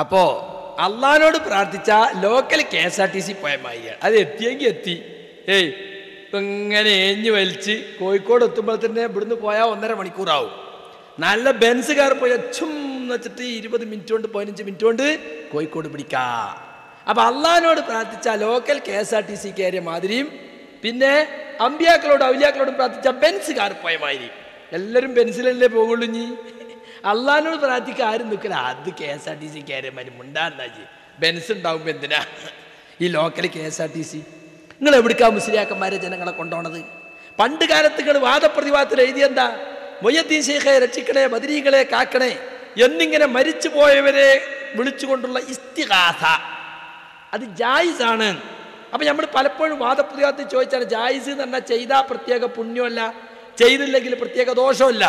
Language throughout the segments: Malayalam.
അപ്പോ അള്ളഹാനോട് പ്രാർത്ഥിച്ച local K S R T C പോയ അത് എത്തിയെങ്കിൽ എത്തി. ഏയ് ഇങ്ങനെ ഏഞ്ഞു വലിച്ച് കോഴിക്കോട് എത്തുമ്പോൾ തന്നെ ഇവിടുന്ന് പോയാൽ ഒന്നര മണിക്കൂറാവും. നല്ല ബെൻസുകാർ പോയ എന്ന് വെച്ചിട്ട് ഇരുപത് മിനിറ്റ് കൊണ്ട് പതിനഞ്ച് മിനിറ്റ് കൊണ്ട് കോഴിക്കോട് പിടിക്കാ. അപ്പൊ അള്ളഹാനോട് പ്രാർത്ഥിച്ച local K S R T C കയറിയ മാതിരിയും പിന്നെ അമ്പിയാക്കളോടും ഔലിയാക്കളോടും പ്രാർത്ഥിച്ച ബെൻസുകാർ പോയ മാതിരി എല്ലാവരും ബെൻസിലല്ലേ പോകുള്ളൂ നീ അള്ളഹാനോട് പ്രാർത്ഥിക്കാൻ ആരും നിൽക്കില്ല. അത് K S R T C കയറിയ മാതിരി മുണ്ടാന്നാജി ബെൻസ് ഉണ്ടാവുമ്പോൾ എന്തിനാ? ഈ local K S R T C. നിങ്ങൾ എവിടുക്കാ മുസ്ലിയാക്കന്മാരെ ജനങ്ങളെ കൊണ്ടുപോണത്? പണ്ട് കാലത്ത് നിങ്ങൾ വാദപ്രതിവാദത്തിൽ എഴുതിയെന്താ മൊയ്യദ്ദീൻ ശേഖെ രക്ഷിക്കണേ ബദരീകളെ കാക്കണേ എന്നിങ്ങനെ മരിച്ചു പോയവരെ വിളിച്ചുകൊണ്ടുള്ള ഇസ്തിഹാസ അത് ജായിസ് ആണ് അപ്പൊ നമ്മൾ പലപ്പോഴും വാദപ്രതിവാദത്തിൽ ചോദിച്ചാൽ ജായിസ് എന്ന് പറഞ്ഞാൽ ചെയ്താൽ പ്രത്യേക പുണ്യമല്ല ചെയ്തില്ലെങ്കിൽ പ്രത്യേക ദോഷമല്ല.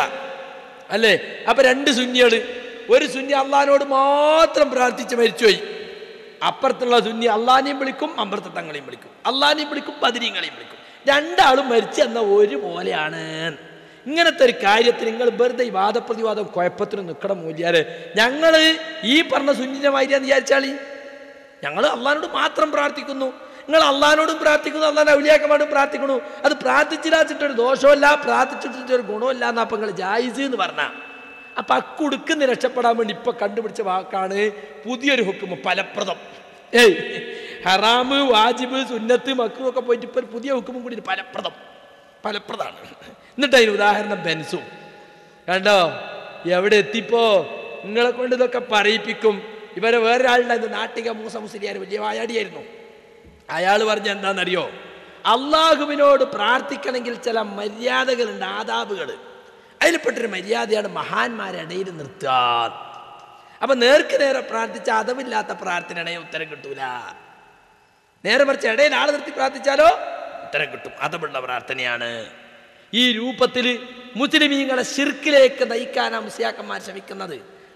അല്ലേ? അപ്പൊ രണ്ട് സുന്നികൾ. ഒരു സുന്നി അള്ളഹാനോട് മാത്രം പ്രാർത്ഥിച്ച് മരിച്ചുപോയി. അപ്പുറത്തുള്ള സുന്നി അള്ളഹാനെയും വിളിക്കും അമ്പർത്ത തങ്ങളെയും വിളിക്കും. അള്ളഹാനെയും വിളിക്കും പതിരീങ്ങളെയും വിളിക്കും. രണ്ടാളും മരിച്ചു എന്ന ഒരുപോലെയാണ്. ഇങ്ങനത്തെ ഒരു കാര്യത്തിൽ നിങ്ങൾ വെറുതെ ഈ വാദപ്രതിവാദം കുഴപ്പത്തിന് നിൽക്കണം മൂല്യാൽ ഞങ്ങൾ ഈ പറഞ്ഞ സുന്നിന്റെ മാതിരിയാന്ന് വിചാരിച്ചാളി? ഞങ്ങൾ അള്ളഹാനോട് മാത്രം പ്രാർത്ഥിക്കുന്നു. നിങ്ങൾ അള്ളഹാനോടും പ്രാർത്ഥിക്കുന്നു അള്ളഹാൻ ഔലിയാക്കമാടും പ്രാർത്ഥിക്കുന്നു. അത് പ്രാർത്ഥിച്ചില്ലാച്ചിട്ടൊരു ദോഷമല്ല പ്രാർത്ഥിച്ചിട്ടൊരു ഗുണമില്ല എന്നാ അപ്പം നിങ്ങൾ ജായിസ് എന്ന് പറഞ്ഞ. അപ്പൊ അക്കുടുക്കുന്ന രക്ഷപ്പെടാൻ വേണ്ടി ഇപ്പൊ കണ്ടുപിടിച്ച വാക്കാണ് പുതിയൊരു ഹുക്കുമ ഫലപ്രദം. ഏയ് ഹറാമ് വാജിബ് സുന്നത്ത് മക്രും ഒക്കെ പോയിട്ട് ഇപ്പൊ ഒരു പുതിയ ഹുക്കുമും കൂടി ഫലപ്രദം. ഫലപ്രദമാണ്. എന്നിട്ട് അതിന് ഉദാഹരണം ബെൻസും. കണ്ടോ? എവിടെ എത്തിപ്പോ? നിങ്ങളെ കൊണ്ട് ഇതൊക്കെ പറയിപ്പിക്കും. ഇവരെ വേറൊരാളുണ്ടായിരുന്നു നാട്ടിക മൂസ മുസ്ലിയാർ വലിയ വായാടിയായിരുന്നു. അയാൾ പറഞ്ഞ എന്താണെന്നറിയോ അള്ളാഹുവിനോട് പ്രാർത്ഥിക്കണമെങ്കിൽ ചില മര്യാദകളുണ്ട് ആദാബുകൾ അതിൽപ്പെട്ടൊരു മര്യാദയാണ് മഹാന്മാരെ ഇടയിൽ നിർത്തുക. അപ്പൊ നേർക്ക് നേരെ പ്രാർത്ഥിച്ച അതവില്ലാത്ത പ്രാർത്ഥനയാണെങ്കിൽ ഉത്തരം കിട്ടൂല. നേരെ മറിച്ച് ഇടയിൽ ആൾ നിർത്തി പ്രാർത്ഥിച്ചാലോ? ഉത്തരം കിട്ടും. അതമുള്ള പ്രാർത്ഥനയാണ്. ഈ രൂപത്തിൽ മുസ്ലിമീങ്ങളെ ശിർക്കിലേക്ക് നയിക്കാനാ മുസ്ലിയാക്കന്മാർ ശ്രമിക്കുന്നത്.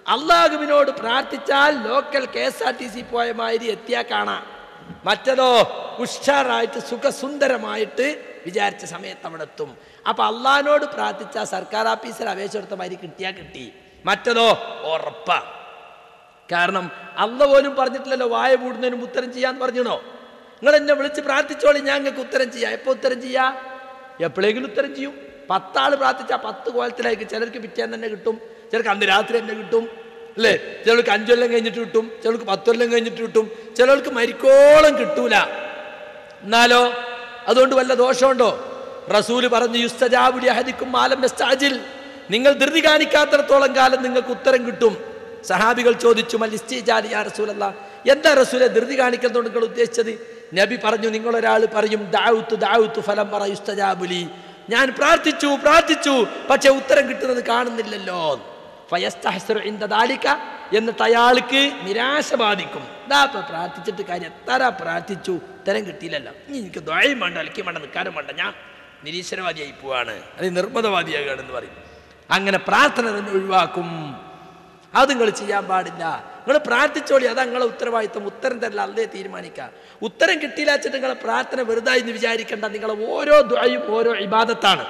അള്ളാഹുവിനോട് പ്രാർത്ഥിച്ചാൽ local K S R T C പോയ മാതിരി എത്തിയാ കാണാം. മറ്റതോ ഉഷാറായിട്ട് സുഖസുന്ദരമായിട്ട് വിചാരിച്ച സമയത്ത് അവിടെ എത്തും അപ്പൊ അള്ളഹാനോട് പ്രാർത്ഥിച്ച സർക്കാർ ഓഫീസിൽ അപേക്ഷ കൊടുത്ത മാതിരി കിട്ടിയാ കിട്ടി. മറ്റതോ ഉറപ്പ. കാരണം അള്ള പോലും പറഞ്ഞിട്ടില്ലല്ലോ വായ മൂടുന്നതിനും ഉത്തരം ചെയ്യാന്ന് പറഞ്ഞിണോ നിങ്ങൾ എന്നെ വിളിച്ച് പ്രാർത്ഥിച്ചോളി ഞാൻ നിങ്ങൾക്ക് ഉത്തരം ചെയ്യാം. എപ്പോ ഉത്തരം ചെയ്യാ? എപ്പോഴെങ്കിലും ഉത്തരം ചെയ്യും. പത്താൾ പ്രാർത്ഥിച്ചാൽ പത്ത് കോലത്തിലേക്ക് ചിലർക്ക് പിറ്റേന്ന് തന്നെ കിട്ടും ചിലർക്ക് അന്ന് രാത്രി തന്നെ കിട്ടും. അല്ലേ ചിലർക്ക് അഞ്ചു കൊല്ലം കഴിഞ്ഞിട്ട് കിട്ടും ചിലർക്ക് പത്ത് കൊല്ലം കഴിഞ്ഞിട്ട് കിട്ടും ചിലർക്ക് മരിക്കോളം കിട്ടൂല. എന്നാലോ? അതുകൊണ്ട് വല്ല ദോഷമുണ്ടോ? റസൂൽ പറഞ്ഞു യുസ്തജാബുലി അഹദിക്കും മാലം യസ്താജിൽ. നിങ്ങൾ ധൃതി കാണിക്കാത്തടത്തോളം കാലം നിങ്ങൾക്ക് ഉത്തരം കിട്ടും. സഹാബികൾ ചോദിച്ചു മലിസ്റ്റിജാലി യാ റസൂലല്ല? എന്താ റസൂലെ ധൃതി കാണിക്കുന്നതുകൊണ്ട് നിങ്ങൾ ഉദ്ദേശിച്ചത്? നബി പറഞ്ഞു നിങ്ങളൊരാൾ പറയും ദാവുത്തു ദാവുത്തു ഫലം പറ യുസ്തജാബുലി. ഞാൻ പ്രാർത്ഥിച്ചു പ്രാർത്ഥിച്ചു പക്ഷെ ഉത്തരം കിട്ടുന്നത് കാണുന്നില്ലല്ലോ. ഫയസ്തഹസ്റു ഇൻദ ദാലിക എന്നിട്ട് അയാൾക്ക് നിരാശ ബാധിക്കും ദാ ഇപ്പൊ പ്രാർത്ഥിച്ചിട്ട് കാര്യം എത്ര പ്രാർത്ഥിച്ചു. ഉത്തരം കിട്ടിയില്ലല്ലോ. ഇനി എനിക്ക് ദ്വയം വേണ്ട അലക്കി വേണ്ട നിൽക്കാനും വേണ്ട. ഞാൻ നിരീശ്വരവാദിയായി പോവാണ്. അത് നിർമ്മതവാദിയാകുകയാണെന്ന് പറയും. അങ്ങനെ പ്രാർത്ഥന തന്നെ ഒഴിവാക്കും. അത് നിങ്ങൾ ചെയ്യാൻ പാടില്ല. നിങ്ങൾ പ്രാർത്ഥിച്ചോളി അതാ നിങ്ങളെ ഉത്തരവാദിത്വം. ഉത്തരം തരില്ല അല്ലേ തീരുമാനിക്കുക. ഉത്തരം കിട്ടിയില്ല വെച്ചിട്ട് നിങ്ങളെ പ്രാർത്ഥന വെറുതായി എന്ന് വിചാരിക്കേണ്ട. നിങ്ങളെ ഓരോ ദ്വയും ഓരോ ഇബാദത്താണ്.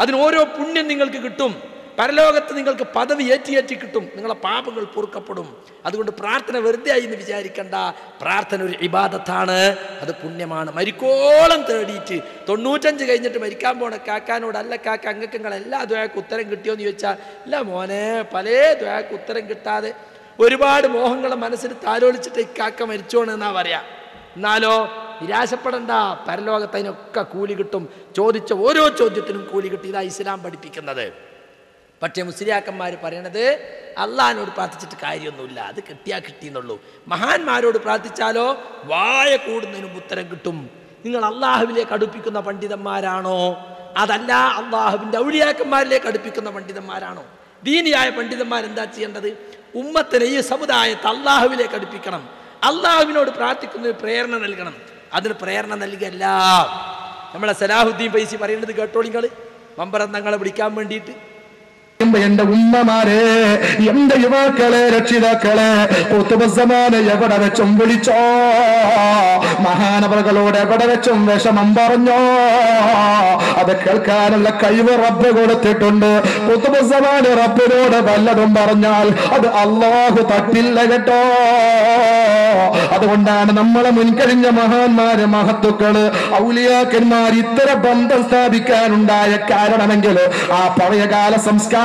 അതിന് ഓരോ പുണ്യം നിങ്ങൾക്ക് കിട്ടും. പരലോകത്ത് നിങ്ങൾക്ക് പദവി ഏറ്റി ഏറ്റി കിട്ടും. നിങ്ങളെ പാപങ്ങൾ പൊറുക്കപ്പെടും. അതുകൊണ്ട് പ്രാർത്ഥന വെറുതെ ആയി എന്ന് വിചാരിക്കണ്ട. പ്രാർത്ഥന ഒരു ഇബാദത്താണ്. അത് പുണ്യമാണ്. മരിക്കോളം തേടിയിട്ട് തൊണ്ണൂറ്റഞ്ച് കഴിഞ്ഞിട്ട് മരിക്കാൻ പോണ കാക്കാനോട് അല്ല കാക്ക അങ്ങക്ക് എല്ലാ ദ്വയക്ക് ഉത്തരം കിട്ടിയോ? എന്ന് ചോദിച്ചാൽ ഇല്ല മോനെ പല ദ്വയക്ക് ഉത്തരം കിട്ടാതെ ഒരുപാട് മോഹങ്ങളെ മനസ്സിൽ താലോലിച്ചിട്ട് ഈ കാക്ക മരിച്ചോണ് എന്നാ പറയാ. എന്നാലോ നിരാശപ്പെടണ്ട. പരലോകത്ത് അതിനൊക്കെ കൂലി കിട്ടും. ചോദിച്ച ഓരോ ചോദ്യത്തിനും കൂലി കിട്ടി. ഇതാ ഇസ്ലാം പഠിപ്പിക്കുന്നത്. പക്ഷേ മുസ്ലിയാക്കന്മാർ പറയണത് അള്ളഹാനോട് പ്രാർത്ഥിച്ചിട്ട് കാര്യമൊന്നുമില്ല. അത് കിട്ടിയാൽ കിട്ടിയെന്നുള്ളൂ. മഹാന്മാരോട് പ്രാർത്ഥിച്ചാലോ വായ കൂടുന്നതിനും ഉത്തരം കിട്ടും. നിങ്ങൾ അള്ളാഹുവിലേക്ക് അടുപ്പിക്കുന്ന പണ്ഡിതന്മാരാണോ? അതല്ല അള്ളാഹുവിന്റെ ഔലിയാക്കന്മാരിലേക്ക് അടുപ്പിക്കുന്ന പണ്ഡിതന്മാരാണോ? ദീനിയായ പണ്ഡിതന്മാർ എന്താ ചെയ്യേണ്ടത്? ഉമ്മത്തിനെ ഈ സമുദായത്തെ അള്ളാഹുവിലേക്ക് അടുപ്പിക്കണം. അള്ളാഹുവിനോട് പ്രാർത്ഥിക്കുന്നതിന് പ്രേരണ നൽകണം. അതിന് പ്രേരണ നൽകല്ല. നമ്മളെ സലാഹുദ്ദീൻ പൈസി പറയുന്നത് കേട്ടോളിങ്ങൾ മമ്പറം തങ്ങളെ വിളിക്കാൻ വേണ്ടിയിട്ട്. എന്റെ ഉമ്മമാരെ എന്റെ യുവാക്കളെ രക്ഷിതാക്കളെ കുത്തുബസമാനെ എവിടെ വെച്ചും വിളിച്ചോ? മഹാനവകളോട് എവിടെ വെച്ചും വിഷമം പറഞ്ഞോ? അത് കേൾക്കാനുള്ള കഴിവ് റബ്ബ് കൊടുത്തിട്ടുണ്ട്. കുത്തുബസമാന് റബ്ബിനോട് വല്ലതും പറഞ്ഞാൽ അത് അള്ളാഹു തട്ടില്ല കേട്ടോ. അതുകൊണ്ടാണ് നമ്മളെ മുൻകഴിഞ്ഞ മഹാന്മാര് മഹത്തുക്കൾ ഔലിയാക്കന്മാർ ഇത്തരം ബന്ധം സ്ഥാപിക്കാനുണ്ടായ കാരണമെങ്കിൽ ആ പഴയകാല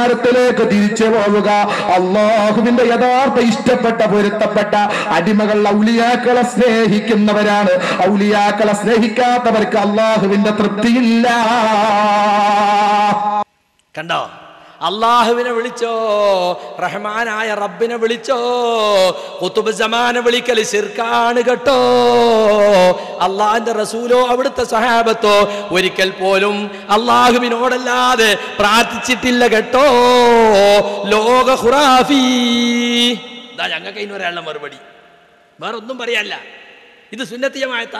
സംസ്കാരത്തിലേക്ക് തിരിച്ചു പോവുക. അള്ളാഹുവിന്റെ യഥാർത്ഥ ഇഷ്ടപ്പെട്ട പൊരുത്തപ്പെട്ട അടിമകൾ ഔലിയാക്കളെ സ്നേഹിക്കുന്നവരാണ്. ഔലിയാക്കളെ സ്നേഹിക്കാത്തവർക്ക് അള്ളാഹുവിന്റെ തൃപ്തിയില്ല. കണ്ടോ? അള്ളാഹുവിനെ വിളിച്ചോ റഹ്മാനായ റബ്ബിനെ വിളിച്ചോ കുത്തുബ് ജമാനെ വിളിക്കൽ ശിർക്കാണ് കേട്ടോ. അള്ളാഹിന്റെ റസൂലോ അവിടുത്തെ സഹാബത്തോ ഒരിക്കൽ പോലും അള്ളാഹുവിനോടല്ലാതെ പ്രാർത്ഥിച്ചിട്ടില്ല കേട്ടോ. ലോക ഖുറാഫി. ഇതാ ഞങ്ങൾക്ക് അതിന് ഒരാളുടെ മറുപടി. വേറെ ഒന്നും പറയാല്ല ഇത് സുന്നത്തിയമായത്ത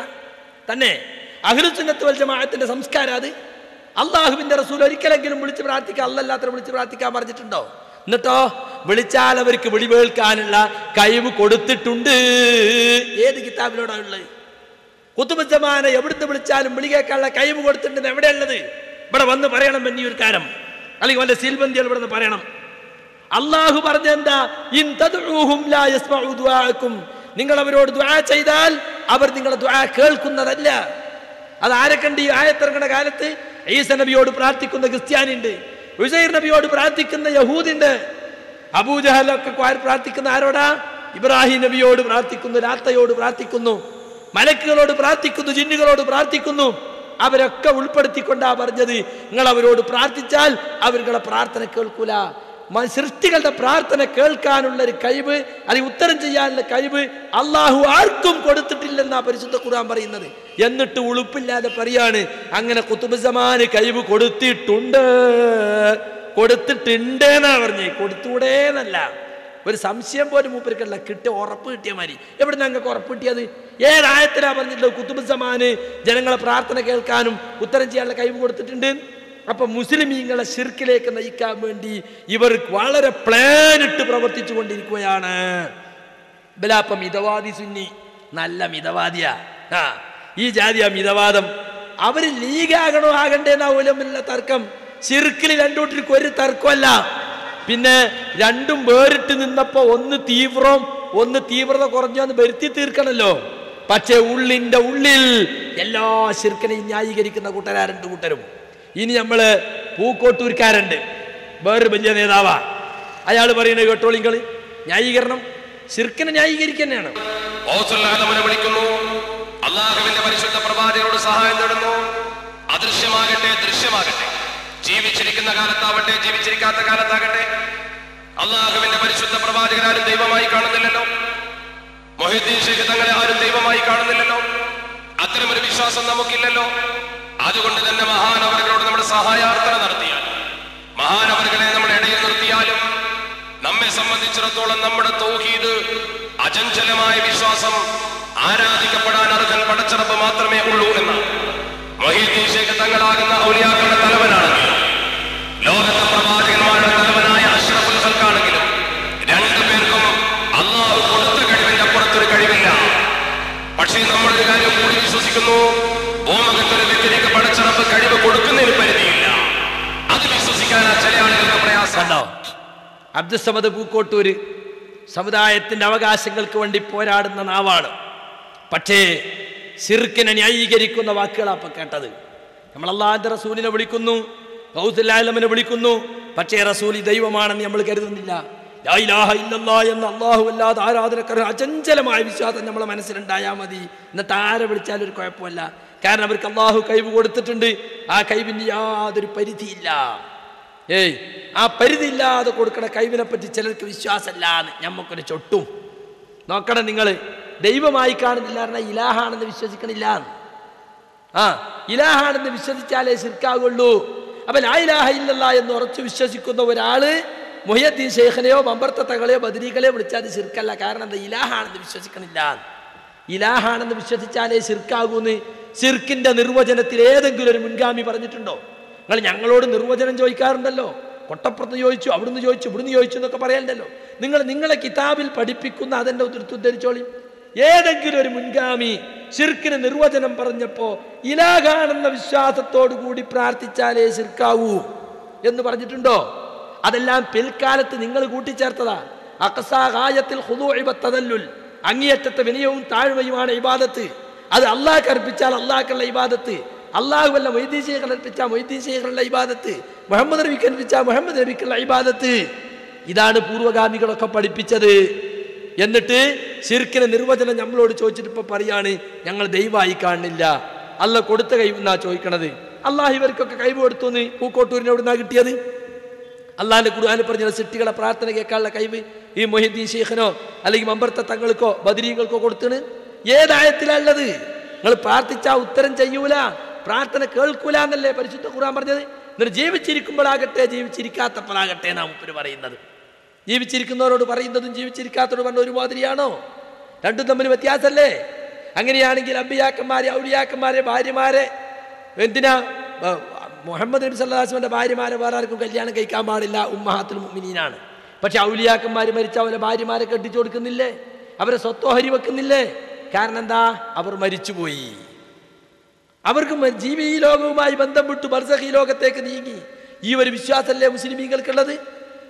തന്നെ. അഖിലു സുന്നത്ത് വൽ ജമാഅത്തിന്റെ സംസ്കാരം അത്. അള്ളാഹുവിന്റെ റസൂൽ ഒരിക്കലെങ്കിലും വിളിച്ച് പ്രാർത്ഥിക്കാം അല്ലല്ലാത്ത വിളിച്ച് പ്രാർത്ഥിക്കാൻ പറഞ്ഞിട്ടുണ്ടോ? എന്നിട്ടോ വിളിച്ചാൽ അവർക്ക് വിളിവേൽക്കാനുള്ള കഴിവ് കൊടുത്തിട്ടുണ്ട്. ഏത് കിതാബിലോടാണ് ഉള്ളത്? കുത്തുബുദ്ധമാനെ എവിടുന്ന് വിളിച്ചാലും വിളി കേൾക്കാനുള്ള കഴിവ് കൊടുത്തിട്ടുണ്ട്. എവിടെയുള്ളത് ഇവിടെ വന്ന് പറയണം എന്നീ ഒരു കാര്യം. അല്ലെങ്കിൽ വല്ല സീൽബന്ധികൾ ഇവിടെ നിന്ന് പറയണം. അള്ളാഹു പറഞ്ഞെന്താ? നിങ്ങൾ അവരോട് ദ്വാ ചെയ്താൽ അവർ നിങ്ങളെ ദ്വാ കേൾക്കുന്നതല്ല. അത് ആരെ കണ്ട് ഈ ആയത്തിറങ്ങുന്ന കാലത്ത്? ഈസ നബിയോട് പ്രാർത്ഥിക്കുന്ന ക്രിസ്ത്യാനിണ്ട് ഉസൈർ നബിയോട് പ്രാർത്ഥിക്കുന്ന യഹൂദിണ്ട് അബൂജഹലൊക്കെ പ്രാർത്ഥിക്കുന്ന ആരോടാ? ഇബ്രാഹിം നബിയോട് പ്രാർത്ഥിക്കുന്നു രാത്തയോട് പ്രാർത്ഥിക്കുന്നു മലക്കുകളോട് പ്രാർത്ഥിക്കുന്നു ജിന്നുകളോട് പ്രാർത്ഥിക്കുന്നു. അവരൊക്കെ ഉൾപ്പെടുത്തിക്കൊണ്ടാ പറഞ്ഞത് നിങ്ങൾ അവരോട് പ്രാർത്ഥിച്ചാൽ നിങ്ങളെ പ്രാർത്ഥന കേൾക്കൂല. സൃഷ്ടികളുടെ പ്രാർത്ഥന കേൾക്കാനുള്ള ഒരു കഴിവ് അല്ലെങ്കിൽ ഉത്തരം ചെയ്യാനുള്ള കഴിവ് അള്ളാഹു ആർക്കും കൊടുത്തിട്ടില്ലെന്നാ പരിശുദ്ധ ഖുർആൻ പറയുന്നത്. എന്നിട്ട് ഉളുപ്പില്ലാതെ പറയാണ് അങ്ങനെ കുത്തുബുസമാന് കഴിവ് കൊടുത്തിട്ടുണ്ട് കൊടുത്തിട്ടുണ്ട് എന്നാ പറഞ്ഞേ കൊടുത്തൂടേന്നല്ല ഒരു സംശയം പോലും മൂപ്പർക്കല്ല കിട്ടിയ ഉറപ്പ് കിട്ടിയ മാതിരി. എവിടെ ഞങ്ങൾക്ക് ഉറപ്പ് കിട്ടിയത്? ഏതായത്തിലാ പറഞ്ഞിട്ടുള്ളത്? കുത്തുബുസമാന് ജനങ്ങളെ പ്രാർത്ഥന കേൾക്കാനും ഉത്തരം ചെയ്യാനുള്ള കഴിവ് കൊടുത്തിട്ടുണ്ട്. അപ്പൊ മുസ്ലിമീങ്ങളെ ശിർക്കിലേക്ക് നയിക്കാൻ വേണ്ടി ഇവർ വളരെ പ്ലാൻ ഇട്ട് പ്രവർത്തിച്ചു കൊണ്ടിരിക്കുകയാണ്. ബലാപ്പ മിതവാദി സുന്നി നല്ല മിതവാദിയാ. ഈ ജാതിയാ മിതവാദം. അവർ ലീഗാകണോ ആകണ്ടേന്നാ പോലുമില്ല തർക്കം. ഷിർക്കിൽ രണ്ടൂട്ടിർക്ക് ഒരു തർക്കമല്ല. പിന്നെ രണ്ടും വേറിട്ട് നിന്നപ്പോ ഒന്ന് തീവ്രം ഒന്ന് തീവ്രത കുറഞ്ഞോന്ന് വരുത്തി തീർക്കണല്ലോ. പക്ഷേ ഉള്ളിന്റെ ഉള്ളിൽ എല്ലാ ശിർക്കനെയും ന്യായീകരിക്കുന്ന കൂട്ടരാ രണ്ട് കൂട്ടരും. ഇനി നമ്മൾ പൂക്കോട്ടൂർക്കാരുണ്ട് വേറൊരു വലിയ നേതാവാ. അയാൾ പറയുന്നത് കേട്ടോളിങ്ങൾ ന്യായീകരണം. ശിർക്കിനെ ന്യായീകരിക്കുന്നതാണ് വിളിക്കുന്നു. അള്ളാഹുവിന്റെ പരിശുദ്ധ പ്രവാചകരോട് സഹായം തേടുന്നു. അദൃശ്യമാകട്ടെ ദൃശ്യമാകട്ടെ. ജീവിച്ചിരിക്കുന്ന കാലത്താവട്ടെ ജീവിച്ചിരിക്കാത്ത കാലത്താകട്ടെ. അള്ളാഹുവിന്റെ പരിശുദ്ധ പ്രവാചകരാരും ദൈവമായി കാണുന്നില്ലല്ലോ. മൊഹിദ്ദീൻ ഷെയ്ഖ് തങ്ങളെ ആരും ദൈവമായി കാണുന്നില്ലല്ലോ. അത്തരമൊരു വിശ്വാസം നമുക്കില്ലല്ലോ. അതുകൊണ്ട് തന്നെ മഹാനവരങ്ങളോട് നമ്മുടെ സഹായാർത്ഥന നടത്തിയാൽ മഹാനവരങ്ങളെ നമ്മൾ ഇടയിൽ നിർത്തിയാലും നമ്മെ സംബന്ധിച്ചിടത്തോളം നമ്മുടെ തൗഹീദ് അചഞ്ചലമായ വിശ്വാസം ആരാധിക്കപ്പെടാൻ അർഹൻ പടച്ചിറപ്പ് മാത്രമേ ഉള്ളൂ എന്ന് മൊഹീദ്ദീൻ ഷേഖ് തങ്ങളാകുന്ന ഔലിയാക്കളുടെ തലവനാണ് ലോകത്തെ പ്രവാചകന്മാരുടെ അബ്ദുസമദ് പൂക്കോട്ടൂര് സമുദായത്തിന്റെ അവകാശങ്ങൾക്ക് വേണ്ടി പോരാടുന്ന നാവാണ്. പക്ഷേ സിർക്കിനെ ന്യായീകരിക്കുന്ന വാക്കുകളാണ് അപ്പം കേട്ടത്. നമ്മൾ അള്ളാഹിന്റെ റസൂലിനെ വിളിക്കുന്നു ഗൗസുല്ലാലമിനെ വിളിക്കുന്നു പക്ഷേ റസൂലി ദൈവമാണെന്ന് നമ്മൾ കരുതുന്നില്ല. എന്ന അള്ളാഹു അല്ലാതെ ആരാധനക്കാരൻ അചഞ്ചലമായ വിശ്വാസം നമ്മളെ മനസ്സിലുണ്ടായാൽ മതി. എന്നിട്ട് ആരെ വിളിച്ചാലും ഒരു കുഴപ്പമില്ല. കാരണം അവർക്ക് അള്ളാഹു കൈവ് കൊടുത്തിട്ടുണ്ട്. ആ കൈവിന് യാതൊരു പരിധിയില്ല. ഏയ് ആ പരിധിയില്ലാതെ കൊടുക്കണ കഴിവിനെ പറ്റി ചിലർക്ക് വിശ്വാസമില്ലാന്ന് നമുക്കൊരു ചൊട്ടും. നോക്കണം നിങ്ങൾ ദൈവമായി കാണുന്നില്ല പറഞ്ഞാൽ ഇലാഹാണെന്ന് വിശ്വസിക്കണില്ല. ആ ഇലാഹാണെന്ന് വിശ്വസിച്ചാലേ ശിർക്കാകുള്ളൂ അപ്പൊ ലാ ഇലാഹ ഇല്ലല്ല എന്ന് ഉറച്ചു വിശ്വസിക്കുന്ന ഒരാൾ മൊഹ്യദ്ദീൻ ശേഖനെയോ മമ്പർത്തകളെയോ ബദരീകളെയോ വിളിച്ചാൽ അത് ശിർക്കല്ല. കാരണം എന്താ? ഇലാഹാണെന്ന് വിശ്വസിക്കണില്ല. ഇലാഹാണെന്ന് വിശ്വസിച്ചാലേ ശിർക്കാകൂന്ന് ശിർക്കിന്റെ നിർവചനത്തിൽ ഏതെങ്കിലും ഒരു മുൻഗാമി പറഞ്ഞിട്ടുണ്ടോ? നിങ്ങൾ ഞങ്ങളോട് നിർവചനം ചോദിക്കാറുണ്ടല്ലോ. കൊട്ടപ്പുറത്ത് ചോദിച്ചു അവിടുന്ന് ചോദിച്ചു ഇവിടുന്ന് ചോദിച്ചു എന്നൊക്കെ പറയണ്ടല്ലോ നിങ്ങൾ നിങ്ങളെ കിതാബിൽ പഠിപ്പിക്കുന്ന ഉദ്ധരിച്ച് ഉദ്ധരിച്ചോളി? ഏതെങ്കിലും ഒരു മുൻഗാമി ശിർക്കിന് നിർവചനം പറഞ്ഞപ്പോ ഇലാകാണെന്ന വിശ്വാസത്തോടു കൂടി പ്രാർത്ഥിച്ചാലേ ശിർക്കാവൂ എന്ന് പറഞ്ഞിട്ടുണ്ടോ? അതെല്ലാം പിൽക്കാലത്ത് നിങ്ങൾ കൂട്ടിച്ചേർത്തതാ. അക്സാഹായത്തിൽ ഹുദൂഇബത്തദല്ലുൽ അങ്ങേയറ്റത്തെ വിനയവും താഴ്മയുമാണ് ഇബാദത്ത്. അത് അള്ളാഹ് അർപ്പിച്ചാൽ അള്ളാഹ്ക്കുള്ള ഇബാദത്ത്. അള്ളാഹു അല്ല വൈദ്യശേഖർ അർപ്പിച്ച മൊയ്തീൻ ഇബാദത്ത്. മുഹമ്മദ് നബി അർപ്പിച്ച മുഹമ്മദ് നബിക്കുള്ള ഇബാദത്ത്. ഇതാണ് പൂർവഗാമികളൊക്കെ പഠിപ്പിച്ചത്. എന്നിട്ട് ശിർക്കിന് നിർവചനം നമ്മളോട് ചോദിച്ചിട്ട് ഇപ്പൊ പറയാണ് ഞങ്ങൾ ദൈവമായി കാണുന്നില്ല. അല്ല കൊടുത്ത കൈ എന്നാ ചോദിക്കണത്? അള്ളാഹ് ഇവർക്കൊക്കെ കൈവ് കൊടുത്തു എന്ന് പൂക്കോട്ടൂരിനോട് കിട്ടിയത്? അള്ളാഹിന്റെ ഖുർആാനിൽ പറഞ്ഞ സിട്ടികളെ പ്രാർത്ഥന കേൾക്കാനുള്ള കൈവ് ഈ മൊഹിദ്ദീൻ ഷെയ്ഖിനോ അല്ലെങ്കിൽ മമ്പർത്ത തങ്ങൾക്കോ ബദരീകൾക്കോ കൊടുത്തണ്? ഏതായത്തിലല്ലത് നിങ്ങൾ പ്രാർത്ഥിച്ചാ ഉത്തരം ചെയ്യൂല. പ്രാർത്ഥന കേൾക്കൂല എന്നല്ലേ പരിശുദ്ധ ഖുർആൻ പറഞ്ഞത്? എന്നിട്ട് ജീവിച്ചിരിക്കുമ്പോഴാകട്ടെ ജീവിച്ചിരിക്കാത്തപ്പോഴാകട്ടെ എന്നാ മുപ്പിന് പറയുന്നത്. ജീവിച്ചിരിക്കുന്നവരോട് പറയുന്നതും ജീവിച്ചിരിക്കാത്തവരോട് പറഞ്ഞ ഒരു മാതിരിയാണോ രണ്ടും തമ്മിൽ വ്യത്യാസമല്ലേ അങ്ങനെയാണെങ്കിൽ അബിയാക്കന്മാരെ ഔലിയാക്കന്മാരെ ഭാര്യമാരെ എന്തിനാ? മുഹമ്മദ് നബി സല്ലാസ്മന്റെ ഭാര്യമാരെ വേറെ ആർക്കും കല്യാണം കഴിക്കാൻ പാടില്ല. ഉമ്മഹാത്തുൽ മുഅ്മിനീനാണ്. പക്ഷെ ഔലിയാക്കന്മാർ മരിച്ച അവരെ ഭാര്യമാരെ കെട്ടിച്ചു കൊടുക്കുന്നില്ലേ? അവരെ സ്വത്തോഹരി വെക്കുന്നില്ലേ? കാരണം എന്താ? അവർ മരിച്ചുപോയി. അവർക്ക് ജീവി ഈ ലോകവുമായി ബന്ധം വിട്ടു ബർസഖി ലോകത്തേക്ക് നീങ്ങി. ഈ ഒരു വിശ്വാസമല്ലേ മുസ്ലിമീങ്ങൾക്കുള്ളത്?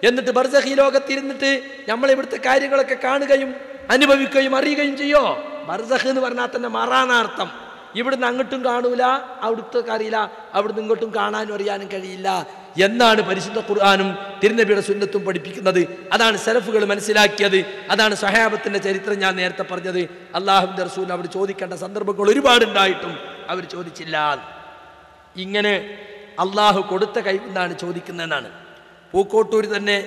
എന്നിട്ട് ബർസഹി ലോകത്തിരുന്നിട്ട് നമ്മൾ ഇവിടുത്തെ കാര്യങ്ങളൊക്കെ കാണുകയും അനുഭവിക്കുകയും അറിയുകയും ചെയ്യോ? ബർസഹ് എന്ന് പറഞ്ഞാൽ തന്നെ മറാനാർത്ഥം. ഇവിടുന്ന് അങ്ങോട്ടും കാണൂല അവിടുത്തെ അറിയില്ല അവിടുന്ന് ഇങ്ങോട്ടും കാണാനും അറിയാനും കഴിയില്ല. എന്നാണ് പരിശുദ്ധ ഖുർആാനും തിരുനബിയുടെ സുന്നത്തും പഠിപ്പിക്കുന്നത്. അതാണ് സെലഫുകൾ മനസ്സിലാക്കിയത്. അതാണ് സഹാബത്തിന്റെ ചരിത്രം ഞാൻ നേരത്തെ പറഞ്ഞത്. അള്ളാഹുബ് റസൂൽ അവിടെ ചോദിക്കേണ്ട സന്ദർഭങ്ങൾ ഒരുപാടുണ്ടായിട്ടും അവർ ചോദിച്ചില്ല. ഇങ്ങനെ അള്ളാഹു കൊടുത്ത കൈവന്നാണ് ചോദിക്കുന്നതെന്നാണ്. പൂക്കോട്ടൂർ തന്നെ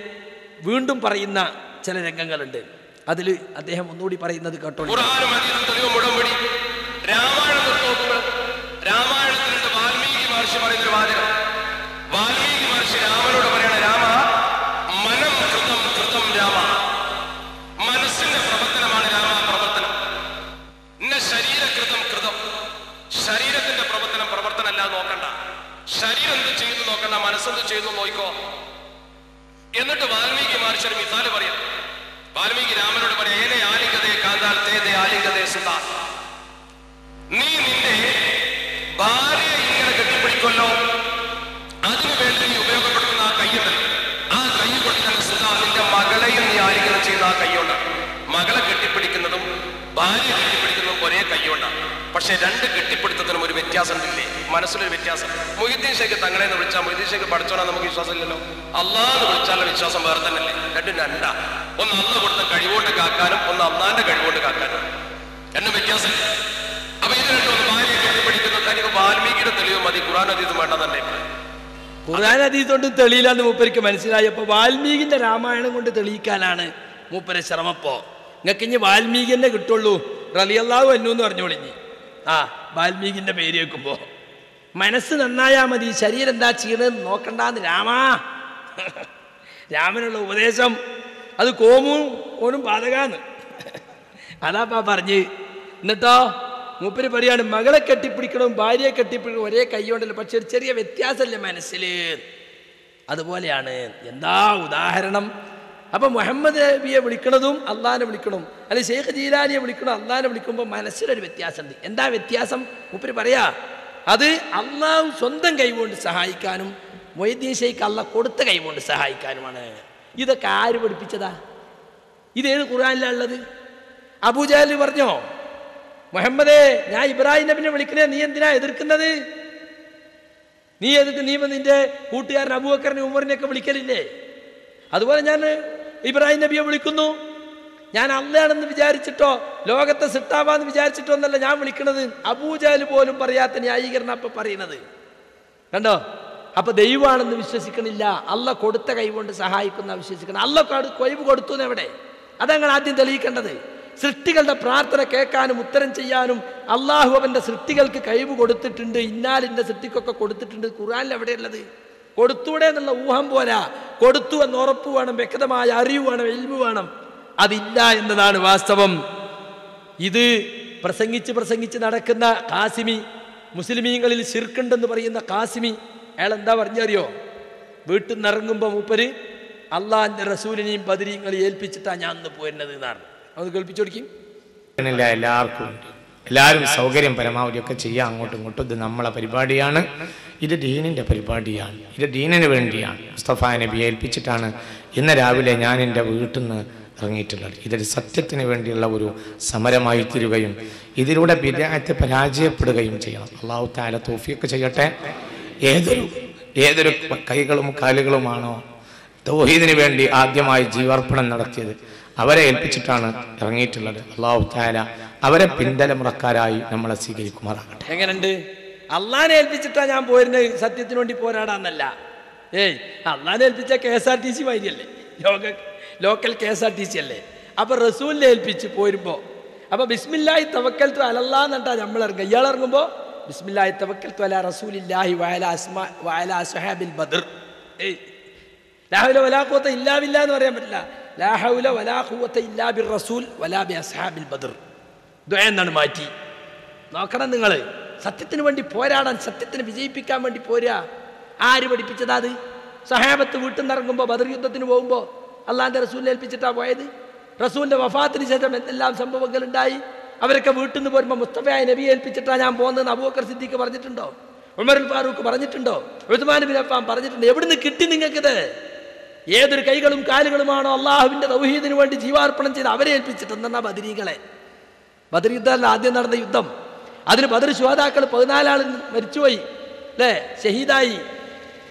വീണ്ടും പറയുന്ന ചില രംഗങ്ങളുണ്ട്. അതിൽ അദ്ദേഹം ഒന്നുകൂടി പറയുന്നത് കേട്ടോ ചെയ്യുന്നു നോക്കോ എന്നിട്ട് വാൽമീകി മഹർഷി മിസാൽ പറയാം. വാൽമീകി രാമനോട് പറയാം ഏനെ ആലിംഗതേ കാന്താൽ തേതെ ആലിംഗതേ സുത നീ നിന്റെ ഭാര്യയെ ഇങ്ങനെ കെട്ടിപ്പിടിക്കുമല്ലോ അതിനു വേണ്ടി നീ ഉപയോഗപ്പെടുത്തുന്ന ആ കൈയുണ്ട് ആ കൈ കൊണ്ട് തന്നെ സുത നിന്റെ മകളെയും നീ ആലിംഗനം ചെയ്യുന്ന ആ കൈയുണ്ട് മകളെ കെട്ടിപ്പിടിക്കുന്നതും ഭാര്യ കെട്ടിപ്പിടിക്കുന്നതും ഒരേ കൈയുണ്ടാണ് പക്ഷെ രണ്ട് കെട്ടിപ്പിടുത്തത്തിനും ഒരു വ്യത്യാസം ഉണ്ടല്ലേ മനസ്സിലൊരു വ്യത്യാസം. മൊഹിദ്ദീൻ ഷേഖ് തങ്ങളെ എന്ന് വിളിച്ചാൽ മൊഹിദ്ദീൻ ഷേഖ് പഠിച്ചോണാ നമുക്ക് വിശ്വാസമില്ലല്ലോ. അള്ളാന്ന് വിളിച്ചാലുള്ള വിശ്വാസം വേറെ തന്നെയല്ലേ? രണ്ടും രണ്ടാ. ഒന്ന് അള്ള കൊടുത്ത കഴിവുകൊണ്ട് കാക്കാനും ഒന്ന് അന്നാന്റെ കഴിവുകൊണ്ട് കാക്കാനും. രണ്ടും വ്യത്യാസം അപ്പൊ ഇത് രണ്ടും ഭാര്യയെ കെട്ടിപ്പിടിക്കുന്നു തനിക്ക് വാൽമീകിയുടെ തെളിവ് മതി ഖുറാൻ അതീത് വേണ്ട തന്നെ. ഖുർആൻ അതീതൊണ്ട് തെളിയില്ലെന്ന് മൂപ്പർക്ക് മനസ്സിലായപ്പോ വാൽമീകിന്റെ രാമായണം കൊണ്ട് തെളിയിക്കാനാണ് മൂപ്പരെ ശ്രമപ്പോ. നിങ്ങൾക്ക് ഇനി വാൽമീകിന്നെ കിട്ടുള്ളൂ? റലിയല്ലാഹു അന്നു എന്ന് പറഞ്ഞോളിഞ്ഞി ആ വാൽമീകിന്റെ പേര് വെക്കുമ്പോ മനസ്സ് നന്നായാൽ മതി ശരീരം എന്താ ചെയ്യണമെന്ന് നോക്കണ്ടാന്ന് രാമാ. രാമനുള്ള ഉപദേശം അത് കോമും ഓനും പാതകാന്ന്. അതാപ്പാ പറഞ്ഞ്. എന്നിട്ടോ മൂപ്പര് പറയാണ് മകളെ കെട്ടിപ്പിടിക്കണം ഭാര്യയെ കെട്ടിപ്പിടിക്കണം ഒരേ കൈയോണ്ടല്ലോ പക്ഷെ ഒരു ചെറിയ വ്യത്യാസമല്ലേ മനസ്സിൽ അതുപോലെയാണ്. എന്താ ഉദാഹരണം? അപ്പൊ മുഹമ്മദ് നബിയെ വിളിക്കണതും അള്ളാഹിനെ വിളിക്കണം അല്ലെ ഷെയ്ഖ് ജീലാനിയെ വിളിക്കണം അള്ളാഹിനെ വിളിക്കുമ്പോൾ മനസ്സിലൊരു വ്യത്യാസമുണ്ട്. എന്താ വ്യത്യാസം? മുപ്പര് പറയാ അത് അള്ളാഹു സ്വന്തം കൈകൊണ്ട് സഹായിക്കാനും മൊയ്തീൻ ഷെയ്ഖ് അള്ള കൊടുത്ത കൈകൊണ്ട് സഹായിക്കാനുമാണ്. ഇതൊക്കെ ആര് പഠിപ്പിച്ചതാ? ഇതേത് ഉള്ളത്? അബൂജാൽ പറഞ്ഞോ മുഹമ്മദേ ഞാൻ ഇബ്രാഹിം നബിനെ വിളിക്കണേ നീ എന്തിനാ എതിർക്കുന്നത്? നീ എതിർത്ത് നീ നിന്റെ കൂട്ടുകാരൻ അബൂബക്കറിനെ ഉമറിനെയൊക്കെ വിളിക്കലില്ലേ? അതുപോലെ ഞാൻ ഇബ്രാഹിം നബിയെ വിളിക്കുന്നു. ഞാൻ അള്ളയാണെന്ന് വിചാരിച്ചിട്ടോ ലോകത്തെ സിട്ടാവാന്ന് വിചാരിച്ചിട്ടോ എന്നല്ല ഞാൻ വിളിക്കുന്നത് അബൂജാൽ പോലും പറയാത്ത ന്യായീകരണം അപ്പൊ പറയുന്നത്. കണ്ടോ? അപ്പൊ ദൈവമാണെന്ന് വിശ്വസിക്കണില്ല. അല്ല കൊടുത്ത കൈകൊണ്ട് സഹായിക്കുന്ന വിശ്വസിക്കണം. അല്ല കൊയ്വ് കൊടുത്തു എവിടെ? അതങ്ങൾ ആദ്യം തെളിയിക്കേണ്ടത്. സൃഷ്ടികളുടെ പ്രാർത്ഥന കേൾക്കാനും ഉത്തരം ചെയ്യാനും അള്ളാഹു അവന്റെ സൃഷ്ടികൾക്ക് കഴിവ് കൊടുത്തിട്ടുണ്ട്. ഇന്നാലിന്റെ സൃഷ്ടിക്കൊക്കെ കൊടുത്തിട്ടുണ്ട്. ഖുറാനിൽ എവിടെയുള്ളത്? കൊടുത്തൂടെ എന്നുള്ള ഊഹം പോരാ. കൊടുത്തു എന്ന് ഉറപ്പ് വേണം വ്യക്തമായ അറിവ് വേണം എൽവ് വേണം. അതില്ല എന്നതാണ് വാസ്തവം. ഇത് പ്രസംഗിച്ച് പ്രസംഗിച്ച് നടക്കുന്ന കാസിമി മുസ്ലിമീങ്ങളിൽ ശിർക്കുണ്ടെന്ന് പറയുന്ന കാസിമി അയാൾ എന്താ പറഞ്ഞറിയോ? വീട്ടിൽ നിന്ന് ഇറങ്ങുമ്പോൾ മൂപ്പര് അള്ളാഹിന്റെ റസൂലിനെയും ബദരീങ്ങളെ ഏൽപ്പിച്ചിട്ടാണ് ഞാൻ അന്ന് പോരുന്നത് എന്നാണ്. അത് കേൾപ്പിച്ചു കൊടുക്കും. എല്ലാവർക്കും. എല്ലാവരും സൗകര്യം പരമാവധി ഒക്കെ ചെയ്യാം അങ്ങോട്ടും ഇങ്ങോട്ടും. ഇത് നമ്മളെ പരിപാടിയാണ്. ഇത് ദീനിന്റെ പരിപാടിയാണ്. ഇത് ദീനിന് വേണ്ടിയാണ്. മുസ്തഫ നബി ഏൽപ്പിച്ചിട്ടാണ് ഇന്ന് രാവിലെ ഞാൻ എന്റെ വീട്ടിൽ നിന്ന് ഇറങ്ങിയിട്ടുള്ളത്. ഇതൊരു സത്യത്തിന് വേണ്ടിയുള്ള ഒരു സമരമായി തീരുകയും ഇതിലൂടെ വിദ്യാർത്ഥി പരാജയപ്പെടുകയും ചെയ്യണം. അള്ളാഹു താല തോഫിയൊക്കെ ചെയ്യട്ടെ. ഏതൊരു ഏതൊരു കൈകളും കാലുകളുമാണോ തൗഹീദിന് വേണ്ടി ആദ്യമായി ജീവാർപ്പണം നടത്തിയത് അവരെ ഏൽപ്പിച്ചിട്ടാണ് ഇറങ്ങിയിട്ടുള്ളത്. അള്ളാഹു താല അവരെ പിന്തലമുറക്കാരായി നമ്മളെ സ്വീകരിക്കുമാറാകട്ടെ. എങ്ങനെയുണ്ട്? അള്ളാനെ ഏൽപ്പിച്ചിട്ടാ ഞാൻ പോയിരുന്നത് സത്യത്തിന് വേണ്ടി പോരാടാന്നല്ല. ഏയ് അള്ളാനെ ഏൽപ്പിച്ച K S R T C വൈദ്യല്ലേ ലോക local K S R T C അല്ലേ? അപ്പൊ റസൂലിനെ ഏൽപ്പിച്ച് പോരുമ്പോ അപ്പൊ ബിസ്മില്ലായി തവക്കൽ അലല്ലാ എന്നിട്ടാ നമ്മൾ ഇറങ്ങുക ഇയാൾ ഇറങ്ങുമ്പോ ബിസ്മില്ലായി തവക്കൽ അല റസൂലില്ലാഹി വയല അസ്മാ ബദർ. ഏയ് ലാഹുല വലാഖുവത്ത ഇല്ലാവില്ല എന്ന് പറയാൻ പറ്റില്ല. ലാഹുല വലാഖുവത്ത ഇല്ലാ ബിർ റസൂൽ വലാ ബി അസ്ഹാബിൽ ബദർ. ദ്വയ എന്നാണ് മാറ്റി. നോക്കണം നിങ്ങൾ സത്യത്തിന് വേണ്ടി പോരാടാൻ സത്യത്തിന് വിജയിപ്പിക്കാൻ വേണ്ടി പോരാ. ആര് പഠിപ്പിച്ചതാ അത്? സഹാബത്ത് വീട്ടിൽ നിന്ന് ഇറങ്ങുമ്പോൾ ബദർ യുദ്ധത്തിന് പോകുമ്പോൾ അള്ളാന്റെ റസൂലിനെ ഏൽപ്പിച്ചിട്ടാണ് പോയത്? റസൂലിന്റെ വഫാത്തിന് ശേഷം എന്തെല്ലാം സംഭവങ്ങൾ ഉണ്ടായി അവരൊക്കെ വീട്ടിൽ നിന്ന് പോരുമ്പോൾ മുസ്തഫയായ നബിയെ ഏൽപ്പിച്ചിട്ടാണ് ഞാൻ പോകുന്നതെന്ന് അബൂബക്കർ സിദ്ദീഖ് പറഞ്ഞിട്ടുണ്ടോ? ഉമർ ഫാറൂഖ് പറഞ്ഞിട്ടുണ്ടോ? ഉസ്മാൻ ബിൻ അഫ്ഫാൻ പറഞ്ഞിട്ടുണ്ട്. എവിടുന്ന് കിട്ടി നിങ്ങൾക്കിത്? ഏതൊരു കൈകളും കാലുകളുമാണോ അള്ളാഹുവിന്റെ തൗഹീദിന് വേണ്ടി ജീവാർപ്പണം ചെയ്ത് അവരെ ഏൽപ്പിച്ചിട്ടുണ്ടെന്നാ ബദരീകളെ. ബദർ യുദ്ധമല്ല ആദ്യം നടന്ന യുദ്ധം. അതിന് ബദർ ശുഹാതാക്കൾ പതിനാലാൾ മരിച്ചുപോയി അല്ലേ? ഷഹീദായി.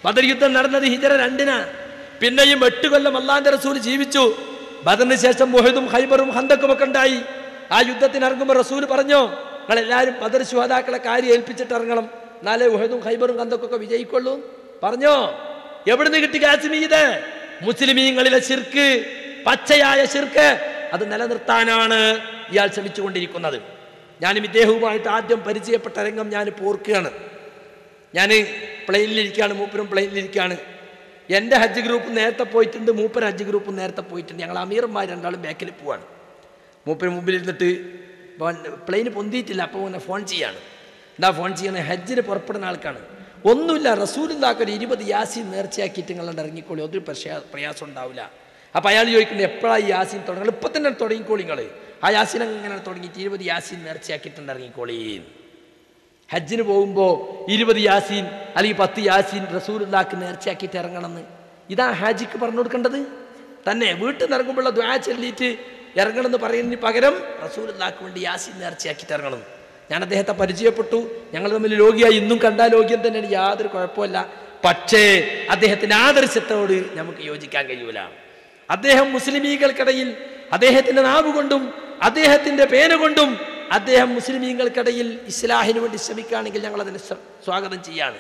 ബദർ യുദ്ധം നടന്നത് ഹിജറ രണ്ടിന്. പിന്നെയും എട്ട് കൊല്ലം അള്ളാന്റെ റസൂൽ ജീവിച്ചു. ബദറിന് ശേഷം മുഹിദും ഹൈബറും ഹന്തക്കും ഒക്കെ ഉണ്ടായി. ആ യുദ്ധത്തിന് ഇറങ്ങുമ്പോൾ റസൂൽ പറഞ്ഞു നിങ്ങളെല്ലാവരും ബദർ ശുഹാതാക്കളെ കാര്യം ഏൽപ്പിച്ചിട്ട് ഇറങ്ങണം. എന്നാലേ ഉഹദും ഹൈബറും കന്തക്കൊക്കെ വിജയിക്കൊള്ളൂ. പറഞ്ഞോ? എവിടുന്ന് കിട്ടി കാശ്മീത് മുസ്ലിമീങ്ങളിലെ ശിർക്ക് പച്ചയായ ശിർക്ക്. അത് നിലനിർത്താനാണ്. ഇയാൾ ശ്രമിച്ചുകൊണ്ടിരിക്കുന്നത്. ഞാനും ഇദ്ദേഹവുമായിട്ട് ആദ്യം പരിചയപ്പെട്ട രംഗം ഞാൻ പോർക്കുകയാണ് ഞാൻ പ്ലെയിനിലിരിക്കുകയാണ് മൂപ്പരും പ്ലെയിനിലിരിക്കുകയാണ്. എന്റെ ഹജ്ജ് ഗ്രൂപ്പ് നേരത്തെ പോയിട്ടുണ്ട് മൂപ്പർ ഹജ്ജ് ഗ്രൂപ്പ് നേരത്തെ പോയിട്ടുണ്ട്. ഞങ്ങൾ അമീർമാർ രണ്ടാളും ബാക്കിൽ പോവാണ്. മൂപ്പര് മുമ്പിലിരുന്നിട്ട് പ്ലെയിന് പൊന്തിയിട്ടില്ല അപ്പോൾ ഇങ്ങനെ ഫോൺ ചെയ്യാണ്. എന്താ ഫോൺ ചെയ്യുന്നത് ഹജ്ജിന് പുറപ്പെടുന്ന ആൾക്കാണ്. ഒന്നുമില്ല റസൂലിന്താക്കൊരു ഇരുപത് യാസീൻ നേർച്ചയാക്കിയിട്ട് നിങ്ങളുടെ ഇറങ്ങിക്കോളി ഒരു പ്രയാസം ഉണ്ടാവില്ല. അപ്പോൾ അയാൾ ചോദിക്കുന്നത് എപ്പോഴാണ് യാസീൻ തുടങ്ങുക ഇപ്പം തന്നെ തുടങ്ങിക്കോളി നിങ്ങൾ ആ യാസീൻ അങ്ങനെ തുടങ്ങിയിട്ട് ഇരുപത് യാസീൻ നേർച്ചയാക്കിയിട്ടുണ്ട് ഇറങ്ങിക്കോളീൻ ഹജ്ജിന് പോകുമ്പോൾ ഇരുപത് യാസീൻ അല്ലെങ്കിൽ പത്ത് യാസീൻ റസൂലുള്ളാക്ക് നേർച്ചയാക്കിയിട്ട് ഇറങ്ങണമെന്ന് ഇതാ ഹാജിക്ക് പറഞ്ഞു കൊടുക്കേണ്ടത്. തന്നെ വീട്ടിൽ നിന്ന് ഇറങ്ങുമ്പോഴുള്ള ദ്വാ ചൊല്ലിയിട്ട് ഇറങ്ങണമെന്ന് പറയുന്നതിന് പകരം റസൂലുള്ളാക്ക് വേണ്ടി യാസീൻ നേർച്ചയാക്കിയിട്ട് ഇറങ്ങണം. ഞാൻ അദ്ദേഹത്തെ പരിചയപ്പെട്ടു. ഞങ്ങൾ തമ്മിൽ രോഗിയായി. ഇന്നും കണ്ടാൽ രോഗ്യം തന്നെയാണ്. യാതൊരു കുഴപ്പമില്ല പക്ഷേ അദ്ദേഹത്തിന്റെ ആദർശത്തോട് നമുക്ക് യോജിക്കാൻ കഴിയൂല. അദ്ദേഹം മുസ്ലിമീകൾക്കിടയിൽ അദ്ദേഹത്തിന്റെ നാവ് കൊണ്ടും അദ്ദേഹത്തിന്റെ പേന കൊണ്ടും അദ്ദേഹം മുസ്ലിമീങ്ങൾക്കിടയിൽ ഇസ്ലാഹിന് വേണ്ടി ശ്രമിക്കുകയാണെങ്കിൽ ഞങ്ങൾ അതിനെ സ്വാഗതം ചെയ്യാണ്.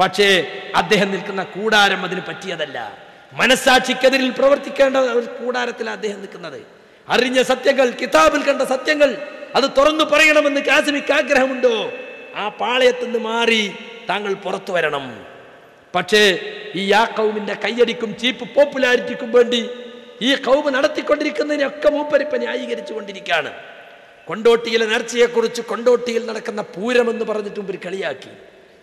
പക്ഷേ അദ്ദേഹം നിൽക്കുന്ന കൂടാരം അതിന് പറ്റിയതല്ല. മനസ്സാക്ഷിക്കെതിരിൽ പ്രവർത്തിക്കേണ്ട ഒരു കൂടാരത്തിലാണ് അദ്ദേഹം നിൽക്കുന്നത്. അറിഞ്ഞ സത്യങ്ങൾ കിതാബിൽ കണ്ട സത്യങ്ങൾ അത് തുറന്നു പറയണമെന്ന് കാസിമിക്ക് ആഗ്രഹമുണ്ടോ? ആ പാളയത്തിൽ നിന്ന് മാറി താങ്കൾ പുറത്തു വരണം. പക്ഷേ ഈ യാക്കൗമിന്റെ കൗമിന്റെ കയ്യടിക്കും ചീപ്പ് പോപ്പുലാരിറ്റിക്കും വേണ്ടി ഈ കൗമ് നടത്തിക്കൊണ്ടിരിക്കുന്നതിനൊക്കെ മൂപ്പരിപ്പ ന്യായീകരിച്ചു കൊണ്ടിരിക്കുകയാണ് കൊണ്ടോട്ടിയിലെ നേർച്ചയെക്കുറിച്ച് കൊണ്ടോട്ടിയിൽ നടക്കുന്ന പൂരമെന്ന് പറഞ്ഞിട്ട് മുമ്പ് കളിയാക്കി.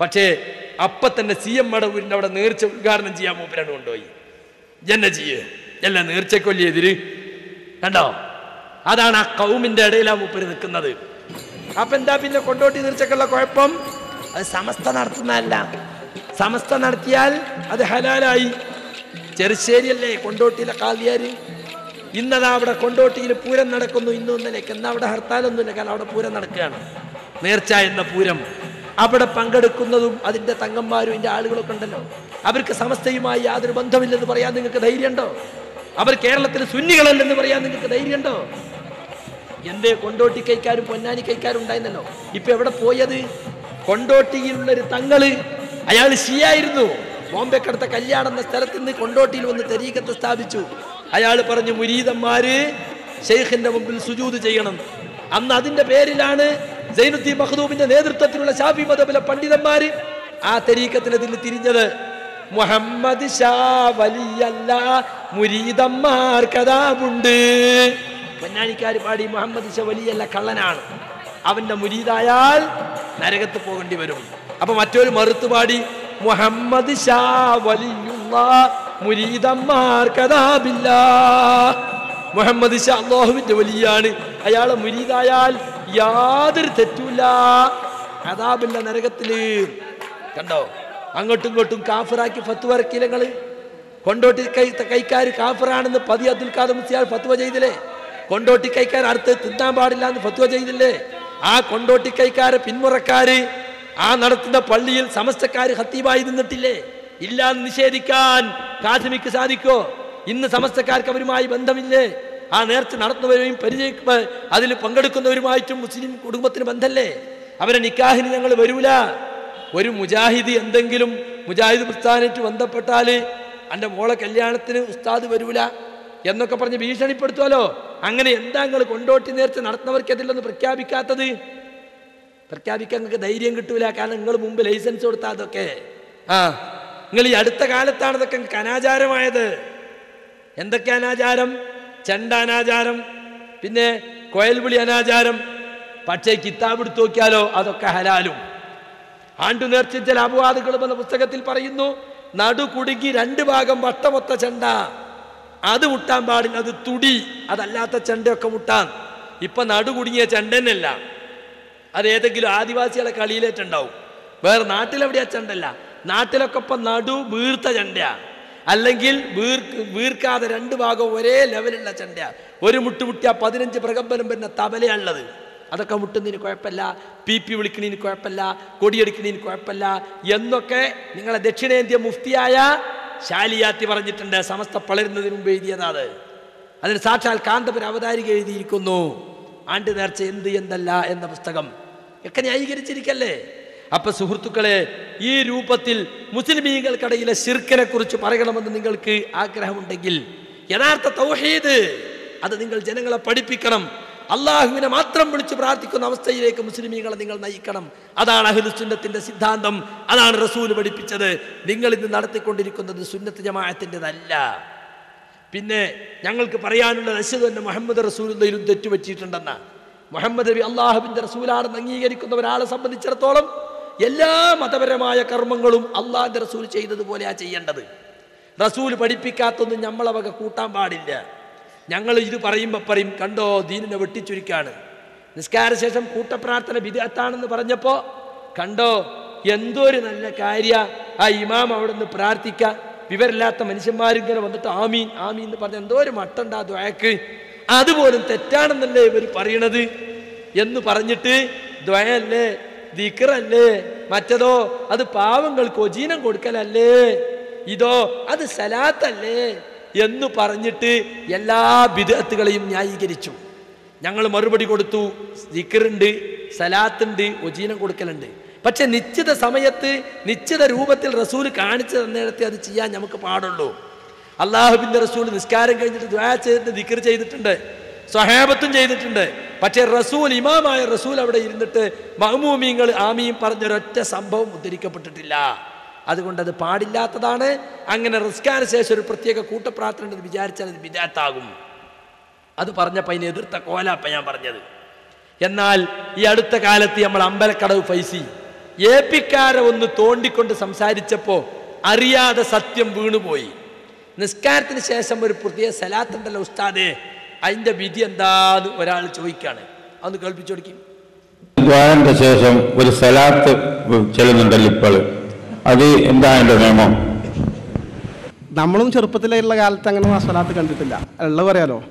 പക്ഷേ അപ്പൊ തന്നെ സി എം മടവൂരിന്റെ അവിടെ നേർച്ച ഉദ്ഘാടനം ചെയ്യാൻ മൂപ്പരാണ് കൊണ്ടുപോയി. എന്നെ ചെയ്യ് നേർച്ചക്കൊല്ലി എതിര് കണ്ടോ? അതാണ് ആ കൗമിന്റെ ഇടയിലാ മൂപ്പര് നിൽക്കുന്നത്. അപ്പൊ എന്താ പിന്നെ കൊണ്ടോട്ടി നേർച്ചക്കുള്ള കുഴപ്പം? അത് സമസ്ത നടത്തുന്നതല്ല. സമസ്ത നടത്തിയാൽ അത് ഹലാലായി. ചെറുശ്ശേരിയല്ലേ? കൊണ്ടോട്ടിയിലെ കാലിയാര് ഇന്നതാ അവിടെ കൊണ്ടോട്ടിയിൽ പൂരം നടക്കുന്നു. ഇന്നും ഇന്നലേക്ക്. എന്നാ അവിടെ ഹർത്താലൊന്നുമില്ല. കാരണം അവിടെ പൂരം നടക്കുകയാണ്. നേർച്ച എന്ന പൂരം. അവിടെ പങ്കെടുക്കുന്നതും അതിന്റെ തങ്ങന്മാരും ഇതിന്റെ ആളുകളൊക്കെ ഉണ്ടല്ലോ. അവർക്ക് സമസ്തയുമായി യാതൊരു ബന്ധമില്ലെന്ന് പറയാൻ നിങ്ങൾക്ക് ധൈര്യമുണ്ടോ? അവർ കേരളത്തിൽ സുന്നികളല്ലെന്ന് പറയാൻ നിങ്ങൾക്ക് ധൈര്യമുണ്ടോ? എന്റെ കൊണ്ടോട്ടി കൈക്കാരും പൊന്നാനി കൈക്കാരും ഉണ്ടായിരുന്നല്ലോ. ഇപ്പൊ എവിടെ പോയത്? കൊണ്ടോട്ടിയിലുള്ളൊരു തങ്ങൾ അയാൾ ഷിയായിരുന്നു ബോംബെക്കടുത്ത കല്യാണം എന്ന സ്ഥലത്ത് നിന്ന് കൊണ്ടോട്ടിയിൽ വന്ന് തെരീക്കത്ത് സ്ഥാപിച്ചു. അയാൾ പറഞ്ഞു മുരീദന്മാര് ഷെയ്ഖിന്റെ മുമ്പിൽ സുജൂത് ചെയ്യണം. അന്ന് അതിന്റെ പേരിലാണ് സൈനുദ്ദീൻ മഖ്ദൂമിന്റെ നേതൃത്വത്തിലുള്ള ഷാഫി മതബിലെ പണ്ഡിതന്മാര് ആ തെരീക്കത്തിനെതിൽ തിരിഞ്ഞത്. മുഹമ്മദ് ഷാ വലിയല്ല മുരീദന്മാർ കഥാവുണ്ട് പാടി മുഹമ്മദ് ഷാ വലിയല്ല കള്ളനാണ്. അവന്റെ മുരീതായാൽ നരകത്ത് പോകേണ്ടി വരും. അപ്പൊ മറ്റൊരു മറുത്ത് പാടി മുഹമ്മദ് ഷാ വലിയുള്ള അല്ലാ മുരീദന്മാർക്കതാബില്ല മുഹമ്മദ് ഷാ അള്ളാഹുവിന്റെ വലിയാണ്. അയാളെ മുരീദായാൽ യാതൊരു തെറ്റുമില്ല. അതാബില്ല നരകത്തിൽ കണ്ടോ? അങ്ങോട്ടും ഇങ്ങോട്ടും കാഫിറാക്കി ഫത്വ ഇറക്കിയില്ലങ്ങൾ കൊണ്ടോട്ടി കൈ കൈക്കാർ കാഫിറാണെന്ന് പതി അബ്ദുൽ ഖാദർ മുസ്തിയാൽ ഫത്വ ചെയ്തില്ലേ? കൊണ്ടോട്ടി കൈക്കാർ അടുത്ത് തിന്നാൻ പാടില്ല എന്ന് ഫത്വ ചെയ്തില്ലേ? ആ കൊണ്ടോട്ടി കൈക്കാരെ പിന്മുറക്കാര് ആ നടത്തുന്ന പള്ളിയിൽ സമസ്തക്കാർ ഹത്തീബായി നിന്നിട്ടില്ലേ? ഇല്ലാന്ന് നിഷേധിക്കാൻ കാസിമിക്ക് സാധിക്കോ? ഇന്ന് സമസ്തക്കാർക്ക് അവരുമായി ബന്ധമില്ലേ? ആ നേർച്ച നടത്തുന്നവരെയും പരിചയ അതിൽ പങ്കെടുക്കുന്നവരുമായിട്ടും മുസ്ലിം കുടുംബത്തിന് ബന്ധമല്ലേ അവരെ നിക്കാഹിന് ഞങ്ങൾ വരൂല. ഒരു മുജാഹിദ് എന്തെങ്കിലും മുജാഹിദ് പ്രസ്ഥാനമായിട്ട് ബന്ധപ്പെട്ടാൽ എന്റെ മോളെ കല്യാണത്തിന് ഉസ്താദ് വരൂല എന്നൊക്കെ പറഞ്ഞ് ഭീഷണിപ്പെടുത്തുമല്ലോ അങ്ങനെ എന്താ നിങ്ങൾ കൊണ്ടോട്ടി നേർച്ച നടത്തുന്നവർക്കെതിലൊന്ന് പ്രഖ്യാപിക്കാത്തത്? പ്രഖ്യാപിക്കാൻ നിങ്ങൾക്ക് ധൈര്യം കിട്ടൂല. കാരണം നിങ്ങൾ മുമ്പ് ലൈസൻസ് കൊടുത്താൽ അതൊക്കെ. ആ. നിങ്ങൾ ഈ അടുത്ത കാലത്താണ് ഇതൊക്കെ നിങ്ങൾക്ക് അനാചാരമായത്. എന്തൊക്കെ അനാചാരം? ചെണ്ട അനാചാരം പിന്നെ കോയൽവിളി അനാചാരം. പക്ഷേ കിതാബ് എടുത്തു നോക്കിയാലോ അതൊക്കെ ഹലാലും. ആണ്ടു നേർച്ച ചില അപവാദങ്ങളും എന്ന പുസ്തകത്തിൽ പറയുന്നു നടു കുടുങ്ങി രണ്ട് ഭാഗം വട്ടമൊത്ത ചെണ്ട. അത് മുട്ടാൻ പാടില്ല അത് തുടി. അതല്ലാത്ത ചെണ്ടയൊക്കെ മുട്ടാൻ. ഇപ്പൊ നടു കുടുങ്ങിയ ചെണ്ടന്നല്ല അത് ഏതെങ്കിലും ആദിവാസികളെ കളിയിലേറ്റുണ്ടാവും. വേറെ നാട്ടിലെവിടെയാ ചെണ്ടല്ല? നാട്ടിലൊക്കെ ഇപ്പം നടു വീർത്ത ചെണ്ടയാ. അല്ലെങ്കിൽ വീർ വീർക്കാതെ രണ്ട് ഭാഗവും ഒരേ ലെവലുള്ള ചെണ്ടയാ. ഒരു മുട്ട് മുട്ടിയാ പതിനഞ്ച് പ്രകമ്പനം വരുന്ന തബലയുള്ളത് അതൊക്കെ മുട്ടുന്നതിന് കുഴപ്പമില്ല പി പി വിളിക്കുന്നതിന് കുഴപ്പമില്ല കൊടിയെടുക്കുന്നതിന് കുഴപ്പമില്ല എന്നൊക്കെ നിങ്ങളെ ദക്ഷിണേന്ത്യ മുഫ്തിയായ ശാലിയാത്തി പറഞ്ഞിട്ടുണ്ട് സമസ്ത പളരുന്നതിന് മുമ്പ് എഴുതിയതാണ് അത്. അതിന് സാക്ഷാൽ കാന്തപുര അവതാരിക എഴുതിയിരിക്കുന്നു. ആണ്ട് നേർച്ച എന്ത് എന്തല്ല എന്ന പുസ്തകം. ഒക്കെ ന്യായീകരിച്ചിരിക്കല്ലേ? അപ്പൊ സുഹൃത്തുക്കളെ ഈ രൂപത്തിൽ മുസ്ലിമീങ്ങൾക്കിടയിലെ ശിർക്കിനെ കുറിച്ച് പറയണമെന്ന് നിങ്ങൾക്ക് ആഗ്രഹമുണ്ടെങ്കിൽ യഥാർത്ഥ തൗഹീദ് അത് നിങ്ങൾ ജനങ്ങളെ പഠിപ്പിക്കണം. അള്ളാഹുവിനെ മാത്രം വിളിച്ച് പ്രാർത്ഥിക്കുന്ന അവസ്ഥയിലേക്ക് മുസ്ലിമീങ്ങളെ നിങ്ങൾ നയിക്കണം. അതാണ് അഹ്ലുസുന്നത്തിന്റെ സിദ്ധാന്തം. അതാണ് റസൂൽ പഠിപ്പിച്ചത്. നിങ്ങൾ ഇന്ന് നടത്തിക്കൊണ്ടിരിക്കുന്നത് സുന്നത്ത് ജമാഅത്തിന്റെതല്ല. പിന്നെ ഞങ്ങൾക്ക് പറയാനുള്ള അശ്വതന്നെ മുഹമ്മദ് റസൂലിന്റെ തെറ്റുപറ്റിയിട്ടുണ്ടെന്ന മുഹമ്മദ് നബി അള്ളാഹുബിന്റെ റസൂലാണെന്ന് അംഗീകരിക്കുന്ന ഒരാളെ സംബന്ധിച്ചിടത്തോളം എല്ലാ മതപരമായ കർമ്മങ്ങളും അള്ളാഹിന്റെ റസൂൽ ചെയ്തതുപോലെയാണ് ചെയ്യേണ്ടത്. റസൂൽ പഠിപ്പിക്കാത്തൊന്നും നമ്മളെ വക കൂട്ടാൻ പാടില്ല. ഞങ്ങൾ ഇത് പറയുമ്പോൾ പറയും കണ്ടോ ദീനിനെ വെട്ടിച്ചുരുക്കാണ്. നിസ്കാരശേഷം കൂട്ടപ്രാർത്ഥന വിദഗ്ധാണെന്ന് പറഞ്ഞപ്പോൾ കണ്ടോ എന്തൊരു നല്ല കാര്യ. ആ ഇമാം അവിടെ നിന്ന് പ്രാർത്ഥിക്കുക വിവരമില്ലാത്ത മനുഷ്യന്മാരിങ്ങനെ വന്നിട്ട് ആമീൻ ആമീൻ എന്ന് പറഞ്ഞ എന്തോ ഒരു മട്ടുണ്ടാ ദ്വയക്ക്. അതുപോലും തെറ്റാണെന്നല്ലേ ഇവർ പറയണത്? എന്ന് പറഞ്ഞിട്ട് ദ്വയല്ലേ ദിക്റല്ലേ മറ്റതോ അത് പാവങ്ങൾക്ക് ഒജീനം കൊടുക്കലല്ലേ ഇതോ അത് സലാത്തല്ലേ എന്ന് പറഞ്ഞിട്ട് എല്ലാ വിദഗ്ധകളെയും ന്യായീകരിച്ചു. ഞങ്ങൾ മറുപടി കൊടുത്തു ദിക്കറുണ്ട് സലാത്തുണ്ട് ഒജീനം കൊടുക്കലുണ്ട്. പക്ഷെ നിശ്ചിത സമയത്ത് നിശ്ചിത രൂപത്തിൽ റസൂൽ കാണിച്ചു തന്നിടത്തെ അത് ചെയ്യാൻ നമുക്ക് പാടുള്ളൂ. അള്ളാഹുബിന്റെ റസൂൽ നിസ്കാരം കഴിഞ്ഞിട്ട് ദ്വാ ചെയ്തിട്ട് ദിക്കർ ചെയ്തിട്ടുണ്ട് സ്വഹാബത്തും ചെയ്തിട്ടുണ്ട്. പക്ഷേ റസൂൽ ഇമാമായ റസൂൽ അവിടെ ഇരുന്നിട്ട് മഹമൂമിങ്ങൾ ആമിയും പറഞ്ഞൊരൊറ്റ സംഭവം ഉദ്ധരിക്കപ്പെട്ടിട്ടില്ല. അതുകൊണ്ട് അത് പാടില്ലാത്തതാണ്. അങ്ങനെ റിസ്കാന് ശേഷം ഒരു പ്രത്യേക കൂട്ടപ്രാർത്ഥന ഉണ്ടെന്ന് വിചാരിച്ചാൽ അത് വിദാത്താകും അത് പറഞ്ഞപ്പോൾ അതിനെ എതിർത്ത കോലാപ്പ ഞാൻ പറഞ്ഞത്. എന്നാൽ ഈ അടുത്ത കാലത്ത് നമ്മൾ അമ്പലക്കടവ് ഫൈസി ഏപ്പിക്കാരെ ഒന്ന് തോണ്ടിക്കൊണ്ട് സംസാരിച്ചപ്പോൾ അറിയാതെ സത്യം വീണുപോയി. നിസ്കാരത്തിന് ശേഷം ഒരു പ്രത്യേക സലാത്തുണ്ടല്ലോ ഉസ്താദേ അതിന്റെ വിധി എന്താന്ന് ഒരാൾ ചോദിക്കുകയാണ് അതൊന്ന് കേൾപ്പിച്ചു കൊടുക്കും. ശേഷം ഒരു സലാത്ത് ചെല്ലുന്നുണ്ടല്ലോ ഇപ്പോൾ അത് എന്താ അതിന്റെ നിയമം? നമ്മളും ചെറുപ്പത്തിലുള്ള കാലത്ത് അങ്ങനെ ആ സ്വലാത്ത് കണ്ടിട്ടില്ല. ഉള്ളത് പറയാലോ?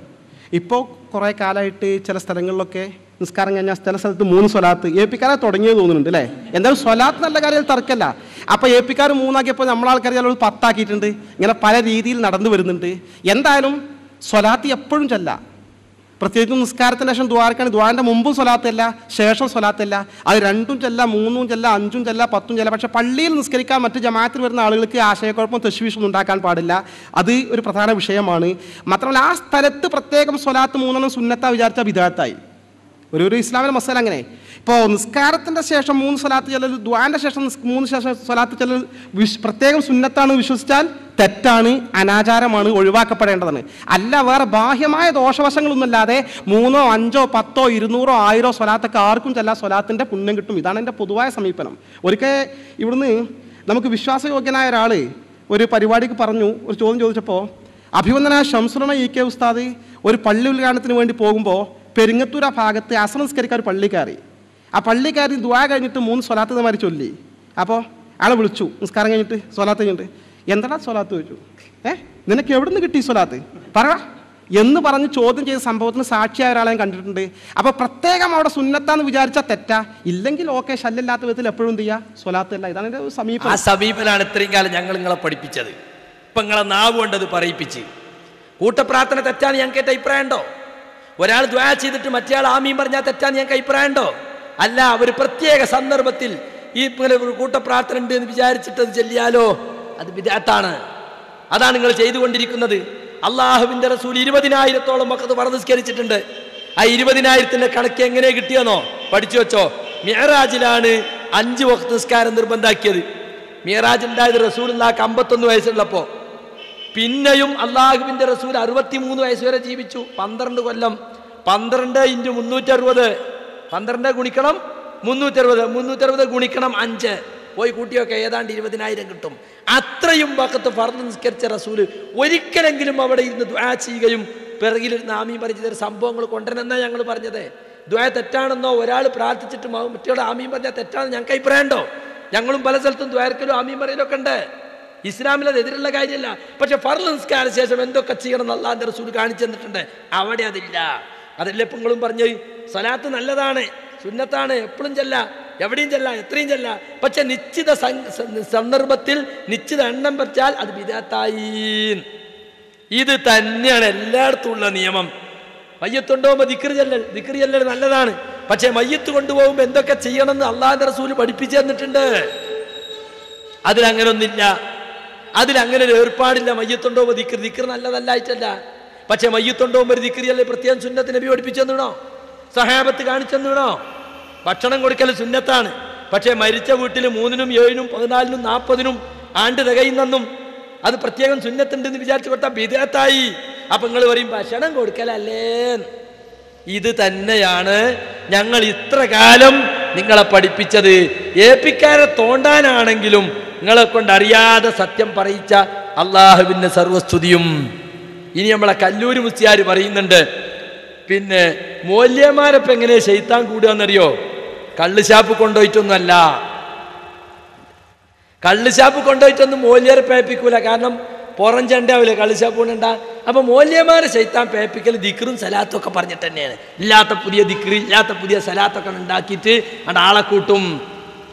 ഇപ്പോൾ കുറേ കാലമായിട്ട് ചില സ്ഥലങ്ങളിലൊക്കെ നിസ്കാരം കഴിഞ്ഞാൽ ചില സ്ഥലത്ത് മൂന്ന് സ്വലാത്ത്. എ പിക്കാരെ തുടങ്ങിയത് തോന്നുന്നുണ്ട് അല്ലേ എന്തായാലും സ്വലാത്ത് നല്ല കാര്യം തർക്കല്ല. അപ്പോൾ പിക്കാർ മൂന്നാക്കിയപ്പോൾ നമ്മളാൾക്കാർ ചിലപ്പോൾ പത്താക്കിയിട്ടുണ്ട്. ഇങ്ങനെ പല രീതിയിൽ നടന്നു വരുന്നുണ്ട്. എന്തായാലും സ്വലാത്ത് എപ്പോഴും ചെല്ല. പ്രത്യേകിച്ചും നിസ്കാരത്തിന് ശേഷം ദ്വാരക്കാണ്. ദ്വാരന്റെ മുമ്പും സ്വലാത്തല്ല ശേഷം സ്വലാത്തല്ല അത് രണ്ടും ചെല്ല മൂന്നും ചെല്ല അഞ്ചും ചെല്ല പത്തും ചെല്ല. പക്ഷേ പള്ളിയിൽ നിസ്കരിക്കാൻ മറ്റ് ജമാത്തിൽ വരുന്ന ആളുകൾക്ക് ആശയക്കുഴപ്പം തെശ്വീഷൊന്നും ഉണ്ടാക്കാൻ പാടില്ല. അത് ഒരു പ്രധാന വിഷയമാണ്. മാത്രമല്ല ആ സ്ഥലത്ത് പ്രത്യേകം സ്വലാത്ത് മൂന്നെണ്ണം സുന്നത്ത വിചാരിച്ച വിധാത്തായി ഒരു ഒരു ഇസ്ലാമിലെ മസാല അങ്ങനെ. ഇപ്പോൾ നിസ്കാരത്തിന്റെ ശേഷം മൂന്ന് സ്വലാത്ത് ചെല്ലൽ ദ്വാന്റെ ശേഷം മൂന്ന് ശേഷം സ്വലാത്ത് ചെല്ലൽ വിശ് പ്രത്യേകം സുന്നത്താണ് വിശ്വസിച്ചാൽ തെറ്റാണ് അനാചാരമാണ് ഒഴിവാക്കപ്പെടേണ്ടതാണ്. അല്ല വേറെ ബാഹ്യമായ ദോഷവശങ്ങളൊന്നുമില്ലാതെ മൂന്നോ അഞ്ചോ പത്തോ ഇരുന്നൂറോ ആയിരോ സ്വലാത്തൊക്കെ ആർക്കും ചെല്ലാ സ്വലാത്തിന്റെ പുണ്യം കിട്ടും. ഇതാണ് എന്റെ പൊതുവായ സമീപനം. ഒരിക്കൽ ഇവിടുന്ന് നമുക്ക് വിശ്വാസയോഗ്യനായ ഒരാൾ ഒരു പരിപാടിക്ക് പറഞ്ഞു ഒരു ചോദ്യം ചോദിച്ചപ്പോൾ അഭിവന്ദന ശംസുറമ ഇ കെ ഉസ്താദ് ഒരു പള്ളി ഉദ്ഘാടനത്തിന് വേണ്ടി പോകുമ്പോൾ പെരിങ്ങത്തൂർ ആ ഭാഗത്ത് അസംസ്കരിക്കാൻ ഒരു പള്ളി കയറി. ആ പള്ളി കയറി കഴിഞ്ഞിട്ട് മൂന്ന് സ്വലാത്ത് ഇതേമാതിരി ചൊല്ലി. അപ്പോൾ ആളെ വിളിച്ചു നിസ്കാരം കഴിഞ്ഞിട്ട് സ്വലാത്ത് കഴിഞ്ഞിട്ട് എന്താടാ സ്വലാത്ത്? ചോദിച്ചു. ഏ നിനക്ക് എവിടെ നിന്ന് കിട്ടി സ്വലാത്ത്? പറ. എന്ന് പറഞ്ഞ് ചോദ്യം ചെയ്ത സംഭവത്തിന് സാക്ഷിയായ ഒരാളെ കണ്ടിട്ടുണ്ട്. അപ്പോൾ പ്രത്യേകം അവിടെ സുന്നത്താന്ന് വിചാരിച്ചാൽ തെറ്റാ. ഇല്ലെങ്കിൽ ഓക്കെ ശല്യമില്ലാത്ത വിധത്തിൽ എപ്പോഴും ചെയ്യുക സ്വലാത്ത് അല്ല. ഇതാണ് ഒരു ആ സമീപനം സമീപനാണ് ഇത്രയും കാലം ഞങ്ങൾ നിങ്ങളെ പഠിപ്പിച്ചത്. ഇപ്പൊ നിങ്ങളെ നാവ് കൊണ്ടത് പറയിപ്പിച്ച്. കൂട്ടപ്രാർത്ഥന തെറ്റാന്ന് ഞങ്ങൾക്ക് അഭിപ്രായം ഉണ്ടോ ഒരാൾ ദ്വാ ചെയ്തിട്ട് മറ്റേ ആൾ ആമീൻ പറഞ്ഞാൽ തെറ്റാന്ന് ഞാൻ കൈപ്പറയണ്ടോ? അല്ല ഒരു പ്രത്യേക സന്ദർഭത്തിൽ ഈ കൂട്ടപ്രാർത്ഥന ഉണ്ട് എന്ന് വിചാരിച്ചിട്ട് അത് ചെല്ലിയാലോ? അത് വിദാത്താണ് അതാണ് നിങ്ങൾ ചെയ്തുകൊണ്ടിരിക്കുന്നത്. അള്ളാഹുവിന്റെ റസൂൽ ഇരുപതിനായിരത്തോളം മക്കത്ത് പറഞ്ഞുസ്കരിച്ചിട്ടുണ്ട് ആ ഇരുപതിനായിരത്തിന്റെ കണക്ക് എങ്ങനെ കിട്ടിയെന്നോ? പഠിച്ചു വെച്ചോ. മിയറാജിലാണ് അഞ്ച് വക്ത് നിസ്കാരം നിർബന്ധാക്കിയത്. മിയറാജ് ഉണ്ടായത് റസൂലുള്ളാക്ക് അമ്പത്തൊന്ന് വയസ്സുള്ളപ്പോ. പിന്നെയും അള്ളാഹുവിന്റെ റസൂൽ അറുപത്തിമൂന്ന് വയസ്സ് വരെ ജീവിച്ചു. പന്ത്രണ്ട് കൊല്ലം. പന്ത്രണ്ട് ഇന്റു മുന്നൂറ്ററുപത്. പന്ത്രണ്ട് ഗുണിക്കണം മുന്നൂറ്ററുപത്. മുന്നൂറ്ററുപത് ഗുണിക്കണം അഞ്ച്. പോയി കൂട്ടിയൊക്കെ ഏതാണ്ട് ഇരുപതിനായിരം കിട്ടും. അത്രയും വക്കത്ത് ഫർദ് നിസ്കരിച്ച റസൂൽ ഒരിക്കലെങ്കിലും അവിടെ ഇരുന്ന് ദ്വാ ചെയ്യുകയും പിറകിലിരുന്ന് ആമീൻ പറഞ്ഞ സംഭവങ്ങൾ കൊണ്ടുവരണമെന്നാണ് ഞങ്ങൾ പറഞ്ഞത്. ദ്വാ തെറ്റാണെന്നോ ഒരാൾ പ്രാർത്ഥിച്ചിട്ട് മറ്റേ ആമീൻ പറഞ്ഞാൽ തെറ്റാണെന്ന് ഞങ്ങൾക്ക് അഭിപ്രായമുണ്ടോ? ഞങ്ങളും പല സ്ഥലത്തും ദ്വാരക്കലും ആമീൻ പറയലൊക്കെ ഉണ്ട്. ഇസ്ലാമിൽ അത് എതിരുള്ള കാര്യമല്ല. പക്ഷെ ഫർൾ നിസ്കാര ശേഷം എന്തൊക്കെ ചെയ്യണം എന്ന് റസൂൽ കാണിച്ചു തന്നിട്ടുണ്ട്. അവിടെ അതില്ല. അതല്ലേ ഇപ്പം നിങ്ങളും പറഞ്ഞു സ്വലാത്ത് നല്ലതാണ് സുന്നത്താണ് എപ്പോഴും ചെല്ല എവിടെയും ചെല്ല എത്രയും ചെല്ല. പക്ഷെ നിശ്ചിത സന്ദർഭത്തിൽ നിശ്ചിത എണ്ണം പറ്റാൽ അത് വിദാത്തായി ഇത് തന്നെയാണ് എല്ലായിടത്തും ഉള്ള നിയമം. മയ്യത്തുണ്ടോ? ദിക്രി ചെല്ലൽ ദിക്രി ചെല്ലൽ നല്ലതാണ്. പക്ഷെ മയ്യത്ത് കൊണ്ടുപോകുമ്പോൾ എന്തൊക്കെ ചെയ്യണമെന്ന് അള്ളാഹിന്റെ റസൂൽ പഠിപ്പിച്ചു തന്നിട്ടുണ്ട്. അതിലങ്ങനൊന്നില്ല അതിലങ്ങനെ ഒരു ഏർപ്പാടില്ല. മയ്യത്തുണ്ടോ ദിക്കർ ദിക്കർ നല്ലതല്ലായിട്ടല്ല പക്ഷെ മയ്യത്തുണ്ടോ ഒരു ദിക്രിയല്ലേ പ്രത്യേകം സുന്നത്ത് നബി പഠിപ്പിച്ചെന്നിടോ സഹാബത്ത് കാണിച്ചെന്നിടോ ഭക്ഷണം കൊടുക്കൽ സുന്നത്താണ്. പക്ഷേ മരിച്ച വീട്ടിൽ മൂന്നിനും ഏഴിനും പതിനാലിനും നാൽപ്പതിനും ആണ്ട് തികയുന്നെന്നും അത് പ്രത്യേകം സുന്നത്തുണ്ടെന്ന് വിചാരിച്ചു കൊടുത്താൽ വിദേഹത്തായി അപ്പൊ നിങ്ങൾ പറയും ഭക്ഷണം കൊടുക്കലല്ലേ? ഇത് തന്നെയാണ് ഞങ്ങൾ ഇത്ര കാലം നിങ്ങളെ പഠിപ്പിച്ചത്. ഏപ്പിക്കാരെ തോണ്ടാനാണെങ്കിലും നിങ്ങളെ കൊണ്ട് അറിയാതെ സത്യം പറയിച്ച അള്ളാഹുവിന്റെ സർവസ്തുതിയും. ഇനി നമ്മളെ കല്ലൂര് മുസ്തിയാർ പറയുന്നുണ്ട് പിന്നെ മൂല്യന്മാരപ്പം എങ്ങനെ ശൈത്താൻ കൂടുകയെന്നറിയോ? കള്ളുശാപ്പ് കൊണ്ടുപോയിട്ടൊന്നുമല്ല. കള്ളുശാപ്പ് കൊണ്ടുപോയിട്ടൊന്നും മൂല്യരെ പേപ്പിക്കൂല. കാരണം പുറം ചെണ്ടാവില്ലേ കള്ളുശാപ്പ് കൊണ്ടുണ്ട അപ്പൊ മൂല്യമാരെ ശൈത്താൻ പേപ്പിക്കൽ ദിക്റും സലാത്തും ഒക്കെ പറഞ്ഞിട്ട് തന്നെയാണ്. ഇല്ലാത്ത പുതിയ ദിക്റ് ഇല്ലാത്ത പുതിയ സലാത്തൊക്കെ ഉണ്ടാക്കിയിട്ട് ആളെ കൂട്ടും.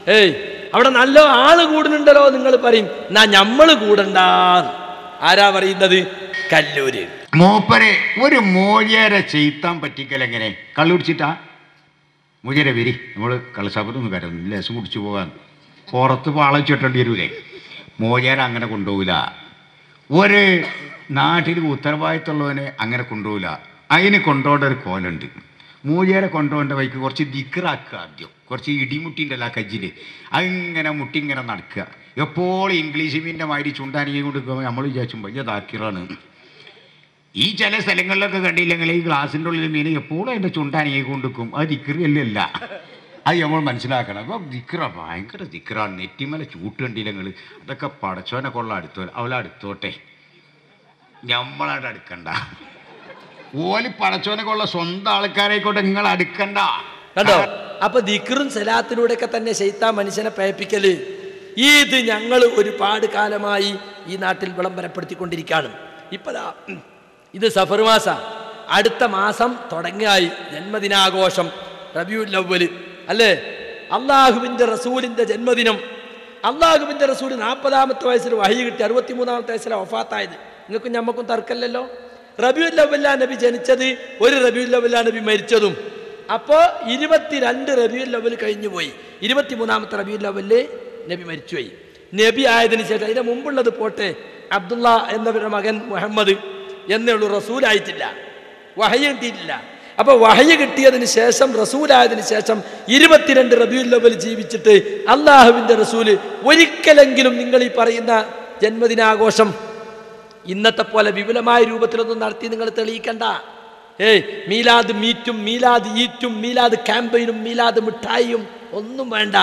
ഏയ് അവിടെ നല്ല ആൾ കൂടുന്നുണ്ടല്ലോ നിങ്ങൾ പറയും. എന്നാ ഞമ്മൾ കൂടണ്ട. ആരാ പറയുന്നത്? കല്ലൂര്. മൂപ്പരെ ഒരു മോചേരെ ചെയ്ത്താൻ പറ്റിക്കൽ എങ്ങനെ? കള്ളു കുടിച്ചിട്ടാ? മോചേരെ വരി. നമ്മൾ കള്ളസാപ്പത്തൊന്നും കരുതുന്നു ലേശം കുടിച്ചു പോകാൻ പുറത്ത് പാളം ചുട്ടേണ്ടി വരൂലേ? മോചേര അങ്ങനെ കൊണ്ടുപോകില്ല ഒരു നാട്ടിൽ ഉത്തരവാദിത്തമുള്ളവനെ അങ്ങനെ കൊണ്ടുപോകില്ല അതിന് കൊണ്ടുപോകേണ്ട ഒരു കോലുണ്ട്. മൂചേരെ കൊണ്ടുപോകേണ്ട വൈക്ക് കുറച്ച് ദിക്കറാക്കുക ആദ്യം. കുറച്ച് ഇടിമുട്ടിന്റെ അല്ല കജ്ജിൽ. അങ്ങനെ മുട്ടിങ്ങനെ നടക്കുക. എപ്പോഴും ഇംഗ്ലീഷ് മീന്റെ മാതിരി ചുണ്ടാനിയെ കൊണ്ട് നമ്മൾ വിചാരിച്ചും വലിയ താക്കിറാണ് ഈ ചില സ്ഥലങ്ങളിലൊക്കെ കണ്ടില്ലെങ്കിൽ ഈ ഗ്ലാസിന്റെ ഉള്ളിൽ മീൻ എപ്പോഴും അതിന്റെ ചുണ്ടാനിയെ കൊണ്ടിരിക്കും അത് ദിക്കറിയല്ല അത് നമ്മൾ മനസ്സിലാക്കണം. അപ്പോൾ ദിക്ര ഭയങ്കര ദിക്കറാണ് നെറ്റിമല ചൂട്ട് കണ്ടില്ലെങ്കിൽ അതൊക്കെ പടച്ചോനെ കൊള്ള അടുത്തോ അവളെ അടുത്തോട്ടെ. നമ്മളവിടെ അടുക്കണ്ട. ഓൽ പടച്ചോനെ കൊള്ള സ്വന്തം ആൾക്കാരായിക്കോട്ടെ നിങ്ങൾ അടുക്കണ്ട. കണ്ടോ? അപ്പൊ ദിക്റും സലാത്തിലൂടെയൊക്കെ തന്നെ ശൈത്താൻ മനുഷ്യനെ പേപ്പിക്കൽ. ഇത് ഞങ്ങൾ ഒരുപാട് കാലമായി ഈ നാട്ടിൽ വിളംബരപ്പെടുത്തിക്കൊണ്ടിരിക്കുകയാണ്. ഇപ്പതാ ഇത് സഫർ മാസ. അടുത്ത മാസം തുടങ്ങിയായി ജന്മദിനാഘോഷം റബിയുൽ ലവ്വൽ അല്ലേ? അള്ളാഹുവിന്റെ റസൂലിന്റെ ജന്മദിനം. അള്ളാഹുവിന്റെ റസൂൽ നാൽപ്പതാമത്തെ വയസ്സിൽ വഹി കിട്ടി അറുപത്തിമൂന്നാമത്തെ വയസ്സിലാണ് ഒഫാത്തായത് നിങ്ങൾക്കും ഞമ്മക്കും തർക്കമല്ലല്ലോ? റബിയുൽ അവല്ല നബി ജനിച്ചത് ഒരു റബിയുൽ അവല്ല നബി മരിച്ചതും. അപ്പോൾ ഇരുപത്തിരണ്ട് റബിയുൽ അവൽ കഴിഞ്ഞു പോയി ഇരുപത്തിമൂന്നാമത്തെ റബിയുൽ അവൽ നബി മരിച്ചുപോയി. നബി ആയതിനു ശേഷം അതിന്റെ മുമ്പുള്ളത് പോട്ടെ അബ്ദുള്ള എന്നവരുടെ മകൻ മുഹമ്മദ് എന്നുള്ളൂ റസൂലായിട്ടില്ല വഹയ കിട്ടിയിട്ടില്ല. അപ്പൊ വഹയ കിട്ടിയതിന് ശേഷം റസൂലായതിനു ശേഷം ഇരുപത്തിരണ്ട് റബിയുൽ അവൽ ജീവിച്ചിട്ട് അള്ളാഹുവിന്റെ റസൂൽ ഒരിക്കലെങ്കിലും നിങ്ങൾ ഈ പറയുന്ന ജന്മദിനാഘോഷം ഇന്നത്തെ പോലെ വിപുലമായ രൂപത്തിലൊന്നും നടത്തി നിങ്ങൾ തെളിയിക്കണ്ട. ഏയ് മീലാദ് മീറ്റും മീലാദ് ഈറ്റും മീലാദ് ക്യാമ്പയിനും മീലാദ് മിഠായിയും ഒന്നും വേണ്ട.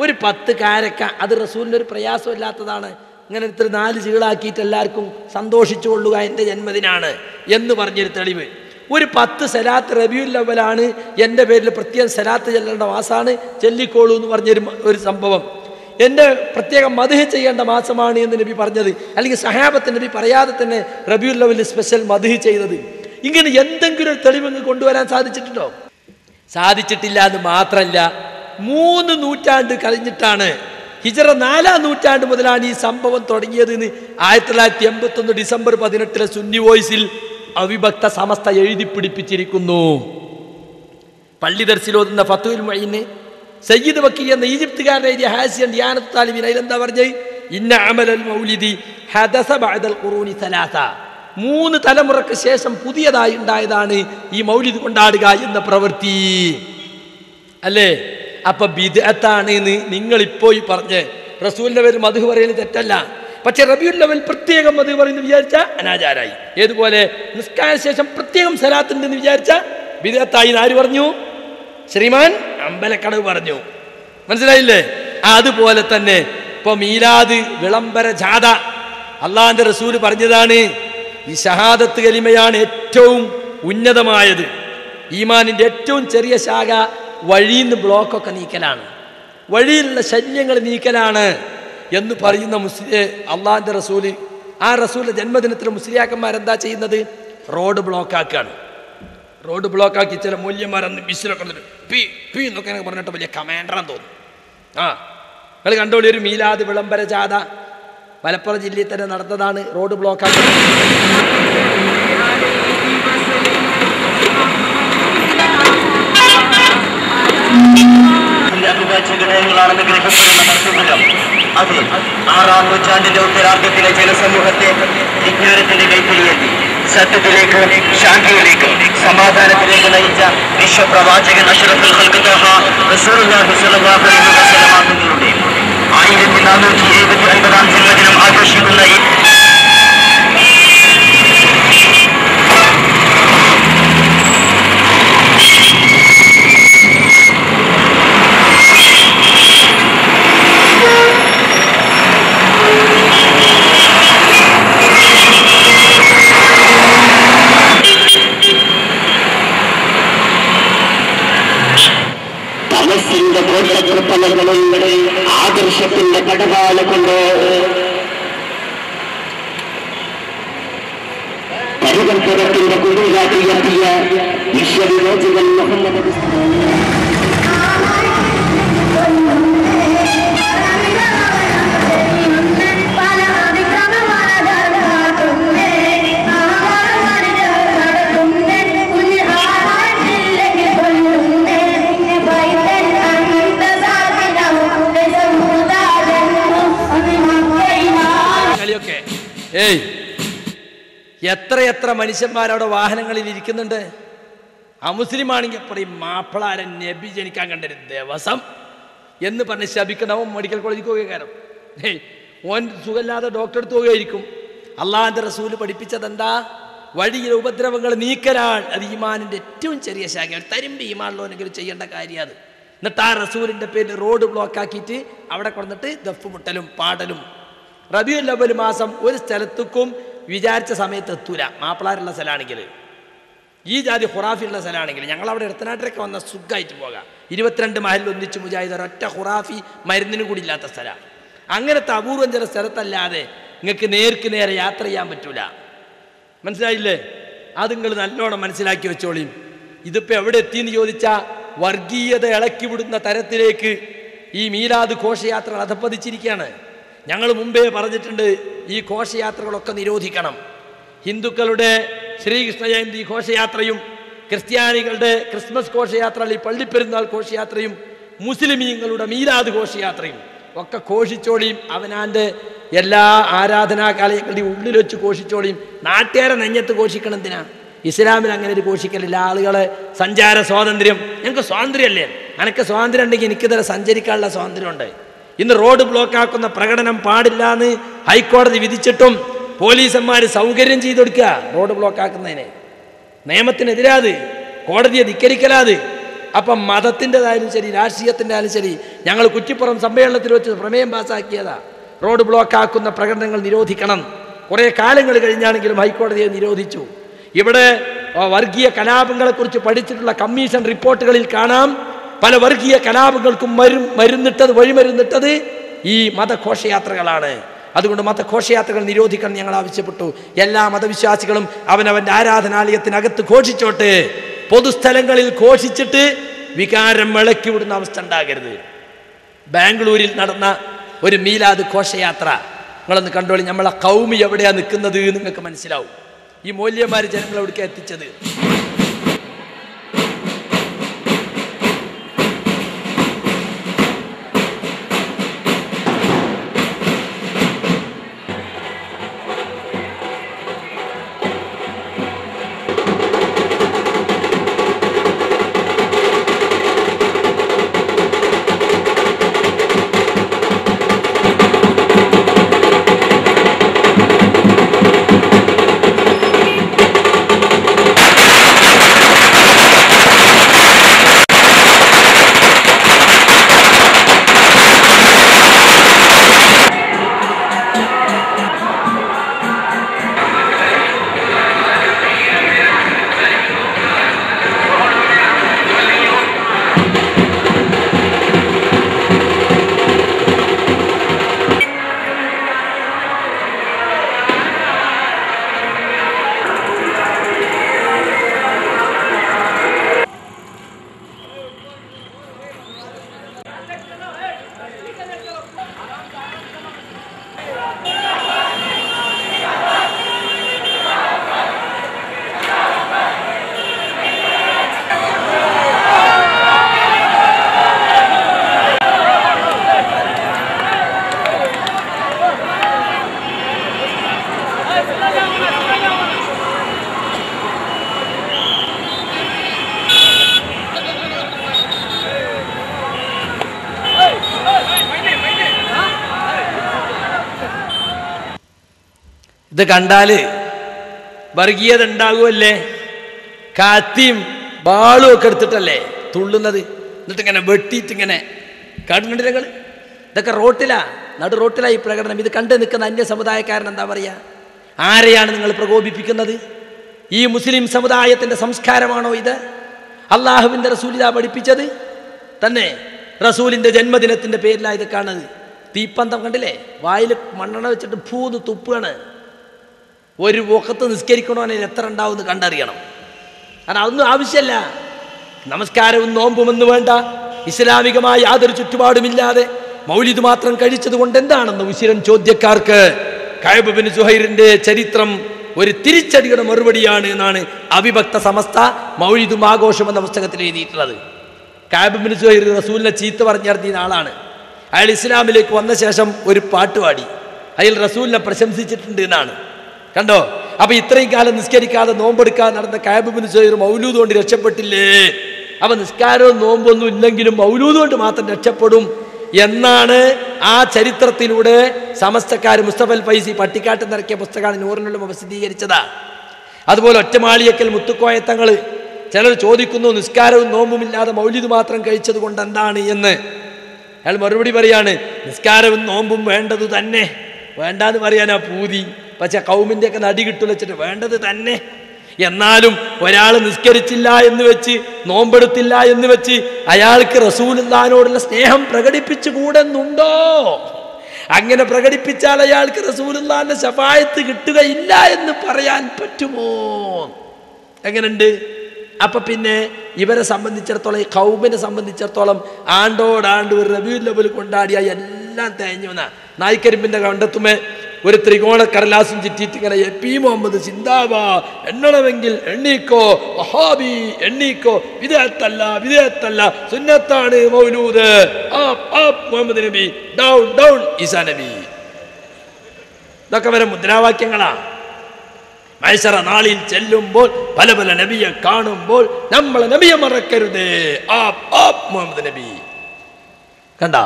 ഒരു പത്ത് കാരക്ക അത് റസൂലിന്റെ ഒരു പ്രയാസമില്ലാത്തതാണ്. ഇങ്ങനെ ഇത്ര നാല് ചീളാക്കിയിട്ട് എല്ലാവർക്കും സന്തോഷിച്ചു കൊള്ളുക എന്റെ ജന്മദിനാണ് എന്ന് പറഞ്ഞൊരു തെളിവ്. ഒരു പത്ത് സലാത്ത് റബിയുൽ ലവലാണ് എന്റെ പേരിൽ പ്രത്യേകം സലാത്ത് ചെല്ലേണ്ട മാസമാണ് ചെല്ലിക്കോളൂ എന്ന് പറഞ്ഞൊരു ഒരു സംഭവം. എന്റെ പ്രത്യേകം മധുഹ ചെയ്യേണ്ട മാസമാണ് എന്ന് നബി പറഞ്ഞത്. അല്ലെങ്കിൽ സഹാബത്ത് നബി പറയാതെ തന്നെ റബിയുൽ ലെവലിൽ സ്പെഷ്യൽ മധുഹ ചെയ്തത്. ഇങ്ങനെ എന്തെങ്കിലും ഒരു തെളിവ് കൊണ്ടുവരാൻ സാധിച്ചിട്ടുണ്ടോ? സാധിച്ചിട്ടില്ല എന്ന് മാത്രമല്ല മൂന്ന് നൂറ്റാണ്ട് കഴിഞ്ഞിട്ടാണ് ഹിജറ നാലാം നൂറ്റാണ്ട് മുതലാണ് ഈ സംഭവം തുടങ്ങിയത് എന്ന് ആയിരത്തി തൊള്ളായിരത്തി എൺപത്തി ഒന്ന് ഡിസംബർ പതിനെട്ടിലെ സുന്നി വോയിസിൽ അവിഭക്ത സമസ്ത എഴുതി പിടിപ്പിച്ചിരിക്കുന്നു. പള്ളി ദർശിലോതുന്ന ഫത്തുൽ മൊയ്ന് സയ്യിദ് വക്കീൽ എന്ന ഈജിപ്തുകാരൻ എഴുതിയ ഹാസ്യം ധ്യാനത്താലിമിനെന്താ അതിലെന്താ പറഞ്ഞത്? ഇന്ന അമലൽ മൗലിദി ഹദസ ബഅദൽ ഖുറൂനി സലാസ. മൂന്ന് തലമുറയ്ക്ക് ശേഷം പുതിയതായി ഉണ്ടായതാണ് ഈ മൗലിദ് കൊണ്ടാടുക എന്ന പ്രവൃത്തി. അല്ലേ? അപ്പൊ ബിദത്താണ് എന്ന് നിങ്ങൾ ഇപ്പോൾ ഈ പറഞ്ഞ് റസൂലിന്റെ പേര് മധു പറയുന്നത് തെറ്റല്ല. പക്ഷെ റബിയുൽ ലെവൽ പ്രത്യേകം മധു പറയുന്നു വിചാരിച്ച അനാചാരായി. ഏതുപോലെ? നിസ്കാര ശേഷം പ്രത്യേകം സലാത്തുണ്ടെന്ന് വിചാരിച്ച ബിദത്തായി എന്ന് ആര് പറഞ്ഞു? ശ്രീമാൻ അമ്പലക്കടവ് പറഞ്ഞു. മനസ്സിലായില്ലേ? അതുപോലെ തന്നെ ഇപ്പൊ മീലാദ് വിളംബര ജാഥ. അള്ളാന്റെ റസൂൽ പറഞ്ഞതാണ് ഈ ഷഹാദത്ത് കലിമയാണ് ഏറ്റവും ഉന്നതമായത്. ഈമാനിന്റെ ഏറ്റവും ചെറിയ ശാഖ വഴിയിൽ നിന്ന് ബ്ലോക്കൊക്കെ നീക്കലാണ്. വഴിയിലുള്ള ശല്യങ്ങൾ നീക്കലാണ് എന്ന് പറയുന്ന മുസ്ലിം അള്ളാഹിന്റെ റസൂൽ ആ റസൂലിന്റെ ജന്മദിനത്തിൽ മുസ്ലിയാക്കന്മാരെന്താ ചെയ്യുന്നത്? റോഡ് ബ്ലോക്കാക്കാണ്. റോഡ് ബ്ലോക്കാക്കി ചില മൂല്യന്മാരന്ന് ബിസിലൊക്കെ പി പി എന്നൊക്കെ പറഞ്ഞിട്ട് വലിയ കമാൻഡറാന്ന് തോന്നുന്നു. ആ നിങ്ങൾ കണ്ടോളി ഒരു മീലാദ് വിളംബര ജാഥ. മലപ്പുറം ജില്ലയിൽ തന്നെ നടന്നതാണ് റോഡ് ബ്ലോക്കാക്കി ഉത്തരാർദ്ധത്തിലെ ജനസമൂഹത്തെ സത്യത്തിലേക്ക് ശാന്തിയിലേക്ക് സമാധാനത്തിലേക്ക് നയിച്ച വിശ്വപ്രവാചകൻ അഷ്റഫുൽ മനുഷ്യന്മാരവിടെ വാഹനങ്ങളിൽ ഇരിക്കുന്നുണ്ട്. അമുസ്ലിം ആണെങ്കിൽ പറയും മാപ്പിളാരൻ നബി ജനിക്കാൻ കണ്ടൊരു ദിവസം എന്ന് പറഞ്ഞ് ശപിക്കണവൻ മെഡിക്കൽ കോളേജിൽ പോകുക കാരണം ഏയ് ഓൻ സുഖമില്ലാതെ ഡോക്ടർ അടുത്ത് പോവുകയായിരിക്കും. അള്ളാഹാന്റെ റസൂൽ പഠിപ്പിച്ചത് എന്താ വഴിയിലെ ഉപദ്രവങ്ങൾ നീക്കലാണ്. അത് ഈമാനിന്റെ ഏറ്റവും ചെറിയ ശാഖ ഒരു തരുമ്പ് ചെയ്യേണ്ട കാര്യം അത് എന്നിട്ട് ആ റസൂലിന്റെ പേരിൽ റോഡ് ബ്ലോക്ക് ആക്കിയിട്ട് അവിടെ കൊണ്ടിട്ട് ദഫ് മുട്ടലും പാടലും. റബിയുൽ അവൽ മാസം ഒരു സ്ഥലത്തേക്കും വിചാരിച്ച സമയത്ത് എത്തൂല. മാപ്പിളാരുള്ള സ്ഥലമാണെങ്കിൽ ഈ ജാതി ഖുറാഫിയുള്ള സ്ഥലമാണെങ്കിൽ ഞങ്ങൾ അവിടെ ഇടത്തനാട്ടിലൊക്കെ വന്ന സുഖമായിട്ട് പോകാം. ഇരുപത്തിരണ്ട് മഹലിൽ ഒന്നിച്ച് മുജാഹിദ് ഒരൊറ്റ ഖുറാഫി മരുന്നിനും കൂടി ഇല്ലാത്ത സ്ഥലമാണ് അങ്ങനത്തെ അപൂർവം ചില സ്ഥലത്തല്ലാതെ നിങ്ങൾക്ക് നേർക്ക് നേരെ യാത്ര ചെയ്യാൻ പറ്റൂല. മനസ്സിലായില്ലേ? അത് നിങ്ങൾ നല്ലോണം മനസ്സിലാക്കി വെച്ചോളിയും ഇതിപ്പോൾ എവിടെ എത്തിയെന്ന് ചോദിച്ചാൽ വർഗീയത ഇളക്കി വിടുന്ന തരത്തിലേക്ക് ഈ മീലാദ് ഘോഷയാത്രകൾ അധപ്പതിച്ചിരിക്കുകയാണ് ഞങ്ങൾ മുമ്പേ പറഞ്ഞിട്ടുണ്ട് ഈ ഘോഷയാത്രകളൊക്കെ നിരോധിക്കണം. ഹിന്ദുക്കളുടെ ശ്രീകൃഷ്ണ ജയന്തി ഘോഷയാത്രയും ക്രിസ്ത്യാനികളുടെ ക്രിസ്മസ് ഘോഷയാത്ര അല്ലെങ്കിൽ പള്ളിപ്പെരുന്നാൾ ഘോഷയാത്രയും മുസ്ലിമീങ്ങളുടെ മീലാദ് ഘോഷയാത്രയും ഒക്കെ ഘോഷിച്ചോളിയും അവനാന്റെ എല്ലാ ആരാധനാകാലയങ്ങളുടെയും ഉള്ളിൽ വെച്ച് ഘോഷിച്ചോളിയും നാട്ടുകാരെ നെഞ്ഞത്ത് ഘോഷിക്കണം എന്തിനാ? ഇസ്ലാമിൽ അങ്ങനെ ഒരു ഘോഷിക്കലില്ല. ആളുകളെ സഞ്ചാര സ്വാതന്ത്ര്യം. ഞങ്ങൾക്ക് സ്വാതന്ത്ര്യമല്ലേ അനക്ക് സ്വാതന്ത്ര്യം ഉണ്ടെങ്കിൽ എനിക്ക് തരം സഞ്ചരിക്കാനുള്ള സ്വാതന്ത്ര്യമുണ്ട്. ഇന്ന് റോഡ് ബ്ലോക്ക് ആക്കുന്ന പ്രകടനം പാടില്ല എന്ന് ഹൈക്കോടതി വിധിച്ചിട്ടും പോലീസന്മാർ സൗകര്യം ചെയ്തു കൊടുക്കുക റോഡ് ബ്ലോക്ക് ആക്കുന്നതിന് നിയമത്തിനെതിരാത് കോടതിയെ ധിക്കരിക്കലാത്. അപ്പം മതത്തിന്റെതായാലും ശരി രാഷ്ട്രീയത്തിന്റെ ആയാലും ശരി ഞങ്ങൾ കുറ്റിപ്പുറം സമ്മേളനത്തിൽ വെച്ച് പ്രമേയം പാസ്സാക്കിയതാ റോഡ് ബ്ലോക്ക് ആക്കുന്ന പ്രകടനങ്ങൾ നിരോധിക്കണം. കുറേ കാലങ്ങൾ കഴിഞ്ഞാണെങ്കിലും ഹൈക്കോടതിയെ നിരോധിച്ചു. ഇവിടെ വർഗീയ കലാപങ്ങളെക്കുറിച്ച് പഠിച്ചിട്ടുള്ള കമ്മീഷൻ റിപ്പോർട്ടുകളിൽ കാണാം. പല വർഗീയ കലാപങ്ങൾക്കും മരു മരുന്നിട്ടത് വഴിമരുന്നിട്ടത് ഈ മതഘോഷയാത്രകളാണ്. അതുകൊണ്ട് മതഘോഷയാത്രകൾ നിരോധിക്കാൻ ഞങ്ങൾ ആവശ്യപ്പെട്ടു. എല്ലാ മതവിശ്വാസികളും അവനവന്റെ ആരാധനാലയത്തിനകത്ത് ഘോഷിച്ചോട്ട് പൊതുസ്ഥലങ്ങളിൽ ഘോഷിച്ചിട്ട് വികാരം വിളക്കി വിടുന്ന അവസ്ഥ ഉണ്ടാകരുത്. ബാംഗ്ലൂരിൽ നടന്ന ഒരു മീലാദ് ഘോഷയാത്ര. നിങ്ങളൊന്ന് കണ്ടോളി നമ്മളെ കൗമി എവിടെയാണ് നിൽക്കുന്നത് നിങ്ങൾക്ക് മനസ്സിലാവും. ഈ മൂല്യമാര് ജനങ്ങളെവിടേക്ക് എത്തിച്ചത്? കണ്ടാൽ വർഗീയത ഉണ്ടാകുമല്ലേ കാത്തിയും ബാളും ഒക്കെ എടുത്തിട്ടല്ലേ തുള്ളുന്നത്? എന്നിട്ട് ഇങ്ങനെ വെട്ടിയിട്ട് ഇങ്ങനെ നിങ്ങൾ ഇതൊക്കെ റോട്ടിലാ നടു റോട്ടിലാ ഈ പ്രകടനം. ഇത് കണ്ടു നിൽക്കുന്ന അന്യ സമുദായക്കാരൻ എന്താ പറയുക ആരെയാണ് നിങ്ങൾ പ്രകോപിപ്പിക്കുന്നത്? ഈ മുസ്ലിം സമുദായത്തിന്റെ സംസ്കാരമാണോ ഇത്? അള്ളാഹുവിന്റെ റസൂലിത പഠിപ്പിച്ചത്? തന്നെ റസൂലിന്റെ ജന്മദിനത്തിന്റെ പേരിലാണ് ഇത് കാണുന്നത്. തീപ്പന്തം കണ്ടില്ലേ? വായിൽ മണ്ണെണ്ണ വെച്ചിട്ട് ഭൂത് തുപ്പാണ്. ഒരു മുഖത്ത് നിസ്കരിക്കണമെങ്കിൽ എത്ര ഉണ്ടാവും എന്ന് കണ്ടറിയണം. കാരണം അതൊന്നും ആവശ്യമല്ല. നമസ്കാരവും നോമ്പുമെന്ന് വേണ്ട. ഇസ്ലാമികമായ യാതൊരു ചുറ്റുപാടുമില്ലാതെ മൗലിദ് മാത്രം കഴിച്ചത് കൊണ്ട് എന്താണെന്ന് ഉശിരൻ ചോദ്യക്കാർക്ക്? കയബ് ബിൻ സുഹൈറിന്റെ ചരിത്രം ഒരു തിരിച്ചടിയുടെ മറുപടിയാണ് എന്നാണ് അവിഭക്ത സമസ്ത മൗലിദും ആഘോഷം എന്ന പുസ്തകത്തിൽ എഴുതിയിട്ടുള്ളത്. കാബ് ബിൻ സുഹൈർ റസൂലിനെ ചീത്ത പറഞ്ഞിറങ്ങിയ ആളാണ്. അയാൾ ഇസ്ലാമിലേക്ക് വന്ന ശേഷം ഒരു പാട്ട് പാടി. റസൂലിനെ പ്രശംസിച്ചിട്ടുണ്ട് എന്നാണ്. കണ്ടോ? അപ്പൊ ഇത്രയും കാലം നിസ്കരിക്കാതെ നോമ്പെടുക്കാതെ നടന്ന കാബിബിന് ചെയ്തൊരു മൗലൂദ് കൊണ്ട് രക്ഷപ്പെട്ടില്ലേ? അപ്പൊ നിസ്കാരവും നോമ്പൊന്നും ഇല്ലെങ്കിലും മൗലൂദ് കൊണ്ട് മാത്രം രക്ഷപ്പെടും എന്നാണ് ആ ചരിത്രത്തിലൂടെ സമസ്തക്കാർ മുസ്തഫൽ ഫൈസി പട്ടിക്കാട്ട് നിറക്കിയ പുസ്തകമാണ് നൂറിനുള്ള പ്രസിദ്ധീകരിച്ചതാ. അതുപോലെ ഒറ്റമാളിയക്കൽ മുത്തുക്കോയത്തങ്ങൾ ചിലർ ചോദിക്കുന്നു നിസ്കാരവും നോമ്പും ഇല്ലാതെ മൗലിദ് മാത്രം കഴിച്ചത് കൊണ്ട് എന്താണ് എന്ന്? അയാൾ മറുപടി പറയാണ് നിസ്കാരവും നോമ്പും വേണ്ടത് തന്നെ. വേണ്ടാന്ന് പറയാനാ പൂതി. പക്ഷെ കൗമിന്റെ ഒക്കെ നടി കിട്ടു വെച്ചിട്ട് വേണ്ടത് തന്നെ. എന്നാലും ഒരാൾ നിസ്കരിച്ചില്ല എന്ന് വെച്ച് നോമ്പെടുത്തില്ല എന്ന് വെച്ച് അയാൾക്ക് റസൂലുള്ളാനോടുള്ള സ്നേഹം പ്രകടിപ്പിച്ചു കൂടെന്നുണ്ടോ? അങ്ങനെ പ്രകടിപ്പിച്ചാൽ അയാൾക്ക് റസൂലുള്ളാന്റെ ശഫായത്ത് കിട്ടുകയില്ല എന്ന് പറയാൻ പറ്റുമോ? എങ്ങനെയുണ്ട് അപ്പൊ പിന്നെ ഇവരെ സംബന്ധിച്ചിടത്തോളം ഈ കൗമിനെ സംബന്ധിച്ചിടത്തോളം ആണ്ടോടാണ്ട് ഒരു റബ്യൂ ലെവൽ കൊണ്ടാടിയ എല്ലാം തേഞ്ഞു വന്ന. നായ്ക്കരിമ്പിന്റെ കണ്ടത്തുമേ ഒരു ത്രികോണ കടലാസും ചിറ്റിയിട്ട് ഇങ്ങനെ എ പി മുഹമ്മദ് സിന്താബ എണ്ണണമെങ്കിൽ എണ്ണീക്കോ വഹാബി എണ്ണീക്കോ വിദേഹത്തല്ല വിദേഹത്തല്ല സുന്നത്താണ് മൗലൂദ്. മുഹമ്മദ് നബി ഡൗൺ ഡൗൺ ഈസാ നബി. ഇതൊക്കെ വരെ മുദ്രാവാക്യങ്ങളാ. മൈസറ നാളിൽ ചെല്ലുമ്പോൾ പല പല നബിയെ കാണുമ്പോൾ നമ്മളെ നബിയെ മറക്കരുത്. ആപ് ആപ് മുഹമ്മദ് നബി. കണ്ട?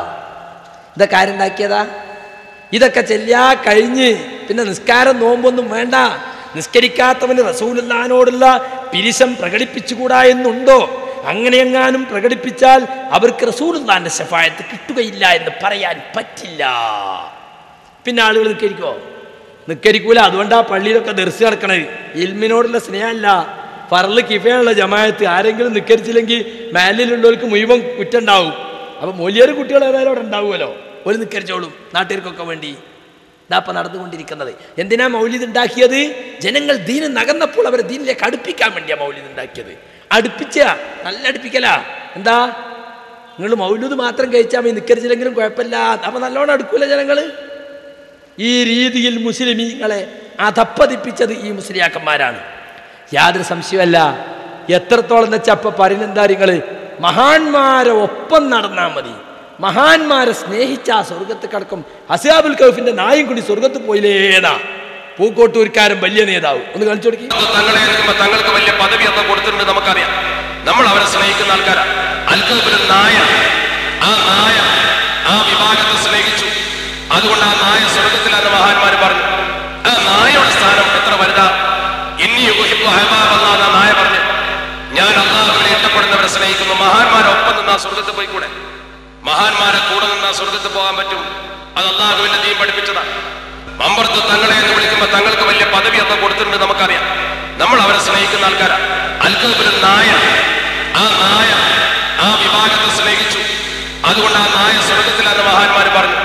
ഇതൊക്കെ ആരുണ്ടാക്കിയതാ? ഇതൊക്കെ ചെല്ലാ കഴിഞ്ഞ്. പിന്നെ നിസ്കാരം നോമ്പൊന്നും വേണ്ട. നിസ്കരിക്കാത്തവന് റസൂലുള്ളാനോടുള്ള പിരിശം പ്രകടിപ്പിച്ചുകൂടാ എന്നുണ്ടോ? അങ്ങനെയെങ്ങാനും പ്രകടിപ്പിച്ചാൽ അവർക്ക് റസൂലുല്ലാന്റെ ശഫായത്ത് കിട്ടുകയില്ല എന്ന് പറയാൻ പറ്റില്ല. പിന്നെ ആളുകൾ നിൽക്കരിക്കോ നിൽക്കരിക്കൂല അതുകൊണ്ടാ പള്ളിയിലൊക്കെ ദർശി നടക്കണത്. ഇൽമിനോടുള്ള സ്നേഹമല്ല. ഫറൽ കിഫയുള്ള ജമായത്ത് ആരെങ്കിലും നിൽക്കരിച്ചില്ലെങ്കിൽ മാലിലുള്ളവർക്ക് മുഴുവൻ കുറ്റുണ്ടാവും അപ്പൊ മൊലിയൊരു കുട്ടികൾ ഏതായാലും അവിടെ ഉണ്ടാവുമല്ലോ. ഒരു നിക്കരിച്ചോളും നാട്ടുകാർക്കൊക്കെ വേണ്ടി ഇതാപ്പം നടന്നുകൊണ്ടിരിക്കുന്നത്. എന്തിനാ മൗലിദ് ഉണ്ടാക്കിയത്? ജനങ്ങൾ ദീന് നകന്നപ്പോൾ അവരെ ദീനിലേക്ക് അടുപ്പിക്കാൻ വേണ്ടിയാ മൗലിദ് ഉണ്ടാക്കിയത്. അടുപ്പിച്ച നല്ല അടുപ്പിക്കലാ. എന്താ? നിങ്ങൾ മൗലൂദ് മാത്രം കഴിച്ചാൽ മതി നിക്കരിച്ചില്ലെങ്കിലും കുഴപ്പമില്ല. അപ്പം നല്ലോണം അടുക്കൂല ജനങ്ങൾ ഈ രീതിയിൽ മുസ്ലിമീങ്ങളെ അധപ്പതിപ്പിച്ചത് ഈ മുസ്ലിയാക്കന്മാരാണ്. യാതൊരു സംശയമല്ല. എത്രത്തോളം വെച്ചാൽ അപ്പൊ പറയുന്നെന്താ നിങ്ങൾ മഹാന്മാരെ ഒപ്പം നടന്നാൽ മതി. മഹാന്മാരെ സ്നേഹിച്ച ആ സ്വർഗത്ത് കടക്കും. ഹസിയാബുൽ കൗഫിന്റെ നായും കൂടി സ്വർഗത്ത് പോയില്ലേതാ പൂക്കോട്ടൂർക്കാരൻ വലിയ നേതാവ്. ഒന്ന് കളിച്ചു കൊടുക്കി. തങ്ങളെ തങ്ങൾക്ക് വലിയ പദവി എന്ന് കൊടുത്തിട്ടുണ്ട് നമുക്കറിയാം. നമ്മൾ അവരെ സ്നേഹിക്കുന്ന ആൾക്കാരാണ് അതുകൊണ്ട് ആ നായ ആ വിഭാഗത്തെ സ്നേഹിച്ചു. അതുകൊണ്ട് ആ നായ പറഞ്ഞു. ആ നായയുടെ സ്ഥാനം എത്ര വലുതാ? ഇനി യുഹിബു ഹബാബ് അല്ലാഹ് ആ നായ പറഞ്ഞു. ഞാൻ അള്ളാഹുവിനെ ഇഷ്ടപ്പെടുന്നവരെ സ്നേഹിക്കുന്നു. മഹാന്മാരെ ഒപ്പം നിന്നാ സ്വർഗത്ത് പോയിക്കൂടെ? മഹാന്മാരെ കൂടെ നിന്നാ സ്വർഗത്ത് പോകാൻ പറ്റും. അത് അള്ളാഹുവിന്റെ ദീൻ പഠിപ്പിച്ചതാണ് മമ്പർത്ത് തങ്ങളെ എന്ന് വിളിക്കുമ്പോ തങ്ങൾക്ക് വലിയ പദവി അന്ന് കൊടുത്തിട്ടുണ്ട് നമുക്കറിയാം. നമ്മൾ അവരെ സ്നേഹിക്കുന്ന ആൾക്കാരാ. അൽക്കബിൽ നായ ആ നായ ആ വിഭാഗത്തെ സ്നേഹിച്ചു. അതുകൊണ്ട് ആ നായ സ്വർഗത്തിലാന്ന് മഹാന്മാർ പറഞ്ഞു.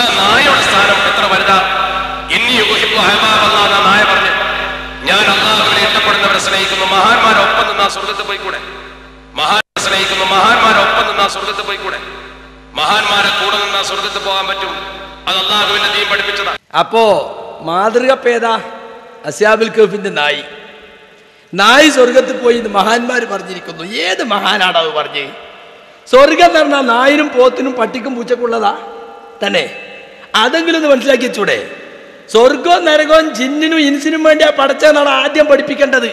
ആ നായയുടെ സ്ഥാനം എത്ര വലുതാ? ഇനി യുഹിബു ഹബാബ് നായ പറഞ്ഞു. ഞാൻ അള്ളാഹുവിനെ ഇഷ്ടപ്പെടുന്നവരെ സ്നേഹിക്കുന്നു. മഹാന്മാരെ ഒപ്പം നിന്നാ സ്വർഗത്ത് പോയിക്കൂടെ? മഹാന്മാരെ സ്നേഹിക്കുന്നു. മഹാന്മാരെ ഒപ്പം നിന്നാ സ്വർഗത്ത് പോയിക്കൂടെ? മഹാന്മാരെ കൂടെ നിന്നാ സ്വർഗത്ത് പോകാൻ പറ്റും. അത് അള്ളാഹുവിന്റെ ദീൻ പഠിപ്പിച്ചതാണ് അപ്പോ മാതൃക പേതാ അസ്യാബുൽ കഫിന്റെ നായി. നായി സ്വർഗത്തിൽ പോയി എന്ന് മഹാന്മാർ പറഞ്ഞിരിക്കുന്നു. ഏത് മഹാനാണ് അത് പറഞ്ഞ്? സ്വർഗം എന്ന് പറഞ്ഞാൽ നായിനും പോത്തിനും പട്ടിക്കും പൂച്ചക്കുള്ളതാ തന്നെ. അതെങ്കിലും ഒന്ന് മനസ്സിലാക്കി വെച്ചൂടെ? സ്വർഗവും നരകവും ജിന്നിനും ഇൻസിനും വേണ്ടി ആ പടച്ചെന്നാണ് ആദ്യം പഠിപ്പിക്കേണ്ടത്.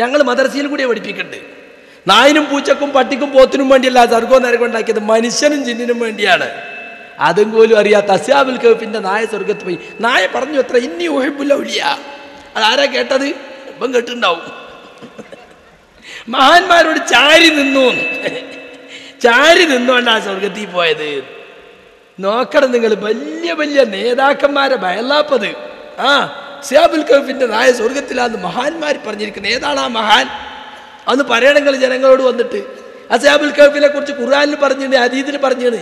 ഞങ്ങൾ മദർസയിൽ കൂടിയാണ് പഠിപ്പിക്കേണ്ടത്. നായിനും പൂച്ചക്കും പട്ടിക്കും പോത്തിനും വേണ്ടിയല്ല സ്വർഗവും നരകം ഉണ്ടാക്കിയത്. മനുഷ്യനും ജിന്നിനും വേണ്ടിയാണ്. അതും പോലും അറിയാത്ത അസ്യാബുൽ കഫിന്റെ നായ സ്വർഗത്ത് പോയി. നായ പറഞ്ഞു എത്ര ഇനി ഊഹിബുല്ല ഒഴിയ അതാരാ കേട്ടത്? ഇപ്പം കേട്ടിട്ടുണ്ടാവും. മഹാന്മാരോട് ചാരി നിന്നു. ചാരി നിന്നുകൊണ്ടാ സ്വർഗത്തിൽ പോയത്. നോക്കണം നിങ്ങൾ വലിയ വലിയ നേതാക്കന്മാരെ ബയലാപ്പത് ആ സിയാബുൽ കഫിന്റെ നായ സ്വർഗത്തിലാന്ന് മഹാന്മാർ പറഞ്ഞിരിക്കുന്നത്. ഏതാണ് ആ മഹാൻ? അന്ന് പറയണെങ്കിൽ ജനങ്ങളോട് വന്നിട്ട്. അസയാബുൽ കഹഫിനെ കുറിച്ച് ഖുർആനിൽ പറഞ്ഞിട്ടുണ്ട് അതീതിൽ പറഞ്ഞാണ്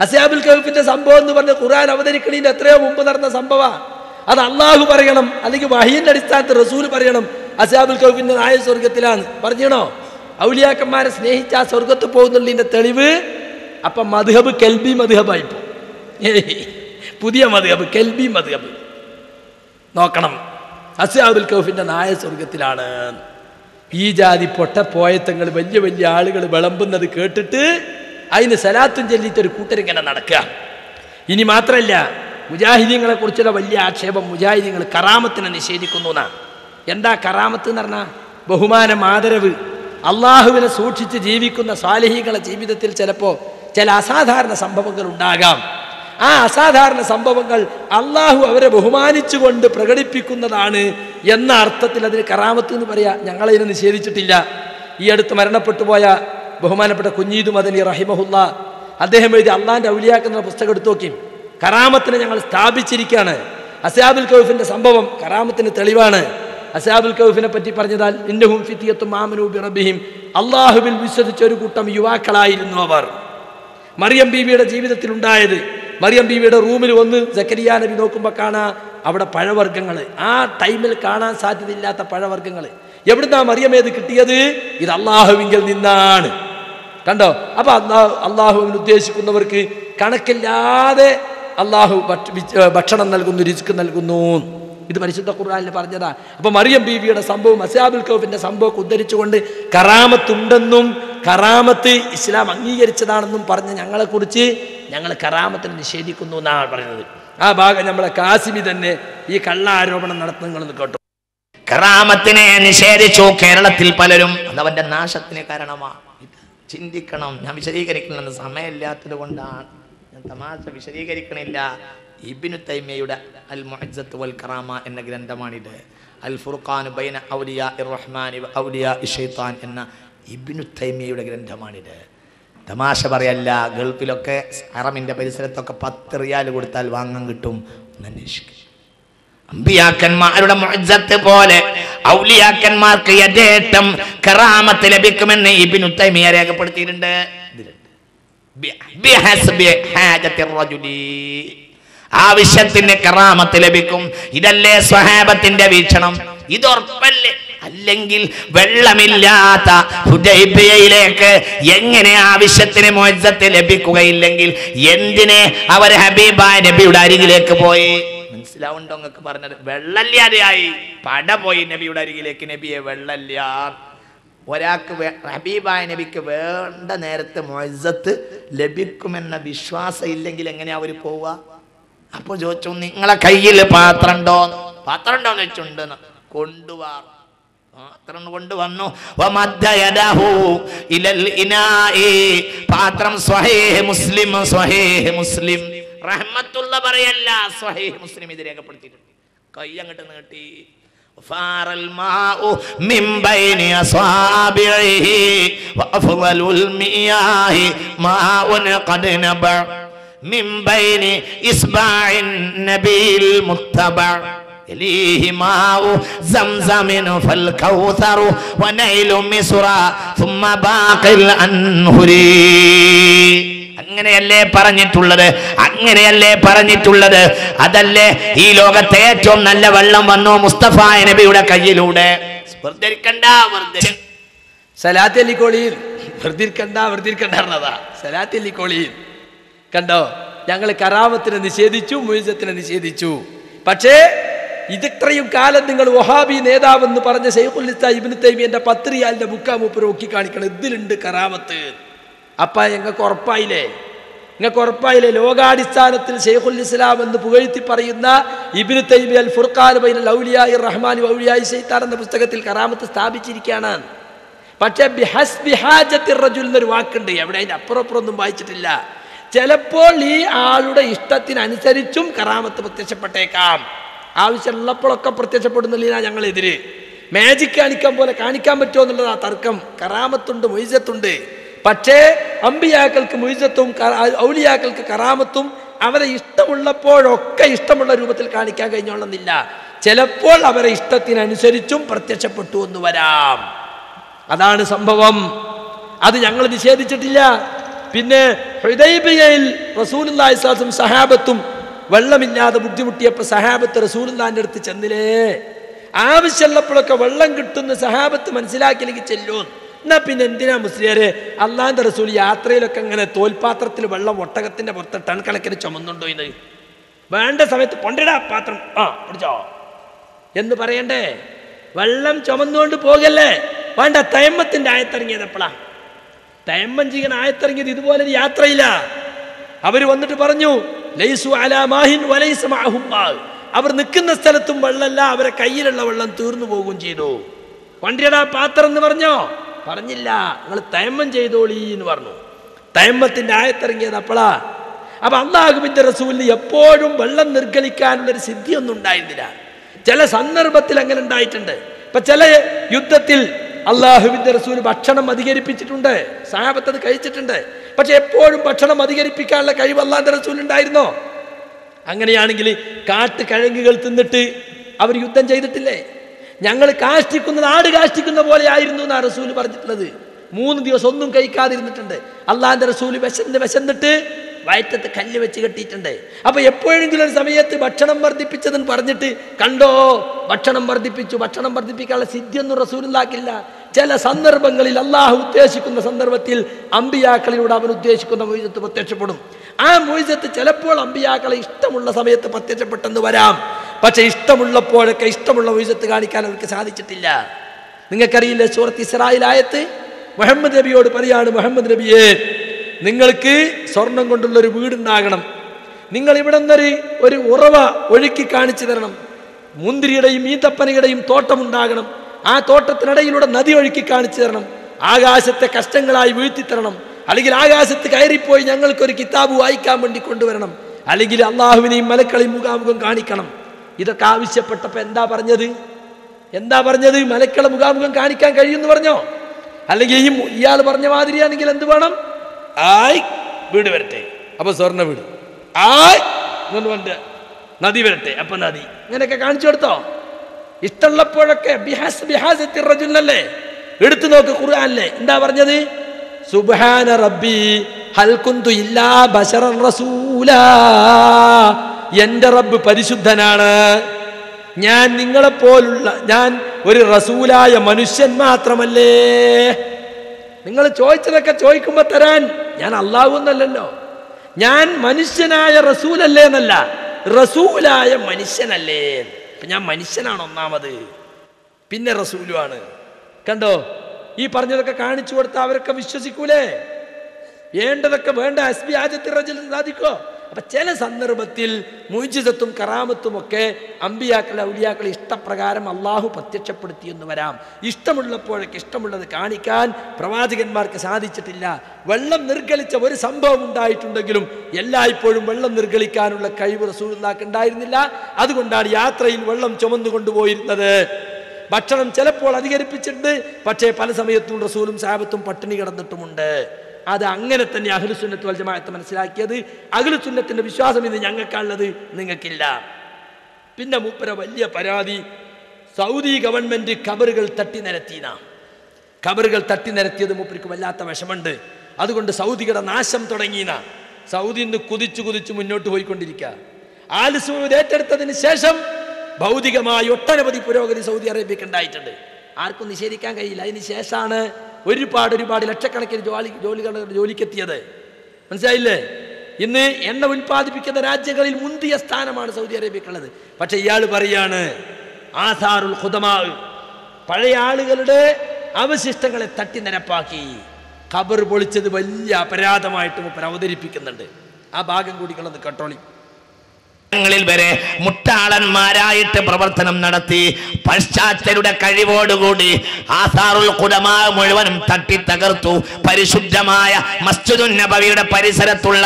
അസയാബുൽ കഹഫിന്റെ സംഭവം എന്ന് പറഞ്ഞ ഖുർആൻ അവതരിക്കണീന്റെ എത്രയോ മുമ്പ് നടന്ന സംഭവമാണ് അത് അള്ളാഹു പറയണം അല്ലെങ്കിൽ വഹീന്റെ അടിസ്ഥാനത്തിൽ റസൂൽ പറയണം അസാബുൽ കഹഫിന്റെ നായ സ്വർഗത്തിലാണ് പറഞ്ഞണോ? ഔലിയാക്കന്മാരെ സ്നേഹിച്ച ആ സ്വർഗത്ത് പോകുന്നുള്ളതിന്റെ തെളിവ് അപ്പൊ മധുഹബ് കെൽബി മധുഹബായി പുതിയ മധുഹബ് കെൽബി മധുഹബ് നോക്കണം. അസാബുൽ കൗഫിന്റെ നായ സ്വർഗത്തിലാണ് ഈ ജാതി പൊട്ട പോയത്തങ്ങൾ വലിയ വലിയ ആളുകൾ വിളമ്പുന്നത് കേട്ടിട്ട് അതിന് സലാത്തും ചൊല്ലിയിട്ട് ഒരു കൂട്ടരിങ്ങനെ നടക്കുക ഇനി മാത്രമല്ല മുജാഹിദീങ്ങളെ കുറിച്ചുള്ള വലിയ ആക്ഷേപം മുജാഹിദീങ്ങൾ കറാമത്തിനെ നിഷേധിക്കുന്നു എന്നാ. എന്താ കറാമത്ത് എന്ന് പറഞ്ഞാൽ ബഹുമാനം ആദരവ്. അള്ളാഹുവിനെ സൂക്ഷിച്ച് ജീവിക്കുന്ന സ്വാലിഹികളെ ജീവിതത്തിൽ ചിലപ്പോൾ ചില അസാധാരണ സംഭവങ്ങൾ ഉണ്ടാകാം. ആ അസാധാരണ സംഭവങ്ങൾ അള്ളാഹു അവരെ ബഹുമാനിച്ചുകൊണ്ട് പ്രകടിപ്പിക്കുന്നതാണ് എന്ന അർത്ഥത്തിൽ അതിന് കറാമത്ത് എന്ന് പറയാ. ഞങ്ങളതിനെ നിഷേധിച്ചിട്ടില്ല. ഈ അടുത്ത് മരണപ്പെട്ടു പോയ ബഹുമാനപ്പെട്ട കുഞ്ഞീദ് മദനി റഹിമഹുല്ല അദ്ദേഹം എഴുതി അള്ളാഹിന്റെ ഔലിയാക്കുന്ന പുസ്തകം എടുത്തു നോക്കി. കറാമത്തിനെ ഞങ്ങൾ സ്ഥാപിച്ചിരിക്കുകയാണ്. അസാബുൽ കൗഫിന്റെ സംഭവം കറാമത്തിന് തെളിവാണ്. അസാബുൽ കൗഫിനെ പറ്റി പറഞ്ഞതാൽ ഇന്നഹും ഫിത്തിയത്തും മാമനു ബിറബിഹിം അള്ളാഹുവിൽ വിശ്വസിച്ച ഒരു കൂട്ടം യുവാക്കളായിരുന്നു അവർ. മറിയം ബീവിയുടെ ജീവിതത്തിൽ ഉണ്ടായത് മറിയം ബീവിയുടെ റൂമിൽ വന്ന് സക്കരിയ നബി നോക്കുമ്പോൾ കാണാ അവിടെ പഴവർഗങ്ങൾ ആ ടൈമിൽ കാണാൻ സാധ്യതയില്ലാത്ത പഴവർഗങ്ങൾ. എവിടുന്നാ മറിയമേത് കിട്ടിയത്? ഇത് അള്ളാഹുവിങ്കിൽ നിന്നാണ്. കണ്ടോ? അപ്പൊ അള്ളാഹു അള്ളാഹുവിന് ഉദ്ദേശിക്കുന്നവർക്ക് കണക്കില്ലാതെ അള്ളാഹു ഭക്ഷണം നൽകുന്നു രുചിക്ക് നൽകുന്നു. ഇത് പരിശുദ്ധ ഖുർആനിൽ പറഞ്ഞതാണ് അപ്പൊ മറിയം ബീവിയുടെ സംഭവം അസാബുൽ കൗഫിന്റെ സംഭവം ഉദ്ധരിച്ചുകൊണ്ട് കറാമത്തുണ്ടെന്നും കറാമത്ത് ഇസ്ലാം അംഗീകരിച്ചതാണെന്നും പറഞ്ഞ് ഞങ്ങളെക്കുറിച്ച് ഞങ്ങൾ കറാമത്തിന് നിഷേധിക്കുന്നു എന്നാണ് പറയുന്നത് ആ ഭാഗം നമ്മളെ കാസിമി തന്നെ ഈ കള്ള ആരോപണം നടത്തുന്നതെന്ന് കേട്ടു. കറാമത്തിനെ നിഷേധിച്ചു കേരളത്തിൽ പലരും. അതവന്റെ നാശത്തിന് കാരണമാ. ചിന്തിക്കണം. ഞാൻ വിശദീകരിക്കണമെന്ന് സമയമില്ലാത്തത് കൊണ്ടാണ്. ഞാൻ തമാശ വിശദീകരിക്കണില്ല. ഇബിനു തൈമയുടെ അൽ മുഅജ്ജത്ത് വൽ കറാമ എന്ന ഗ്രന്ഥമാണിത്. അൽ ഫുർഖാൻ ബൈന ഔലിയ ഇറഹ്മാൻ ഔലിയ ഇഷൈത്താൻ എന്ന ഇബിനു തൈമയുടെ ഗ്രന്ഥമാണിത്. തമാശ പറയല്ല ഗൾഫിലൊക്കെ ഹറമിന്റെ പരിസരത്തൊക്കെ പത്ത് റിയാൽ കൊടുത്താൽ വാങ്ങാൻ കിട്ടും ഒന്ന് അന്വേഷിക്കും. അമ്പിയാക്കന്മാരുടെ മുഅ്സത്ത് പോലെ ഔലിയാക്കന്മാർക്ക് യഥേട്ടം കറാമത്ത് ലഭിക്കുമെന്ന് ഇബ്നു തൈമിയ രേഖപ്പെടുത്തിയിട്ടുണ്ട്. ഇതിലുണ്ട്. ആവശ്യത്തിന് കറാമത്ത് ലഭിക്കും. ഇതല്ലേ സ്വഹാബത്തിന്റെ വീക്ഷണം? ഇതൊർപ്പല്ലേ അല്ലെങ്കിൽ വെള്ളമില്ലാത്ത ഹുദൈബിയയിലേക്ക് എങ്ങനെ ആവശ്യത്തിന് മോചത്തെ ലഭിക്കുകയില്ലെങ്കിൽ എന്തിനെ അവർ ഹബീബ നബിയുടെ അരികിലേക്ക് പോയി? മനസ്സിലാവുണ്ടോ നിങ്ങൾക്ക് പറഞ്ഞത്? വെള്ളല്ലാതെയായി പട പോയി നബിയുടെ അരികിലേക്ക്. നബിയെ വെള്ളല്ല ഒരാൾക്ക് ഹബീബായ നബിക്ക് വേണ്ട നേരത്തെ മോജത്ത് ലഭിക്കുമെന്ന വിശ്വാസം ഇല്ലെങ്കിൽ എങ്ങനെയാ അവർ പോവുക? അപ്പോൾ ചോദിച്ചു നിങ്ങളെ കയ്യിൽ പാത്രം ഉണ്ടോ പാത്രം ഉണ്ടോ എന്ന് വെച്ചുണ്ട് കൊണ്ടുവാ പാത്രം കൊണ്ടുവന്നു വമദ്ദ യദഹു ഇലൽ ഇനാഇ. പാത്രം സ്വഹീഹ് മുസ്ലിം സ്വഹീഹ് മുസ്ലിം റഹ്മത്തുള്ള പറയല്ല സ്വഹീഹ് മുസ്ലിം ഇത് രേഖപ്പെടുത്തിയിട്ടുണ്ട് കൈ അങ്ങോട്ട് നീട്ടി فار الماء من بين أصابعه وأفضل المياه ماء قد نبع من بين إصبع النبي المتبع يليه ماء زمزم فالكوثر ونيل مصر ثم باقي الأنهر അങ്ങനെയല്ലേ പറഞ്ഞിട്ടുള്ളത് അങ്ങനെയല്ലേ പറഞ്ഞിട്ടുള്ളത് അതല്ലേ ഈ ലോകത്തെ ഏറ്റവും നല്ല വെള്ളം വന്നു മുസ്തഫ നബിയുടെ കയ്യിലൂടെ വെറുതെരിക്കണ്ട വെറുതെ സലാത്ത് അല്ലിക്കോളിയിൽ വെറുതിരിക്കണ്ട വെറുതിരിക്കണ്ട പറഞ്ഞതാ സലാത്ത് അല്ലിക്കോളിയിൽ കണ്ടോ? ഞങ്ങൾ കറാമത്തിനെ നിഷേധിച്ചു മുയിസത്തിനെ നിഷേധിച്ചു. പക്ഷേ ഇതിത്രയും കാലം നിങ്ങൾ വഹാബി നേതാവെന്ന് പറഞ്ഞ ഷെയ്ഖുലിസ്ത ഇബിന് തൈമിയന്റെ പത്രിയാലിന്റെ ബുക്കാ മൂപ്പർ നോക്കി കാണിക്കണം ഇതിലുണ്ട് കറാമത്ത് അപ്പ ഞങ്ങൾക്ക് ഉറപ്പായില്ലേ? നിങ്ങൾക്ക് ഉറപ്പായില്ലേ? ലോകാടിസ്ഥാനത്തിൽ ഷെയ്ഖുൽ ഇസ്ലാം എന്ന് പുകഴ്ത്തി പറയുന്ന ഇബിന് തൈമി അൽ ഫുർഖാൻ ബൈൻ ലൗലിയായി റഹ്മാൻ ഔലിയായി ഷെയ്ത്താൻ എന്ന പുസ്തകത്തിൽ കറാമത്ത് സ്ഥാപിച്ചിരിക്കുകയാണ്. പക്ഷേ ബിഹസ് ബിഹാജത്തിൽ റജുൽ എന്നൊരു വാക്കുണ്ട്. എവിടെ? അതിന്റെ അപ്പുറം അപ്പുറം വായിച്ചിട്ടില്ല. ചിലപ്പോൾ ഈ ആളുടെ ഇഷ്ടത്തിനനുസരിച്ചും കറാമത്ത് പ്രത്യക്ഷപ്പെട്ടേക്കാം. ആവശ്യമുള്ളപ്പോഴൊക്കെ പ്രത്യക്ഷപ്പെടുന്നില്ല ഞങ്ങളെതിര്. മാജിക് കാണിക്കാൻ പോലെ കാണിക്കാൻ പറ്റുമോ എന്നുള്ളതാ തർക്കം. കറാമത്തുണ്ട് മൊയ്സത്തുണ്ട്. പക്ഷേ അമ്പിയാക്കൾക്ക് മൊയ്സത്തും ഔലിയാക്കൾക്ക് കറാമത്തും അവരെ ഇഷ്ടമുള്ളപ്പോഴൊക്കെ ഇഷ്ടമുള്ള രൂപത്തിൽ കാണിക്കാൻ കഴിഞ്ഞോളുന്നില്ല. ചിലപ്പോൾ അവരെ ഇഷ്ടത്തിനനുസരിച്ചും പ്രത്യക്ഷപ്പെട്ടു എന്ന് വരാം. അതാണ് സംഭവം. അത് ഞങ്ങൾ നിഷേധിച്ചിട്ടില്ല. പിന്നെ ഹൃദയബിയയിൽ റസൂലുല്ലാഹിസ്ലാസും സഹാബത്തും വെള്ളമില്ലാതെ ബുദ്ധിമുട്ടിയപ്പോൾ സഹാബത്ത് റസൂലുല്ലാന്റെ അടുത്ത് ചെന്നില്ലേ? ആവശ്യമുള്ളപ്പോഴൊക്കെ വെള്ളം കിട്ടുന്ന സഹാബത്ത് മനസ്സിലാക്കിയില്ലെങ്കിൽ ചെല്ലൂ. എന്നാ പിന്നെ എന്തിനാ മുസ്ലിയാരെ? അള്ളാന്റെ റസൂൽ യാത്രയിലൊക്കെ ഇങ്ങനെ തോൽപാത്രത്തിൽ വെള്ളം ഒട്ടകത്തിന്റെ പുറത്ത് ടൺ കണക്കിന് ചുമന്നുണ്ടോ ഇത് വേണ്ട സമയത്ത് പൊണ്ടിടാ പാത്രം. ആ പിടിച്ചോ എന്ന് പറയണ്ടേ? വെള്ളം ചുമന്നുകൊണ്ട് പോകല്ലേ? വേണ്ട തയമ്മത്തിന്റെ ആയത്തിറങ്ങിയത് എപ്പോഴാ തയമ്മം ചെയ്യാൻ ആയത്തിറങ്ങിയത് ഇതുപോലൊരു യാത്രയില്ല. അവർ വന്നിട്ട് പറഞ്ഞു ലൈസു അലാ മാഹിൻ വലൈസ മാഹും മാ. അവർ നിൽക്കുന്ന സ്ഥലത്തും വെള്ളമല്ല അവരെ കയ്യിലുള്ള വെള്ളം തീർന്നു പോകുകയും ചെയ്തു. വണ്ടിയടാ പാത്രം എന്ന് പറഞ്ഞോ? പറഞ്ഞില്ല. നിങ്ങൾ തയമ്മം ചെയ്തോളീ എന്ന് പറഞ്ഞു. തയമ്മത്തിന്റെ ആയത്തിറങ്ങിയത് അപ്പളാ. അപ്പൊ അള്ളാഹുബിന്റെ റസൂലിന് എപ്പോഴും വെള്ളം നിർഗളിക്കാനുള്ളൊരു സിദ്ധിയൊന്നും ഉണ്ടായിരുന്നില്ല. ചില സന്ദർഭത്തിൽ അങ്ങനെ ഉണ്ടായിട്ടുണ്ട്. ഇപ്പൊ ചില യുദ്ധത്തിൽ അള്ളാഹുവിന്റെ റസൂൽ ഭക്ഷണം അധികരിപ്പിച്ചിട്ടുണ്ട്. സാഹബത്ത് അത് കഴിച്ചിട്ടുണ്ട്. പക്ഷെ എപ്പോഴും ഭക്ഷണം അധികരിപ്പിക്കാനുള്ള കഴിവ് അള്ളാഹിന്റെ റസൂൽ ഉണ്ടായിരുന്നോ? അങ്ങനെയാണെങ്കിൽ കാട്ട് കഴങ്ങുകൾ തിന്നിട്ട് അവർ യുദ്ധം ചെയ്തിട്ടില്ലേ? ഞങ്ങൾ കാഷ്ടിക്കുന്ന നാട് കാഷ്ടിക്കുന്ന പോലെ ആയിരുന്നു എന്നാണ് റസൂൽ പറഞ്ഞിട്ടുള്ളത്. മൂന്ന് ദിവസം ഒന്നും കഴിക്കാതിരുന്നിട്ടുണ്ട്. അള്ളാഹിന്റെ റസൂൽ വിശന്ന് വിശന്നിട്ട് വയറ്റത്ത് കല്ല് വെച്ച് കെട്ടിയിട്ടുണ്ട്. അപ്പൊ എപ്പോഴെങ്കിലും ഒരു സമയത്ത് ഭക്ഷണം വർദ്ധിപ്പിച്ചതെന്ന് പറഞ്ഞിട്ട് കണ്ടോ? ഭക്ഷണം വർദ്ധിപ്പിച്ചു ഭക്ഷണം വർദ്ധിപ്പിക്കാനുള്ള സിദ്ധിയൊന്നും റസൂലുണ്ടാക്കില്ല ചില സന്ദർഭങ്ങളിൽ അള്ളാഹു ഉദ്ദേശിക്കുന്ന സന്ദർഭത്തിൽ അമ്പിയാക്കളിലൂടെ അവൻ ഉദ്ദേശിക്കുന്ന മൊയ്സത്ത് പ്രത്യക്ഷപ്പെടും. ആ മൊയ്സത്ത് ചിലപ്പോൾ അമ്പിയാക്കളെ ഇഷ്ടമുള്ള സമയത്ത് പ്രത്യക്ഷപ്പെട്ടെന്ന് വരാം. പക്ഷെ ഇഷ്ടമുള്ളപ്പോഴൊക്കെ ഇഷ്ടമുള്ള മൊയ്സത്ത് കാണിക്കാൻ അവർക്ക് സാധിച്ചിട്ടില്ല. നിങ്ങൾക്കറിയില്ല സൂറത്ത് ഇസ്രായേലായത്ത് മുഹമ്മദ് നബിയോട് പറയാണ് മുഹമ്മദ് നബിയെ നിങ്ങൾക്ക് സ്വർണം കൊണ്ടുള്ള ഒരു വീടുണ്ടാകണം. നിങ്ങൾ ഇവിടെ നിന്നൊരു ഒരു ഉറവ ഒഴുക്കി കാണിച്ചു തരണം. മുന്തിരിയുടെയും ഈത്തപ്പനയുടെയും തോട്ടമുണ്ടാകണം. ആ തോട്ടത്തിനിടയിലൂടെ നദി ഒഴുക്കി കാണിച്ചു തരണം. ആകാശത്തെ കഷ്ടങ്ങളായി വീഴ്ത്തി തരണം. അല്ലെങ്കിൽ ആകാശത്ത് കയറിപ്പോയി ഞങ്ങൾക്കൊരു കിതാബ് വായിക്കാൻ വേണ്ടി കൊണ്ടുവരണം. അല്ലെങ്കിൽ അള്ളാഹുവിനെയും മലക്കളെയും മുഖാമുഖം കാണിക്കണം. ഇതൊക്കെ ആവശ്യപ്പെട്ടപ്പോൾ എന്താ പറഞ്ഞത്? എന്താ പറഞ്ഞത്? മലക്കളെ മുഖാമുഖം കാണിക്കാൻ കഴിയുമെന്ന് പറഞ്ഞോ? അല്ലെങ്കിൽ ഈ ഇയാൾ പറഞ്ഞ മാതിരിയാണെങ്കിൽ എന്ത് വേണം? ആയ് വീട് വരട്ടെ. അപ്പൊ സ്വർണ വീട്. ആയ് നദി വരട്ടെ. അപ്പൊ നദി. ഇങ്ങനെയൊക്കെ കാണിച്ചു കൊടുത്തോ? ഇഷ്ടമുള്ളപ്പോഴൊക്കെ ബിഹാസ് ബിഹാസ് റജുലല്ലേ? എടുത്തു നോക്ക് ഖുർആനിലെ. എന്താ പറഞ്ഞത്? സുബാന റബ്ബി ഹൽകുന്തു ഇല്ലാ ബശറൻ റസൂല. എന്റെ റബ്ബ് പരിശുദ്ധനാണ്. ഞാൻ നിങ്ങളെപ്പോലുള്ള ഞാൻ ഒരു റസൂലായ മനുഷ്യൻ മാത്രമല്ലേ? നിങ്ങൾ ചോദിച്ചതൊക്കെ ചോദിക്കുമ്പോ തരാൻ ഞാൻ അള്ളാവുന്നല്ലോ ഞാൻ മനുഷ്യനായ റസൂലല്ലേ എന്നല്ല റസൂലായ മനുഷ്യനല്ലേ അപ്പൊ ഞാൻ മനുഷ്യനാണ് ഒന്നാമത്. പിന്നെ റസൂലുമാണ് കണ്ടോ? ഈ പറഞ്ഞതൊക്കെ കാണിച്ചു കൊടുത്താൽ അവരൊക്കെ വിശ്വസിക്കൂലേ? വേണ്ടതൊക്കെ വേണ്ട. എസ് ബി റജൽ സാധിക്കോ അപ്പൊ ചില സന്ദർഭത്തിൽ മുയിജിതത്തും കറാമത്തും ഒക്കെ അമ്പിയാക്കളെ ഔലിയാക്കളെ ഇഷ്ടപ്രകാരം അള്ളാഹു പ്രത്യക്ഷപ്പെടുത്തി എന്ന് വരാം. ഇഷ്ടമുള്ളപ്പോഴൊക്കെ ഇഷ്ടമുള്ളത് കാണിക്കാൻ പ്രവാചകന്മാർക്ക് സാധിച്ചിട്ടില്ല. വെള്ളം നിർഗളിച്ച ഒരു സംഭവം ഉണ്ടായിട്ടുണ്ടെങ്കിലും എല്ലായ്പ്പോഴും വെള്ളം നിർഗളിക്കാനുള്ള കഴിവ് റസൂലുള്ളാക്ക് ഉണ്ടായിരുന്നില്ല. അതുകൊണ്ടാണ് യാത്രയിൽ വെള്ളം ചുമന്നു കൊണ്ടുപോയിരുന്നത് ഭക്ഷണം ചിലപ്പോൾ അധികരിപ്പിച്ചിട്ടുണ്ട്. പക്ഷേ പല സമയത്തും റസൂലും സാബത്തും പട്ടിണി കിടന്നിട്ടുമുണ്ട്. അത് അങ്ങനെ തന്നെ അഖിലുസുന്നത്ത് വൽ ജമാഅത്ത് മനസ്സിലാക്കിയത്. അഖിലുസുന്നത്തിന്റെ വിശ്വാസം ഇത് ഞങ്ങൾക്കുള്ളത് നിങ്ങൾക്കില്ല. പിന്നെ മൂപ്പര വലിയ പരാതി. സൗദി ഗവൺമെന്റ് കബറുകൾ തട്ടി നിരത്തിന കബറുകൾ തട്ടി നിരത്തിയത് മൂപ്പർക്ക് വല്ലാത്ത വിഷമുണ്ട് അതുകൊണ്ട് സൗദിയുടെ നാശം തുടങ്ങിന സൗദി ഇന്ന് കുതിച്ചു കുതിച്ചു മുന്നോട്ട് പോയിക്കൊണ്ടിരിക്കുക ആലിസുമത് ഏറ്റെടുത്തതിന് ശേഷം ഭൗതികമായി ഒട്ടനവധി പുരോഗതി സൗദി അറേബ്യക്ക് ഉണ്ടായിട്ടുണ്ട്. ആർക്കും നിഷേധിക്കാൻ കഴിയില്ല. അതിന് ശേഷമാണ് ഒരുപാട് ഒരുപാട് ലക്ഷക്കണക്കിന് ജോലി ജോലികൾ ജോലിക്കെത്തിയത്. മനസ്സിലായില്ലേ? ഇന്ന് എണ്ണ ഉൽപ്പാദിപ്പിക്കുന്ന രാജ്യങ്ങളിൽ മുന്തിയ സ്ഥാനമാണ് സൗദി അറേബ്യക്കുള്ളത്. പക്ഷെ ഇയാൾ പറയാണ് ആസാറുൽ ഖുദമാ പഴയ ആളുകളുടെ അവശിഷ്ടങ്ങളെ തട്ടി നിരപ്പാക്കി. ഖബർ പൊളിച്ചത് വലിയ അപരാധമായിട്ട് മുപ്പർ അവതരിപ്പിക്കുന്നുണ്ട്. ആ ഭാഗം കൂടിക്കുള്ളത് കട്ടോളി ങ്ങളിൽ വരെ മുട്ടാളന്മാരായിട്ട് പ്രവർത്തനം നടത്തി പശ്ചാത്തലരുടെ കഴിവോടുകൂടി ആസാറുൽ കുടമാ മുഴുവനും തട്ടി തകർത്തു. പരിശുദ്ധമായ മസ്ജിദുൻ നബവിയുടെ പരിസരത്തുള്ള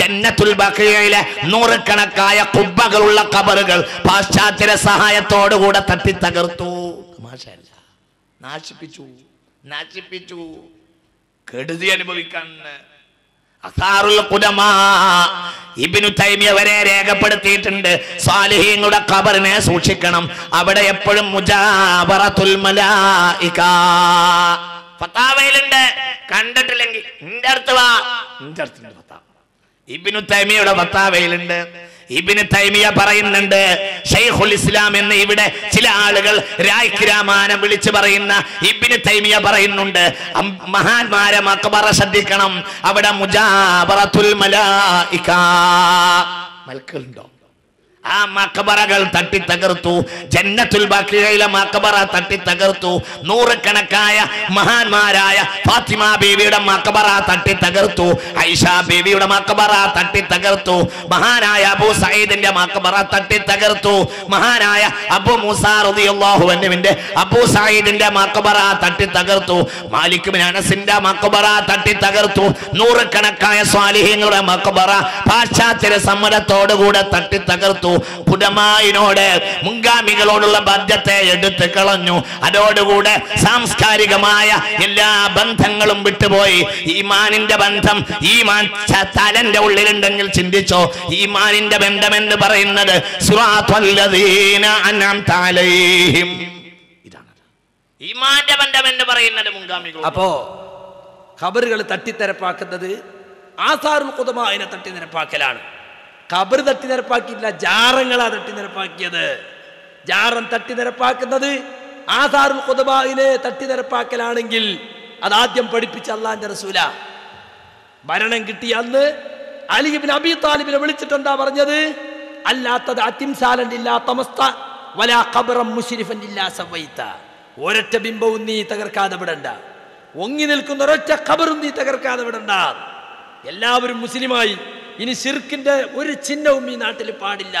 ജന്നത്തുൽ ബഖിയയിലെ നൂറുകണക്കായ കുബ്ബകളുള്ള കബറുകൾ പാശ്ചാത്യ സഹായത്തോടുകൂടെ തട്ടി തകർത്തു. തമാശയല്ല നാശിപ്പിച്ചു. നാശിപ്പിച്ചു. കെടുതി അനുഭവിക്കാൻ ഇബ്നു തൈമിയ വരെ രേഖപ്പെടുത്തിയിട്ടുണ്ട്. സാലിഹീങ്ങളുടെ ഖബറിനെ സൂക്ഷിക്കണം. അവിടെ എപ്പോഴും മുജാബറത്തുൽ മലായിക. ഫത്താവയിലുണ്ട്. കണ്ടിട്ടില്ലെങ്കിൽ നിന്റെ അടുത്ത് വാ. നിന്റെ അടുത്തുണ്ട് ഇബ്നു തൈമിയുടെ ഫത്താവയിലുണ്ട്. ഇബിന് തൈമിയ പറയുന്നുണ്ട് ഷെയ്ഖുൽ ഇസ്ലാം എന്ന് ഇവിടെ ചില ആളുകൾ രായ്ക്ക് രാമാനം വിളിച്ചു പറയുന്ന ഇബിന് തൈമിയ പറയുന്നുണ്ട്. മഹാന്മാരെ മക്ബറ ശ്രദ്ധിക്കണം. അവിടെ മുജാബറത്തുൽ മലായിക. മൽക്കുണ്ടോ ആ മക്കബറകൾ തട്ടി തകർത്തു. ജന്നത്തുൽ ബാക്കിയിലെ മക്കബറ തട്ടി തകർത്തു. നൂറുകണക്കായ മഹാന്മാരായ ഫാത്തിമ ബീവിയുടെ മക്കബറ തട്ടി തകർത്തു. ഐഷ ബീവിയുടെ മക്കബറ തട്ടി തകർത്തു. മഹാനായ അബു സയ്യിദിന്റെ മക്കബറ തട്ടി തകർത്തു. മഹാനായ അബു അൻഹുവിന്റെ അബൂ സയ്യിദിന്റെ മക്കബറ തട്ടി തകർത്തു. മാലിക് ബിൻ അനസിന്റെ മക്കബറ തട്ടി തകർത്തു. നൂറുകണക്കായ സ്വാലിഹ്യങ്ങളുടെ മക്കബറ പാശ്ചാത്യ സമ്മതത്തോടുകൂടെ തട്ടി തകർത്തു. പുടമായിനോട് മുൻഗാമികളോടുള്ള ബാധ്യത്തെ എടുത്തു കളഞ്ഞു. അതോടുകൂടെ സാംസ്കാരികമായ എല്ലാ ബന്ധങ്ങളും വിട്ടുപോയി. ഈമാനിന്റെ ബന്ധം ഈ തലന്റെ ഉള്ളിലുണ്ടെങ്കിൽ ചിന്തിച്ചോ ഈമാനിന്റെ ബന്ധം എന്ന് പറയുന്നത് ഇതാണ് ഈമാന്റെ ബന്ധം എന്ന് പറയുന്നത് അപ്പോ ഖബറുകൾ തട്ടിത്തരപ്പാക്കുന്നത് ആസാറും കുതമ അതിനെ ഖബർ തട്ടി നിരപ്പാക്കിയില്ല ജാറങ്ങളാ തട്ടി നിരപ്പാക്കിയത്. ജാറം തട്ടി നിരപ്പാക്കുന്നത് ആസാറുൽ കുതബായിനെ തട്ടി നിരപ്പാക്കലാണെങ്കിൽ അതാദ്യം പഠിപ്പിച്ച അള്ളാന്റെ റസൂല. ഭരണം കിട്ടിയ അന്ന് അലിബിൻ അബി താലിബിനെ വിളിച്ചിട്ട് എന്താ പറഞ്ഞത്? അല്ലാത്തത് ഒരൊറ്റ ബിംബവും നീ തകർക്കാതെ വിടണ്ട. ഒങ്ങി നിൽക്കുന്ന ഒരൊറ്റ ഖബറും നീ തകർക്കാതെ വിടണ്ട. എല്ലാവരും മുസ്ലിമായി ഇനി സിർക്കിന്റെ ഒരു ചിഹ്നവും ഈ നാട്ടിൽ പാടില്ല.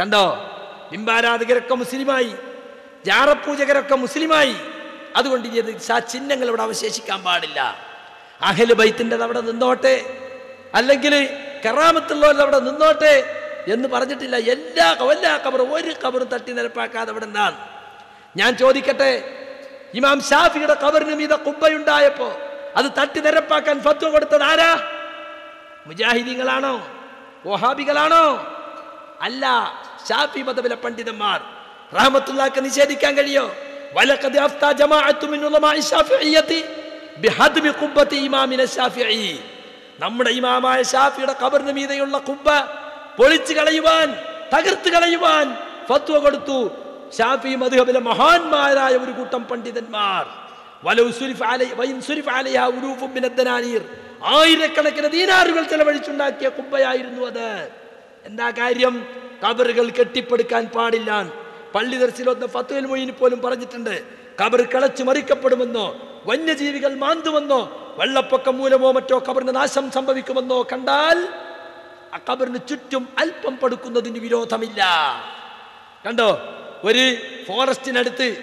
കണ്ടോ? ബിംബാരാധകരൊക്കെ മുസ്ലിമായി ജാറപൂജകരൊക്കെ മുസ്ലിമായി. അതുകൊണ്ട് ഇനി അത് ആ ചിഹ്നങ്ങൾ ഇവിടെ അവശേഷിക്കാൻ പാടില്ല. അഹൽ ബൈത്തിന്റെ അവിടെ നിന്നോട്ടെ അല്ലെങ്കിൽ കറാമത്തുള്ളവരുടെ അവിടെ നിന്നോട്ടെ എന്ന് പറഞ്ഞിട്ടില്ല. എല്ലാ എല്ലാ കബറും ഒരു കബറും തട്ടി നിരപ്പാക്കാതെ അവിടെ നിന്നാണ്. ഞാൻ ചോദിക്കട്ടെ ഇമാം ഷാഫിയുടെ കബറിന് മീത കുബ്ബയുണ്ടായപ്പോൾ അത് തട്ടി നിരപ്പാക്കാൻ ഫത്വ കൊടുത്തത് ആരാ? മുജാഹിദീങ്ങളാണോ? വഹാബികളാണോ? അല്ല ഷാഫി മതബിലെ പണ്ഡിതന്മാർ റഹമത്തുള്ളാക്ക് നിഷേധിക്കാൻ കഴിയോ? വലഖദ് അഫ്ത ജമാഅത്തു മിൻ ഉലമാഇ ശാഫിഇയ്യത്തി ബിഹദ്മി ഖുബ്ബത്തി ഇമാമിന ഷാഫിഈ. നമ്മുടെ ഇമാമായ ഷാഫിയുടെ കബറിന് മീതെയുള്ള കുബ്ബ പൊളിച്ചു കളയുവാൻ തകർത്ത് കളയുവാൻ ഫത്വ കൊടുത്തു ഷാഫി മദ്ഹബിലെ മഹാന്മാരായ ഒരു കൂട്ടം പണ്ഡിതന്മാർ. വലൗ അലൈ- വൈൻ സുരിഫ് അലൈഹാ ഉലൂഫും മിനദ്ദനാനീർ. ആയിരക്കണക്കിന് ദീനാറുകൾ ചെലവഴിച്ചുണ്ടാക്കിയ കുബ്ബയായിരുന്നു അത്. എന്താ കാര്യം? കബറുകൾ കെട്ടിപ്പടുക്കാൻ പാടില്ല പള്ളി ദർശിലൊന്ന് ഫത്തുൽ മൊയ്ന് പോലും പറഞ്ഞിട്ടുണ്ട്. കബർ കളച്ചു മറിക്കപ്പെടുമെന്നോ വന്യജീവികൾ മാന്തുമെന്നോ വെള്ളപ്പൊക്കം മൂലമോ മറ്റോ കബറിന് നാശം സംഭവിക്കുമെന്നോ കണ്ടാൽ ആ കബറിന് ചുറ്റും അല്പം പടുക്കുന്നതിന് വിരോധമില്ല. കണ്ടോ? ഒരു ഫോറസ്റ്റിനടുത്ത്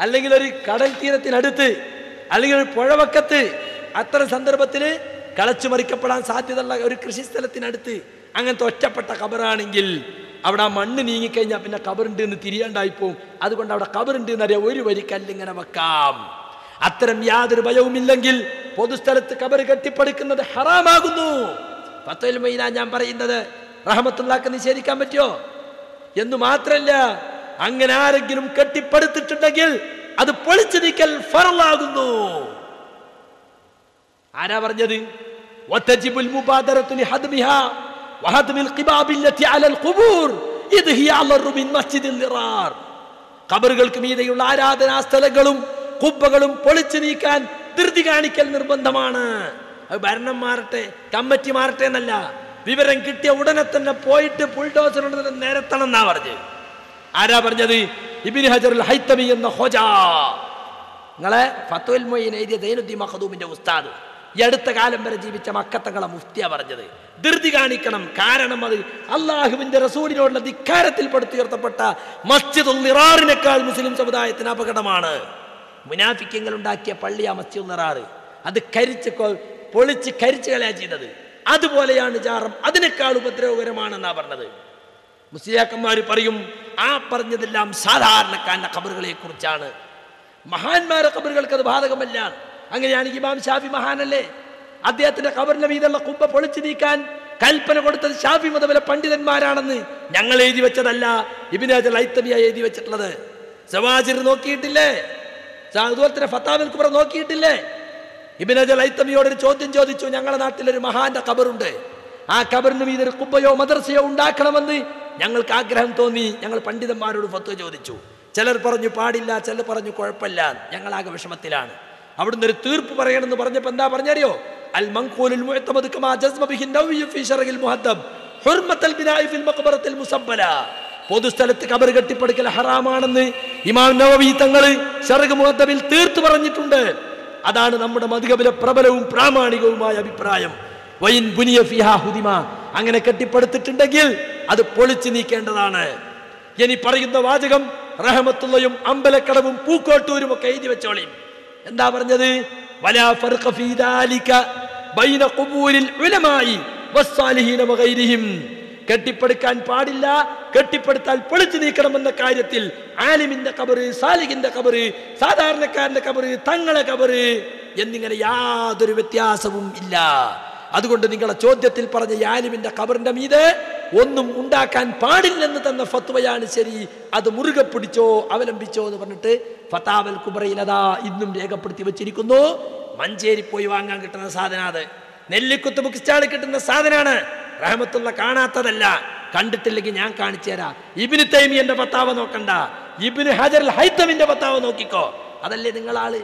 അല്ലെങ്കിൽ ഒരു കടൽ തീരത്തിനടുത്ത് അല്ലെങ്കിൽ ഒരു പുഴവക്കത്ത് അത്തരം സന്ദർഭത്തിൽ കളച്ചു മറിക്കപ്പെടാൻ സാധ്യതയുള്ള ഒരു കൃഷി കൃഷിസ്ഥലത്തിനടുത്ത് അങ്ങനത്തെ ഒറ്റപ്പെട്ട കബറാണെങ്കിൽ അവിടെ ആ മണ്ണ് നീങ്ങിക്കഴിഞ്ഞാൽ പിന്നെ കബറുണ്ട് എന്ന് തിരിയാണ്ടായി പോവും അതുകൊണ്ട് അവിടെ കബറുണ്ട് എന്നറിയാം ഒരു വരി കല്ലിങ്ങനെ വെക്കാം. അത്തരം യാതൊരു ഭയവുമില്ലെങ്കിൽ പൊതുസ്ഥലത്ത് കബറ് കെട്ടിപ്പടുക്കുന്നത് ഹറാമാകുന്നു. പത്തോൽ മൈന ഞാൻ പറയുന്നത് റഹമത്തുള്ളാക്ക് നിഷേധിക്കാൻ പറ്റുമോ? എന്ന് മാത്രല്ല അങ്ങനെ ആരെങ്കിലും കെട്ടിപ്പടുത്തിട്ടുണ്ടെങ്കിൽ അത് പൊളിച്ചു നീക്കൽ ഫറലാകുന്നു. ആരാ പറഞ്ഞത്? وتجب المبادرة لهدمها وهدم القباب التي على القبور إذ هي أضر من مسجد الضرار ഖബറുകൾക്ക് മീതെയുള്ള ആരാധനാ സ്ഥലങ്ങളും കുബ്ബകളും പൊളിച്ചു നീക്കാൻ ധൃതി കാണിക്കൽ നിർബന്ധമാണ് അത് ഭരണം മാറട്ടെ കമ്മിറ്റി മാറട്ടെ എന്നല്ല വിവരം കിട്ടിയ ഉടനെ തന്നെ പോയിട്ട് ബുൾഡോസർ നിരത്തണം എന്നാ പറഞ്ഞത് ആരാ പറഞ്ഞത് ഇബിൻ ഹജറുൽ ഹൈത്തമി എന്ന ഹോജ നിങ്ങളെ ഫത്തുൽ മൊയ്യൻ എഴുതിയ ദൈനുദ്ദീൻ മഖദൂമിന്റെ ഉസ്താദ് ഈ അടുത്ത കാലം വരെ ജീവിച്ച മക്കത്തങ്ങളെ മുഫ്തിയ പറഞ്ഞത്. ധൃതി കാണിക്കണം. കാരണം അത് അള്ളാഹുവിന്റെ റസൂലിനോടുള്ള ധിക്കാരത്തിൽ പടുത്തുയർത്തപ്പെട്ട മസ്ജിദുൽ നിറാറിനേക്കാൾ മുസ്ലിം സമുദായത്തിന് അപകടമാണ്. മുനാഫിക്കങ്ങൾ ഉണ്ടാക്കിയ പള്ളിയാ മസ്ജിദുൽ നിറാറ്. അത് കരിച്ച് പൊളിച്ച് കരിച്ച് കളയാ ചെയ്തത്. അതുപോലെയാണ് ജാറം. അതിനേക്കാൾ ഉപദ്രവകരമാണെന്നാ പറഞ്ഞത്. മുസ്ലിയാക്കന്മാർ പറയും ആ പറഞ്ഞതെല്ലാം സാധാരണക്കാരന്റെ ഖബറുകളെ കുറിച്ചാണ് മഹാന്മാരുടെ ഖബറുകൾക്ക് അത് ബാധകമല്ല. അങ്ങനെയാണെങ്കിൽ ഇമാം ഷാഫി മഹാനല്ലേ? അദ്ദേഹത്തിന്റെ കബറിന്റെ മീതുള്ള കുമ്പ പൊളിച്ചു നീക്കാൻ കൽപ്പന കൊടുത്തത് ഷാഫി മതബിലെ പണ്ഡിതന്മാരാണെന്ന് ഞങ്ങൾ എഴുതി വെച്ചതല്ല ഇബിനാജൽ ഐത്തബിയ എഴുതി വെച്ചിട്ടുള്ളത്. സവാജിർ നോക്കിയിട്ടില്ലേ? അതുപോലെ തന്നെ ഫത്താവിൽ കുബറ നോക്കിയിട്ടില്ലേ? ഇബിനജ ലൈത്തമിയോട് ഒരു ചോദ്യം ചോദിച്ചു ഞങ്ങളുടെ നാട്ടിലൊരു മഹാന്റെ കബറുണ്ട് ആ കബറിന് മീതെ ഒരു കുബ്ബയോ മദർസയോ ഉണ്ടാക്കണമെന്ന് ഞങ്ങൾക്ക് ആഗ്രഹം തോന്നി. ഞങ്ങൾ പണ്ഡിതന്മാരോട് ഫത്വ ചോദിച്ചു. ചിലർ പറഞ്ഞു പാടില്ല. ചിലർ പറഞ്ഞു കുഴപ്പമില്ല. ഞങ്ങളാകെ വിഷമത്തിലാണ്. അവിടുന്ന് ഒരു തീർപ്പ് പറയണമെന്ന് പറഞ്ഞപ്പോൾ എന്താ പറഞ്ഞറിയോ? അൽ മൻഖൂലുൽ മുഅത്തമദ് കമാ ജസ്മ ബിഹി നവ്യു ഫീ ശറഹിൽ മുഹദ്ദബ് ഹുർമത്തൽ ബിനാഇ ഫിൽ മഖബറത്തിൽ മുസബ്ബല. പൊതുസ്ഥലത്ത് കബർ കെട്ടിപ്പടുക്കൽ ഹറാമാണെന്ന് ഇമാം നവവി തങ്ങൾ ഷറഹ് മുഹദ്ദബിൽ തീർത്തു പറഞ്ഞിട്ടുണ്ട്. അതാണ് നമ്മുടെ മധുകബിലെ പ്രബലവും പ്രാമാണികവുമായ അഭിപ്രായം. വൈൻ ബുനിയ ഫിഹാ ഹുദിമ. അങ്ങനെ കെട്ടിപ്പടുത്തിട്ടുണ്ടെങ്കിൽ അത് പൊളിച്ചു നീക്കേണ്ടതാണ്. ഇനി പറയുന്ന വാചകം റഹമത്തുള്ളയും അമ്പലക്കടവും പൂക്കോട്ടൂരും ഒക്കെ എഴുതി വെച്ചോളിയും എന്താ പറഞ്ഞത്? കെട്ടിപ്പടുക്കാൻ പാടില്ല കെട്ടിപ്പടുത്താൽ പൊളിച്ചു നീക്കണമെന്ന കാര്യത്തിൽ ആലിമിന്റെ കബറ് സാലിഹിന്റെ കബറ് സാധാരണക്കാരന്റെ കബറ് തങ്ങളെ കബറ് എന്നിങ്ങനെ യാതൊരു വ്യത്യാസവും ഇല്ല. അതുകൊണ്ട് നിങ്ങളെ ചോദ്യത്തിൽ പറഞ്ഞ യാലിമിന്റെ കബറിന്റെ മീതെ ഒന്നും ഉണ്ടാക്കാൻ പാടില്ലെന്ന് തന്ന ഫത്വയാണ് ശരി. അത് മുറുകെ പിടിച്ചോ അവലംബിച്ചോ എന്ന് പറഞ്ഞിട്ട് ഫത്താവൽ കുബറയിൽ അതാ ഇന്നും രേഖപ്പെടുത്തി വെച്ചിരിക്കുന്നു. മഞ്ചേരി പോയി വാങ്ങാൻ കിട്ടുന്ന സാധന അത്. നെല്ലിക്കുത്ത് ബുക്ക് കിട്ടുന്ന സാധനമാണ് റഹമത്തുള്ള കാണാത്തതല്ല. കണ്ടിട്ടില്ലെങ്കിൽ ഞാൻ കാണിച്ചു തരാം. ഇബിന് തൈമിയന്റെ ഭർത്താവ് നോക്കണ്ട. ഇബിന് ഹജർ ഹൈത്തമിന്റെ ഭർത്താവ് നോക്കിക്കോ. അതല്ലേ നിങ്ങളാൾ?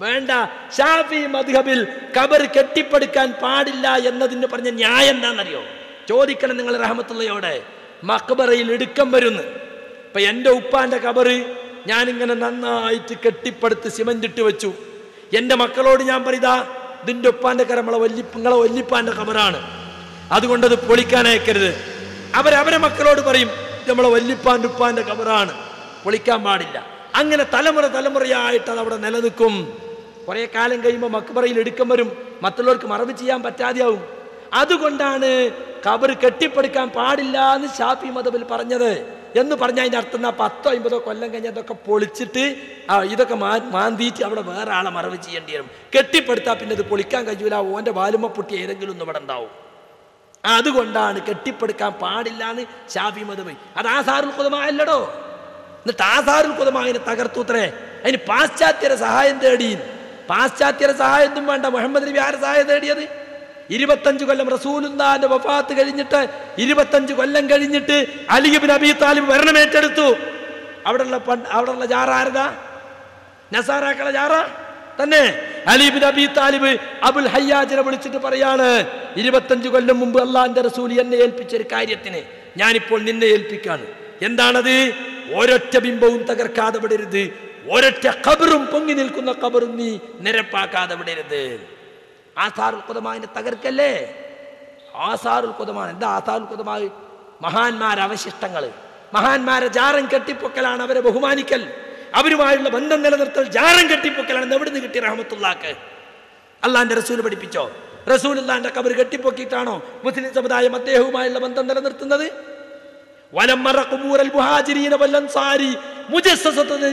വേണ്ട. ഷാഫി മധുഹബിൽ കബർ കെട്ടിപ്പടുക്കാൻ പാടില്ല എന്നതിന് പറഞ്ഞ ന്യായം എന്താണെന്നറിയോ? ചോദിക്കണം നിങ്ങൾ റഹമത്തുള്ളയോടെ. മക്ബറയിൽ ഇടുക്കം വരുന്നു. ഇപ്പൊ എന്റെ ഉപ്പാന്റെ കബറ് ഞാനിങ്ങനെ നന്നായിട്ട് കെട്ടിപ്പടുത്ത് സിമന്റ് ഇട്ട് വെച്ചു. എന്റെ മക്കളോട് ഞാൻ പറയുതാ ഇതിന്റെ ഉപ്പാന്റെ കരമുള്ള വല്ലിപ്പങ്ങളെ വല്ലിപ്പ നിങ്ങളെ വല്ലിപ്പാന്റെ കബറാണ് അതുകൊണ്ടത് അത് പൊളിക്കാൻ അയക്കരുത്. അവരവരെ മക്കളോട് പറയും നമ്മളെ വല്ലിപ്പാന്റെ ഉപ്പാന്റെ കബറാണ് പൊളിക്കാൻ പാടില്ല. അങ്ങനെ തലമുറ തലമുറയായിട്ട് അത് അവിടെ നിലനിൽക്കും. കുറെ കാലം കഴിയുമ്പോൾ മക്ബറയിൽ എടുക്കം വരും. മറ്റുള്ളവർക്ക് മറവ് ചെയ്യാൻ പറ്റാതെയാവും. അതുകൊണ്ടാണ് കബർ കെട്ടിപ്പടുക്കാൻ പാടില്ല എന്ന് ഷാഫി മതബിൽ പറഞ്ഞത്. എന്ന് പറഞ്ഞാൽ അതിന്റെ അർത്ഥം എന്നാ പത്തോ അമ്പതോ കൊല്ലം കഴിഞ്ഞ് അതൊക്കെ പൊളിച്ചിട്ട് ഇതൊക്കെ മാ മാന്തിയിട്ട് അവിടെ വേറെ ആളെ മറവ് ചെയ്യേണ്ടി വരും. കെട്ടിപ്പടുത്താൽ പിന്നെ അത് പൊളിക്കാൻ കഴിയൂല. ഓന്റെ വാലുമ ഏതെങ്കിലും ഒന്ന് ഇവിടെ ഉണ്ടാവും. അതുകൊണ്ടാണ് കെട്ടിപ്പടുക്കാൻ പാടില്ല എന്ന് ഷാഫി മതബ് അത് ആസാറുൽ കുതമായല്ലടോ എന്നിട്ട് ആസാറുൽ കുതമാവിനെ തകർത്തൂത്രേ. അതിന് പാശ്ചാത്യരെ സഹായം തേടി പാശ്ചാത്യരെ സഹായം ഒന്നും വേണ്ട. മുഹമ്മദ് നബി ആരെ സഹായം തേടിയത് ഇരുപത്തഞ്ച് കൊല്ലം റസൂലുല്ലാന്റെ വഫാത്ത് കഴിഞ്ഞിട്ട് ഇരുപത്തഞ്ച് കൊല്ലം കഴിഞ്ഞിട്ട് അലിബിൻ അബി താലിബ് ഭരണമേറ്റെടുത്തു. അവിടെയുള്ള അവിടെയുള്ള ജാറ ആരതാ? നസാറാക്കള ജാറ? തന്നെ. അലീബിൻ അബി താലിബ് അബുൽ ഹയ്യാജിനെ വിളിച്ചിട്ട് പറയാണ് ഇരുപത്തഞ്ച് കൊല്ലം മുമ്പ് അള്ളാന്റെ റസൂൽ എന്നെ ഏൽപ്പിച്ച ഒരു കാര്യത്തിന് ഞാനിപ്പോൾ നിന്നെ ഏൽപ്പിക്കാണ്. എന്താണത്? ഒരൊറ്റ ബിംബവും തകർക്കാതെ വിടരുത്. ഒരൊറ്റ കബറും പൊങ്ങി നിൽക്കുന്ന കബറും നീ നിരപ്പാക്കാതെ വിടരുത്. ആസാറുൽ കുതമാവിനെ തകർക്കല്ലേ? ആസാറുൽ കുതമാണ് എന്താ ആസാറുൽ കുതമാവ് മഹാന്മാരെ അവശിഷ്ടങ്ങൾ മഹാന്മാരെ ജാരം കെട്ടിപ്പൊക്കലാണ് അവരെ ബഹുമാനിക്കൽ. അവരുമായുള്ള ബന്ധം നിലനിർത്തൽ ജാരം കെട്ടിപ്പൊക്കലാണ് എവിടുന്ന് കിട്ടി റഹമത്തുള്ളാക്ക്? അള്ളാന്റെ റസൂൽ പഠിപ്പിച്ചോ? റസൂൽ അള്ളാന്റെ കബർ കെട്ടിപ്പൊക്കിയിട്ടാണോ മുസ്ലിം സമുദായം അദ്ദേഹവുമായുള്ള ബന്ധം നിലനിർത്തുന്നത്?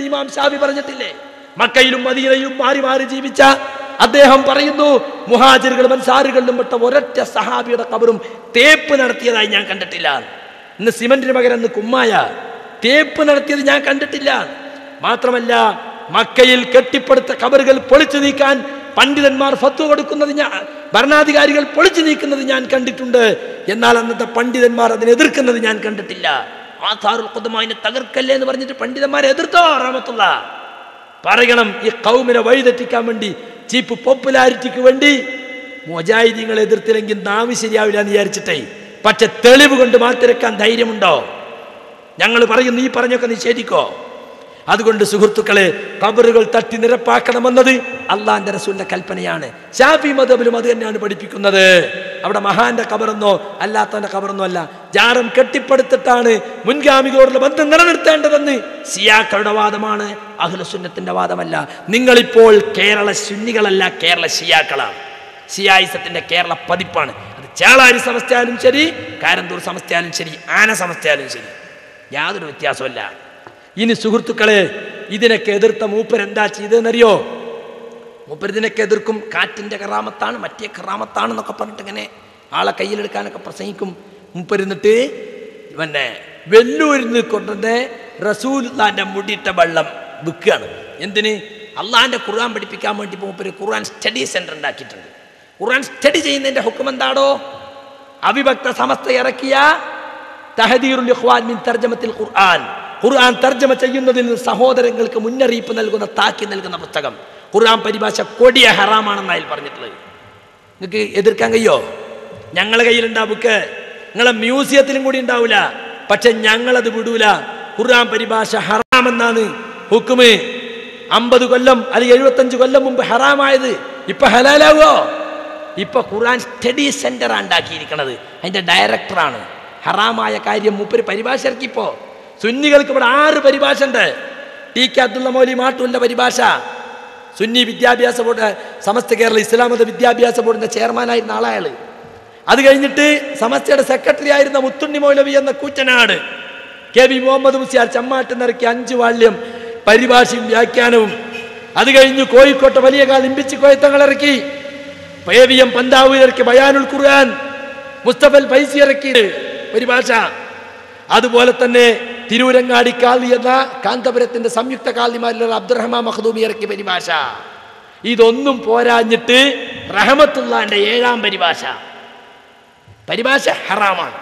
ഇമാം ഷാബി പറഞ്ഞിട്ടില്ലേ? മക്കയിലും മദീനയിലും മാറി മാറി ജീവിച്ച അദ്ദേഹം പറയുന്നു മുഹാജിറുകളും അൻസാറുകളിലും പെട്ട ഒരൊറ്റ സഹാബിയുടെ കബറും തേപ്പ് നടത്തിയതായി ഞാൻ കണ്ടിട്ടില്ല. ഇന്ന് സിമന്റിന് പകരം ഇന്ന് കുമ്മായ. തേപ്പ് നടത്തിയത് ഞാൻ കണ്ടിട്ടില്ല. മാത്രമല്ല മക്കയിൽ കെട്ടിപ്പടുത്ത കബറുകൾ പൊളിച്ചു നീക്കാൻ പണ്ഡിതന്മാർ ഫത്വ കൊടുക്കുന്നത് ഞാൻ ഭരണാധികാരികൾ പൊളിച്ചു നീക്കുന്നത് ഞാൻ കണ്ടിട്ടുണ്ട്. എന്നാൽ അന്നത്തെ പണ്ഡിതന്മാർ അതിനെ എതിർക്കുന്നത് ഞാൻ കണ്ടിട്ടില്ല. ആ താറുൽ തകർക്കല്ലേ എന്ന് പറഞ്ഞിട്ട് പണ്ഡിതന്മാരെ എതിർത്തോ റാമത്തുള്ള പറയണം ഈ കൗമിനെ വഴിതെറ്റിക്കാൻ വേണ്ടി ചീപ്പ് പോപ്പുലാരിറ്റിക്ക് വേണ്ടി മൊജാഹിദീങ്ങളെ എതിർത്തില്ലെങ്കിൽ നാവ് ശരിയാവില്ല എന്ന് വിചാരിച്ചിട്ടേ. പക്ഷെ തെളിവ് കൊണ്ട് മാറ്റിരക്കാൻ ധൈര്യമുണ്ടോ? ഞങ്ങൾ പറയുന്നു ഈ പറഞ്ഞൊക്കെ നിഷേധിക്കോ? അതുകൊണ്ട് സുഹൃത്തുക്കളെ കബറുകൾ തട്ടി നിരപ്പാക്കണമെന്നത് അള്ളാന്റെ റസൂലിന്റെ കൽപ്പനയാണ്. ഷാഫി മതബിലും അത് തന്നെയാണ് പഠിപ്പിക്കുന്നത്. അവിടെ മഹാന്റെ കബറെന്നോ അല്ലാത്തവന്റെ കബറെന്നോ അല്ല. ജാറം കെട്ടിപ്പടുത്തിട്ടാണ് മുൻഗാമികളോടുള്ള ബന്ധം നിലനിർത്തേണ്ടതെന്ന് സിയാക്കളുടെ വാദമാണ്. അഖിലസുന്നത്തിന്റെ വാദമല്ല. നിങ്ങളിപ്പോൾ കേരള സുന്നികളല്ല കേരള സിയാക്കളാണ്. സിയായിസത്തിന്റെ കേരള പതിപ്പാണ്. അത് ചേളാരി സമസ്തയാലും ശരി കാരന്തൂർ സമസ്തയാലും ശരി ആന സമസ്തയാലും ശരി. യാതൊരു വ്യത്യാസമല്ല ഇനി സുഹൃത്തുക്കളെ ഇതിനൊക്കെ എതിർത്ത മൂപ്പരെന്താ ചെയ്തതെന്നറിയോ? മൂപ്പർ ഇതിനൊക്കെ എതിർക്കും കാറ്റിന്റെ കറാമത്താണ് മറ്റേ കറാമത്താണെന്നൊക്കെ പറഞ്ഞിട്ട് ഇങ്ങനെ ആളെ കയ്യിലെടുക്കാനൊക്കെ പ്രസംഗിക്കും. മൂപ്പരുന്നിട്ട് പിന്നെ വെല്ലൂരിൽ നിന്ന് കൊണ്ടുവന്ന് റസൂലിന്റെ മുടിയിട്ട വെള്ളം വിൽക്കുകയാണ്. എന്തിന്? അള്ളാഹിന്റെ ഖുർആൻ പഠിപ്പിക്കാൻ വേണ്ടി മൂപ്പര് ഖുർആൻ സ്റ്റഡി സെന്റർ ഉണ്ടാക്കിയിട്ടുണ്ട്. ഖുർആൻ സ്റ്റഡി ചെയ്യുന്നതിന്റെ ഹുക്കം എന്താടോ? അവിഭക്ത സമസ്ത ഇറക്കിയ തഹദീറുൽ ഇഖ്വാൻ മിൻ തർജമത്തിൽ ഖുർആൻ. ഖുർആൻ തർജമ ചെയ്യുന്നതിൽ നിന്ന് സഹോദരങ്ങൾക്ക് മുന്നറിയിപ്പ് നൽകുന്ന താക്കി നൽകുന്ന പുസ്തകം. ഖുർആൻ പരിഭാഷ കൊടിയ ഹറാമാണെന്ന് അതിൽ പറഞ്ഞിട്ടുള്ളത്. നിങ്ങൾക്ക് എതിർക്കാൻ കഴിയോ? ഞങ്ങളെ കയ്യിലുണ്ടാ ബുക്ക് നിങ്ങളെ മ്യൂസിയത്തിലും കൂടി ഉണ്ടാവില്ല പക്ഷെ ഞങ്ങളത് വിടൂല. ഖുർആൻ പരിഭാഷ ഹറാമെന്നാണ് ഹുക്കുമ് അമ്പത് കൊല്ലം അല്ലെങ്കിൽ എഴുപത്തഞ്ച് കൊല്ലം മുമ്പ് ഹറാമായത് ഇപ്പൊ ഹലാലാവോ? ഇപ്പൊ ഖുർആൻ സ്റ്റഡി സെന്റർ ഉണ്ടാക്കിയിരിക്കണത്. അതിന്റെ ഡയറക്ടറാണ് ഹറാമായ കാര്യം മൂപ്പര് പരിഭാഷ ഇറക്കിപ്പോ. സുന്നികൾക്ക് ഇവിടെ ആറ് പരിഭാഷ ഉണ്ട് ടി കെ അബ്ദുള്ള മൗലി മാട്ടൂലിന്റെ പരിഭാഷ. സുന്നി വിദ്യാഭ്യാസ ബോർഡ് സമസ്ത കേരള ഇസ്ലാം മത വിദ്യാഭ്യാസ ബോർഡിന്റെ ചെയർമാനായിരുന്ന ആളയാൾ. അത് കഴിഞ്ഞിട്ട് സമസ്തയുടെ സെക്രട്ടറി ആയിരുന്ന മുത്തുണ്ണി മൗലവി എന്ന കൂറ്റനാട്. കെ വി മുഹമ്മദ് മുസിയാർ ചമ്മാട്ട് നിറക്കിയ അഞ്ച് വാള്യം പരിഭാഷയും വ്യാഖ്യാനവും. അത് കഴിഞ്ഞ് കോഴിക്കോട്ടെ വലിയ കാൽ ഇമ്പിച്ച് കോയത്തങ്ങൾ ഇറക്കി. പേവിയം എം പന്താവ് ഇറക്കി ബയാനുൽ ഖുർആൻ. മുസ്തഫൽ ഫൈസി ഇറക്കി പരിഭാഷ. അതുപോലെ തന്നെ തിരൂരങ്ങാടി കാളി എന്ന കാന്തപുരത്തിന്റെ സംയുക്ത കാളിമാരിലുള്ള അബ്ദുറഹ്മാൻ മഹദൂമി ഇറക്കിയ പരിഭാഷ. ഇതൊന്നും പോരാഞ്ഞിട്ട് റഹമത്തുള്ളാന്റെ ഏഴാം പരിഭാഷ. പരിഭാഷ ഹറാമാണ്.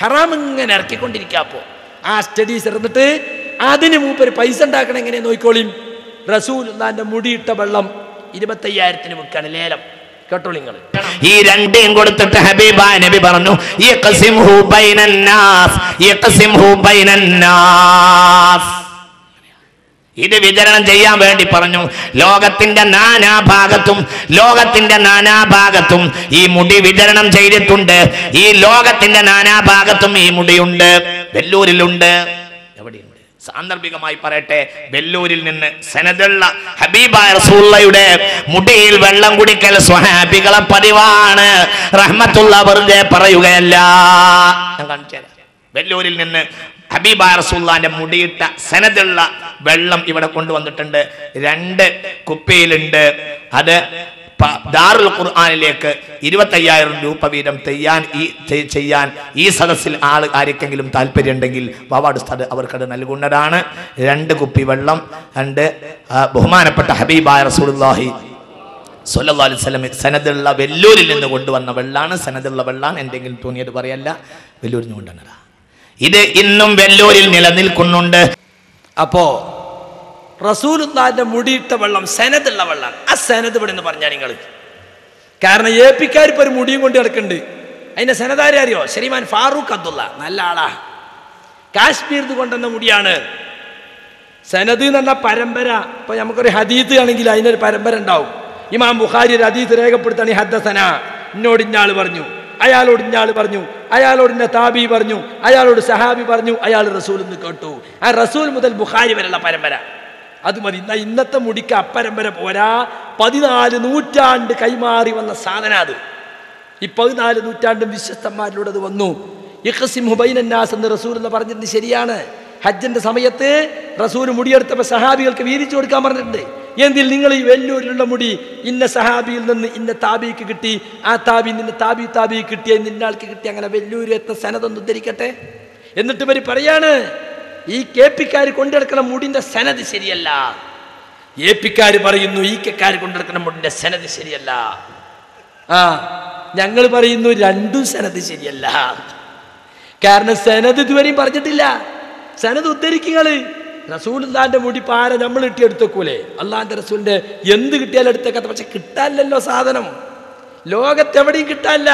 ഹറാം ഇങ്ങനെ ഇറക്കിക്കൊണ്ടിരിക്കുക അപ്പോൾ ആ സ്റ്റഡീസ് ഇറന്നിട്ട് അതിന് മൂപ്പർ പൈസ ഉണ്ടാക്കണം എങ്ങനെ നോക്കിക്കോളിയും റസൂലുള്ളാന്റെ മുടിയിട്ട വെള്ളം ഇരുപത്തയ്യായിരത്തിന് വിൽക്കാണ് ലേലം. കേട്ടോളി നിങ്ങൾ ഈ രണ്ടേം കൊടുത്തിട്ട് ഹബീബ നബി പറഞ്ഞു ഇത് വിതരണം ചെയ്യാൻ വേണ്ടി പറഞ്ഞു ലോകത്തിന്റെ നാനാഭാഗത്തും ലോകത്തിന്റെ നാനാഭാഗത്തും ഈ മുടി വിതരണം ചെയ്തിട്ടുണ്ട്. ഈ ലോകത്തിന്റെ നാനാഭാഗത്തും ഈ മുടിയുണ്ട് വെല്ലൂരിലുണ്ട്. സാന്ദർഭികമായി പറയട്ടെ. വെല്ലൂരിൽ നിന്ന് സനദുള്ള ഹബീബായ റസൂള്ളയുടെ മുടിയിൽ വെള്ളം കുടിക്കൽ സ്വഹാബികളെ പതിവാണ്. റഹ്മത്തുള്ള വെറുതെ പറയുകയല്ല. ഞാൻ വെല്ലൂരിൽ നിന്ന് ഹബീബ റസൂള്ളാന്റെ മുടിയിട്ട സനദുള്ള വെള്ളം ഇവിടെ കൊണ്ടുവന്നിട്ടുണ്ട്. രണ്ട് കുപ്പിയിലുണ്ട്. അത് ദാറുൽ ഖുർആാനിലേക്ക് ഇരുപത്തയ്യായിരം രൂപ വീതം ചെയ്യാൻ ഈ ചെയ്യാൻ ഈ സദസ്സിൽ ആൾ ആർക്കെങ്കിലും താല്പര്യം ഉണ്ടെങ്കിൽ വാവാട് ഉസ്താദ് അവർക്കത് നൽകുന്നതാണ്. രണ്ട് കുപ്പി വെള്ളം രണ്ട് ബഹുമാനപ്പെട്ട ഹബീബായ റസൂലുള്ളാഹി സല്ലല്ലാഹു അലൈഹി വസല്ലം സനദുള്ള വെല്ലൂരിൽ നിന്ന് കൊണ്ടുവന്ന വെള്ളാണ്. സനദുള്ള വെള്ളാണ്. എന്തെങ്കിലും തോന്നിയത് പറയല്ല. വെല്ലൂരിൽ നിന്ന് കൊണ്ടുവന്നതാ. ഇത് ഇന്നും വെല്ലൂരിൽ നിലനിൽക്കുന്നുണ്ട്. അപ്പോ റസൂലുള്ളാന്റെ മുടിയിട്ട വെള്ളം സെനതുള്ള വെള്ളം ആ സെനത് ഇവിടെ നിന്ന് പറഞ്ഞാൽ നിങ്ങൾ കാരണം എ പിക്കാർ ഒരു മുടിയും കൊണ്ട് കിടക്കുന്നുണ്ട് അതിന്റെ സനതാരെ അറിയോ? ശ്രീമാൻ ഫാറൂഖ് അബ്ദുള്ള. നല്ല ആളാ. കാശ്മീരിൽ കൊണ്ടുവന്ന മുടിയാണ്. സനദ് എന്ന് പറഞ്ഞ പരമ്പര. ഇപ്പൊ നമുക്കൊരു ഹദീത്ത് ആണെങ്കിൽ അതിനൊരു പരമ്പര ഉണ്ടാവും. ഇമാം ബുഖാരി ഒരു ഹദീത്ത് രേഖപ്പെടുത്താണ് ഈ ഹദ്ദസന. എന്നോട് ഇന്നാൾ പറഞ്ഞു. അയാളോട് ഇന്നാൾ പറഞ്ഞു. അയാളോട് ഇന്ന താബി പറഞ്ഞു. അയാളോട് സഹാബി പറഞ്ഞു. അയാൾ റസൂൽ എന്ന് കേട്ടു. ആ റസൂൽ മുതൽ ബുഖാരി വരെയുള്ള പരമ്പര. അത് മതി. ഇന്ന ഇന്നത്തെ മുടിക്ക് അപ്പരമ്പര പോരാ. പതിനാല് നൂറ്റാണ്ട് കൈമാറി വന്ന സാധന അത്. ഈ പതിനാല് നൂറ്റാണ്ടും വിശ്വസ്തന്മാരിലൂടെ അത് വന്നു. ഇഖ്സിം ഹുബൈനന്നാസ് എന്ന് റസൂൽ എന്ന് പറഞ്ഞിട്ടുണ്ട്. ശരിയാണ്. ഹജ്ജിന്റെ സമയത്ത് റസൂൽ മുടിയെടുത്തപ്പോൾ സഹാബികൾക്ക് വീതിച്ചു കൊടുക്കാൻ പറഞ്ഞിട്ടുണ്ട്. എന്തിൽ? നിങ്ങൾ ഈ വെല്ലൂരിലുള്ള മുടി ഇന്ന സഹാബിയിൽ നിന്ന് ഇന്ന താബിക്ക് കിട്ടി. ആ താബി നിന്ന് താബി താബി കിട്ടിയ നിന്നാൾക്ക് കിട്ടി അങ്ങനെ വെല്ലൂര് എത്ത സനതൊന്ന് എന്നിട്ട് ഇവർ പറയാണ് ഈ കെ പിക്കാർ കൊണ്ടെടുക്കുന്ന മുടിന്റെ സനത് ശരിയല്ല. എ പിക്കാർ പറയുന്നു ഈ കെക്കാർ കൊണ്ടെടുക്കുന്ന മുടിന്റെ സനത് ശരിയല്ല. ആ ഞങ്ങൾ പറയുന്നു രണ്ടും സനത് ശരിയല്ല. കാരണം സനത് ഇതുവരെയും പറഞ്ഞിട്ടില്ല. സനത് ഉദ്ധരിക്കുകൾ റസൂലിന്റെ മുടി പാര നമ്മൾ ഇട്ടി എടുത്തേക്കൂലേ അള്ളാന്റെ റസൂലിന്റെ എന്ത് കിട്ടിയാലും എടുത്തേക്കാത്ത പക്ഷെ കിട്ടാനില്ലല്ലോ സാധനം. ലോകത്തെവിടെയും കിട്ടാനില്ല.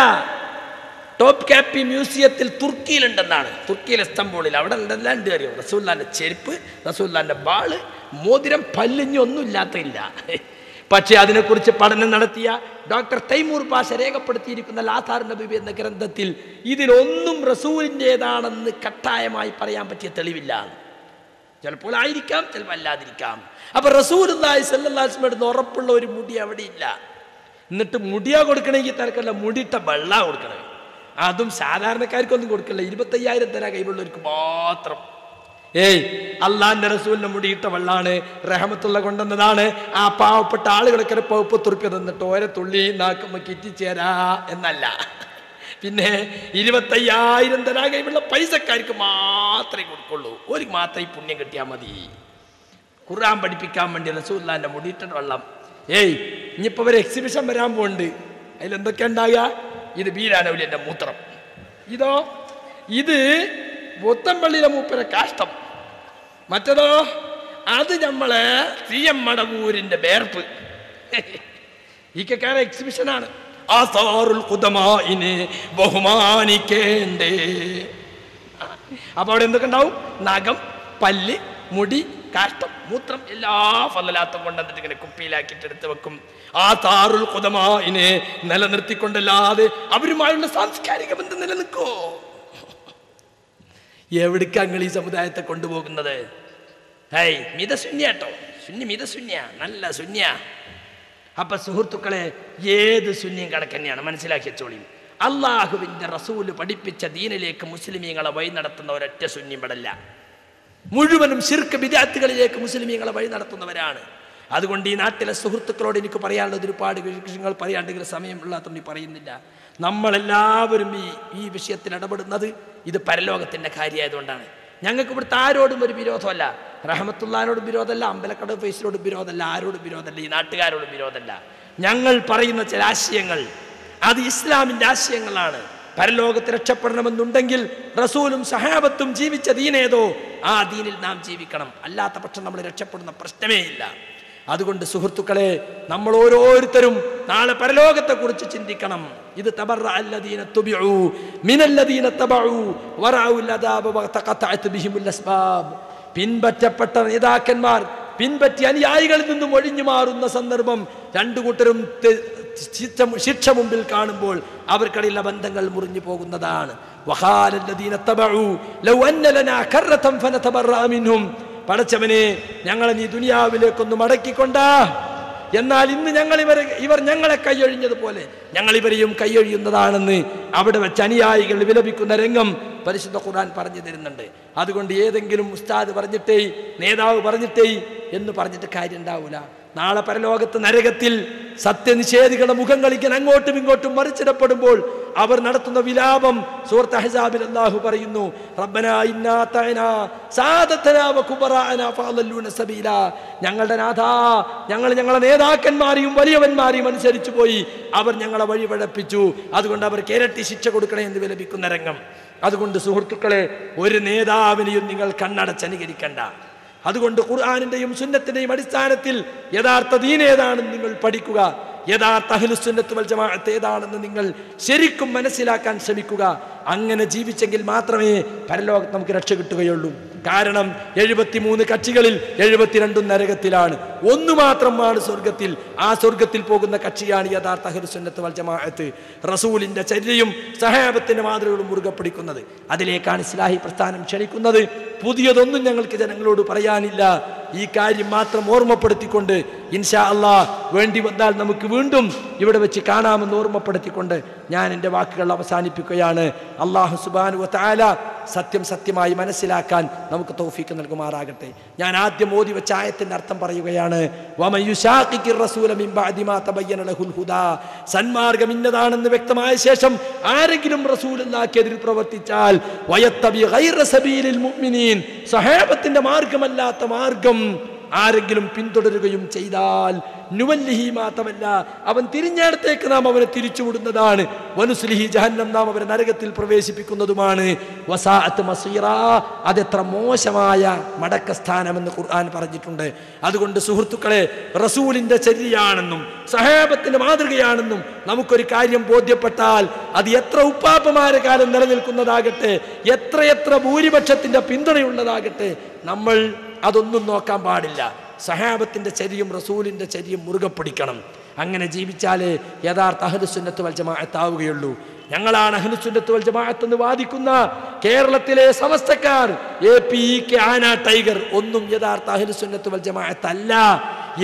ടോപ്പ് ക്യാപ്പി മ്യൂസിയത്തിൽ തുർക്കിയിലുണ്ടെന്നാണ് തുർക്കിയിലെ ഇസ്തംബൂളിൽ അവിടെ ഉണ്ടെല്ലാം ഉണ്ട് അറിയോ റസൂല്ലാന്റെ ചെരുപ്പ് റസൂല്ലാന്റെ ബാൾ മോതിരം പല്ലിഞ്ഞൊന്നും ഇല്ലാത്തില്ല പക്ഷേ അതിനെക്കുറിച്ച് പഠനം നടത്തിയ ഡോക്ടർ തൈമൂർ പാഷ രേഖപ്പെടുത്തിയിരിക്കുന്ന ലാഥാർ നബിബി എന്ന ഗ്രന്ഥത്തിൽ ഇതിലൊന്നും റസൂലിന്റേതാണെന്ന് കട്ടായമായി പറയാൻ പറ്റിയ തെളിവില്ല. ചിലപ്പോൾ ആയിരിക്കാം ചിലപ്പോൾ അല്ലാതിരിക്കാം. അപ്പം റസൂൽ സല്ലാസ്മെടുന്ന് ഉറപ്പുള്ള ഒരു മുടി അവിടെ ഇല്ല. എന്നിട്ട് മുടിയാ കൊടുക്കണമെങ്കിൽ തിരക്കല്ല മുടിയിട്ട വെള്ളാ കൊടുക്കണേ അതും സാധാരണക്കാർക്കൊന്നും കൊടുക്കില്ല. ഇരുപത്തയ്യായിരം തരാ കൈവുള്ളവർക്ക് മാത്രം. ഏയ് അള്ളാന്റെ റസൂലിനെ മുടിയിട്ട വെള്ളാണ് റഹമത്തുള്ള കൊണ്ടുവന്നതാണ്. ആ പാവപ്പെട്ട ആളുകളൊക്കെ പൗപ്പത്തുറുപ്പ്യ തന്നിട്ട് ഓരോ തുള്ളി നാക്കുമ്പോ കിറ്റിച്ചേരാ എന്നല്ല. പിന്നെ ഇരുപത്തയ്യായിരം തരാ കൈവുള്ള പൈസക്കാർക്ക് മാത്രമേ കൊടുക്കുള്ളൂ. ഒരു മാത്രമേ ഈ പുണ്യം കിട്ടിയാൽ മതി. ഖുർആൻ പഠിപ്പിക്കാൻ വേണ്ടി റസൂല്ലാന്റെ മുടിയിട്ട വെള്ളം. ഏയ് ഇനിയിപ്പോ ഒരു എക്സിബിഷൻ വരാൻ പോകുന്നുണ്ട് അതിലെന്തൊക്കെ ഉണ്ടാകുക ഇത് ബീരാനൗലിന്റെ മൂത്രം. ഇതോ? ഇത് പുത്തമ്പള്ളിയിലെ മൂപ്പര കാഷ്ടം. മറ്റതോ? അത് നമ്മളെ സി എം മടകൂരിന്റെ വേർപ്പ്. ഇക്കാരെ എക്സിബിഷൻ എക്സിബിഷനാണ് ആസാറുൽ ഖുദമാഇനെ ബഹുമാനിക്കേണ്ടേ. അപ്പൊ അവിടെ എന്തൊക്കെ ഉണ്ടാവും? നഖം പല്ല് മുടി കാഷ്ടം മൂത്രം എല്ലാ ഫലലാത്തും കൊണ്ടുവന്നിട്ട് ഇങ്ങനെ കുപ്പിയിലാക്കിയിട്ട് എടുത്ത് വെക്കും. ആ താറുൽ കുതമായിനെ നിലനിർത്തിക്കൊണ്ടല്ലാതെ അവരുമായുള്ള സാംസ്കാരിക ബന്ധം നിലനിൽക്കോ? എവിടേക്കാ നിങ്ങൾ ഈ സമുദായത്തെ കൊണ്ടുപോകുന്നത്? ഹൈ മിതശൂന്യ കേട്ടോ. ശൂന്യ മിതശൂന്യ. നല്ല ശൂന്യ. അപ്പൊ സുഹൃത്തുക്കളെ ഏത് ശൂന്യം കണക്കന്നെയാണ് മനസ്സിലാക്കിയ ചോളി അള്ളാഹുവിന്റെ റസൂൽ പഠിപ്പിച്ച ദീനിലേക്ക് മുസ്ലിമീങ്ങളെ വഴി നടത്തുന്ന ഒരൊറ്റ ശൂന്യം പെടല്ല. മുഴുവനും ശിർക്ക് വിദ്യാർത്ഥികളിലേക്ക് മുസ്ലിമീങ്ങളെ വഴി നടത്തുന്നവരാണ്. അതുകൊണ്ട് ഈ നാട്ടിലെ സുഹൃത്തുക്കളോട് എനിക്ക് പറയാനുള്ളത് ഒരുപാട് വിഷയങ്ങൾ പറയാണ്ടെങ്കിൽ സമയമില്ലാത്തതുകൊണ്ട് പറയുന്നില്ല. നമ്മളെല്ലാവരും ഈ ഈ വിഷയത്തിൽ ഇടപെടുന്നത് ഇത് പരലോകത്തിന്റെ കാര്യമായതുകൊണ്ടാണ്. ഞങ്ങൾക്ക് ഇവിടുത്തെ ആരോടും ഒരു വിരോധമല്ല. റഹമത്തുള്ളാനോടും വിരോധമല്ല അമ്പലക്കട ഫേസിനോടും വിരോധമല്ല ആരോടും വിരോധമല്ല ഈ നാട്ടുകാരോടും വിരോധമല്ല. ഞങ്ങൾ പറയുന്ന ചില ആശയങ്ങൾ അത് ഇസ്ലാമിന്റെ ആശയങ്ങളാണ്. പരലോകത്ത് രക്ഷപ്പെടണമെന്നുണ്ടെങ്കിൽ റസൂലും സഹാബത്തും ജീവിച്ച ദീനേതോ ആ ദീനിൽ നാം ജീവിക്കണം. അല്ലാത്ത പക്ഷം നമ്മൾ രക്ഷപ്പെടുന്ന പ്രശ്നമേ ഇല്ല. അതുകൊണ്ട് സുഹൃത്തുക്കളെ നമ്മൾ ഓരോരുത്തരും നാളെ പരലോകത്തെക്കുറിച്ച് ചിന്തിക്കണം. ഇത് പിൻപറ്റപ്പെട്ട നേതാക്കന്മാർ പിൻപറ്റി അനുയായികളിൽ നിന്നും ഒഴിഞ്ഞു മാറുന്ന സന്ദർഭം രണ്ടു കൂട്ടരും ശിക്ഷ മുമ്പിൽ കാണുമ്പോൾ അവർക്കിടയിലെ ബന്ധങ്ങൾ മുറിഞ്ഞു പോകുന്നതാണ്. പടച്ചവനെ ഞങ്ങളെ നീ ദുനിയാവിലേക്കൊന്ന് മടക്കിക്കൊണ്ട. എന്നാൽ ഇന്ന് ഞങ്ങൾ ഇവർ ഇവർ ഞങ്ങളെ കൈയൊഴിഞ്ഞതുപോലെ ഞങ്ങൾ ഇവരെയും കൈയൊഴിയുന്നതാണെന്ന് അവിടെ വെച്ച് അനുയായികൾ വിലപിക്കുന്ന രംഗം പരിശുദ്ധ ഖുർആൻ പറഞ്ഞു തരുന്നുണ്ട്. അതുകൊണ്ട് ഏതെങ്കിലും ഉസ്താദ് പറഞ്ഞിട്ടേ നേതാവ് പറഞ്ഞിട്ടേ എന്ന് പറഞ്ഞിട്ട് കാര്യം ഉണ്ടാവൂല നാളെ പരലോകത്ത് നരകത്തിൽ സത്യനിഷേധികളുടെ മുഖം കളിക്കാൻ അങ്ങോട്ടും ഇങ്ങോട്ടും മറിച്ചിടപ്പെടുമ്പോൾ അവർ നടത്തുന്ന വിലാപം സൂറത്ത് അഹ്സാബിൽ അള്ളാഹു പറയുന്നു ഞങ്ങളുടെ നാഥ ഞങ്ങൾ ഞങ്ങളെ നേതാക്കന്മാരെയും വലിയവന്മാരെയും അനുസരിച്ചു പോയി അവർ ഞങ്ങളെ വഴി പഴപ്പിച്ചു അതുകൊണ്ട് അവർക്ക് ഇരട്ടി ശിക്ഷ കൊടുക്കണേ എന്ന് വിലപിക്കുന്ന രംഗം. അതുകൊണ്ട് സുഹൃത്തുക്കളെ ഒരു നേതാവിനെയും നിങ്ങൾ കണ്ണടച്ചനുകരിക്കണ്ട അതുകൊണ്ട് ഖുർആാനിന്റെയും സുന്നത്തിന്റെയും അടിസ്ഥാനത്തിൽ യഥാർത്ഥ ദീൻ ഏതാണെന്ന് നിങ്ങൾ പഠിക്കുക. യഥാർത്ഥ അഹ്ലുസുന്നത്ത് വൽ ജമാഅത്ത് ഏതാണെന്ന് നിങ്ങൾ ശരിക്കും മനസ്സിലാക്കാൻ ശ്രമിക്കുക. അങ്ങനെ ജീവിച്ചെങ്കിൽ മാത്രമേ പരലോകത്ത് നമുക്ക് രക്ഷ കിട്ടുകയുള്ളൂ. കാരണം എഴുപത്തിമൂന്ന് കക്ഷികളിൽ എഴുപത്തിരണ്ടും നരകത്തിലാണ്. ഒന്നു മാത്രമാണ് സ്വർഗത്തിൽ ആ സ്വർഗത്തിൽ പോകുന്ന കക്ഷിയാണ് യഥാർത്ഥ അഹ്ലുസുന്നത്ത് വൽ ജമാഅത്ത്. റസൂലിന്റെ ചര്യയും സഹാബത്തിന്റെ മാതൃകളും മുറുകെ പിടിക്കുന്നത്. അതിലേക്കാണ് ഇസ്ലാഹി പ്രസ്ഥാനം ക്ഷണിക്കുന്നത്. പുതിയതൊന്നും ഞങ്ങൾക്ക് ജനങ്ങളോട് പറയാനില്ല. ഈ കാര്യം മാത്രം ഓർമ്മപ്പെടുത്തിക്കൊണ്ട് ഇൻഷാ അള്ളാ വേണ്ടി വന്നാൽ നമുക്ക് വീണ്ടും ഇവിടെ വെച്ച് കാണാമെന്ന് ഓർമ്മപ്പെടുത്തിക്കൊണ്ട് ഞാൻ എന്റെ വാക്കുകൾ അവസാനിപ്പിക്കുകയാണ്. അള്ളാഹു സുബാനു താല സത്യം സത്യമായി മനസ്സിലാക്കാൻ നമുക്ക് തൗഫീക്ക് നൽകുമാറാകട്ടെ ഞാൻ ആദ്യം ഓതി വെച്ച ആയത്തിന്റെ അർത്ഥം പറയുകയാണ്. സന്മാർഗം ഇന്നതാണെന്ന് വ്യക്തമായ ശേഷം ആരെങ്കിലും റസൂലുള്ളാഹിക്കെതിരിൽ പ്രവർത്തിച്ചാൽ വയത്തബി സഹാബത്തിന്റെ മാർഗമല്ലാത്ത മാർഗം ആരെങ്കിലും പിന്തുടരുകയും ചെയ്താൽ നുവല്ലിഹി മാത്രമല്ല അവൻ തിരിഞ്ഞേടത്തേക്ക് നാം അവനെ തിരിച്ചുവിടുന്നതാണ്. വനുസ്ലിഹി ജഹന്നം നാം അവരെ നരകത്തിൽ പ്രവേശിപ്പിക്കുന്നതുമാണ്. വസാഅത്ത് മസീറ അതെത്ര മോശമായ മടക്കസ്ഥാനമെന്ന് ഖുർആൻ പറഞ്ഞിട്ടുണ്ട്. അതുകൊണ്ട് സുഹൃത്തുക്കളെ റസൂലിന്റെ ചര്യയാണെന്നും സഹാബത്തിന്റെ മാതൃകയാണെന്നും നമുക്കൊരു കാര്യം ബോധ്യപ്പെട്ടാൽ അത് എത്ര ഉപ്പാപ്പമാരെ കാലം നിലനിൽക്കുന്നതാകട്ടെ എത്രയെത്ര ഭൂരിപക്ഷത്തിന്റെ പിന്തുണയുള്ളതാകട്ടെ നമ്മൾ അതൊന്നും നോക്കാൻ പാടില്ല. സഹാബത്തിന്റെ ചരിയും റസൂലിന്റെ ചരിയും മുറുകെ പിടിക്കണം. അങ്ങനെ ജീവിച്ചാൽ യഥാർത്ഥ അഹലുസുന്നത്ത് വൽ ഞങ്ങളാണ് അഹലുസുന്നത്ത് വൽ വാദിക്കുന്ന കേരളത്തിലെ സമസ്തക്കാർ എ പി കെ ആന ടൈഗർ ഒന്നും യഥാർത്ഥ അഹലുസുന്നത്ത് വൽ ജമാഅത്ത് അല്ല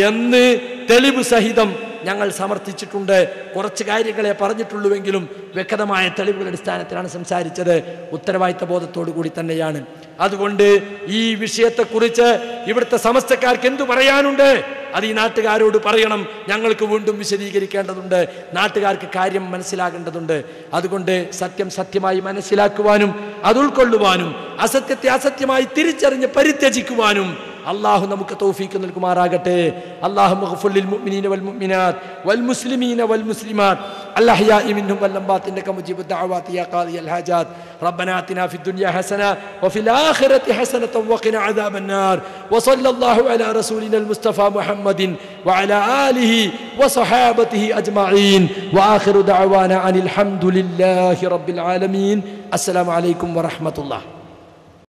എന്ന് തെളിവ് സഹിതം ഞങ്ങൾ സമർത്ഥിച്ചിട്ടുണ്ട്. കുറച്ച് കാര്യങ്ങളെ പറഞ്ഞിട്ടുള്ളൂവെങ്കിലും വ്യക്തമായ തെളിവുകളുടെ അടിസ്ഥാനത്തിലാണ് സംസാരിച്ചത്. ഉത്തരവാദിത്ത ബോധത്തോടു കൂടി തന്നെയാണ്. അതുകൊണ്ട് ഈ വിഷയത്തെക്കുറിച്ച് ഇവിടുത്തെ സമസ്തക്കാർക്ക് എന്തു പറയാനുണ്ട്? അത് ഈ നാട്ടുകാരോട് പറയണം. ഞങ്ങൾക്ക് വീണ്ടും വിശദീകരിക്കേണ്ടതുണ്ട്. നാട്ടുകാർക്ക് കാര്യം മനസ്സിലാകേണ്ടതുണ്ട്. അതുകൊണ്ട് സത്യം സത്യമായി മനസ്സിലാക്കുവാനും അത് ഉൾക്കൊള്ളുവാനും അസത്യത്തെ അസത്യമായി തിരിച്ചറിഞ്ഞ് പരിത്യജിക്കുവാനും അള്ളാഹു നമുക്ക് തൗഫീക്ക് നൽകുമാറാകട്ടെ അള്ളാഹു മഗ്ഫുൽ മുഅ്മിനീന വൽ മുഅ്മിനാത്ത് വൽ മുസ്ലിമീന വൽ മുസ്ലിമാത്ത് الأحياء منهم والأموات إنك مجيب الدعوات يا قاضي الحاجات ربنا آتنا في الدنيا حسنة وفي الآخرة حسنة وقنا عذاب النار وصلى الله على رسولنا المصطفى محمد وعلى آله وصحابته أجمعين وآخر دعوانا عن الحمد لله رب العالمين السلام عليكم ورحمة الله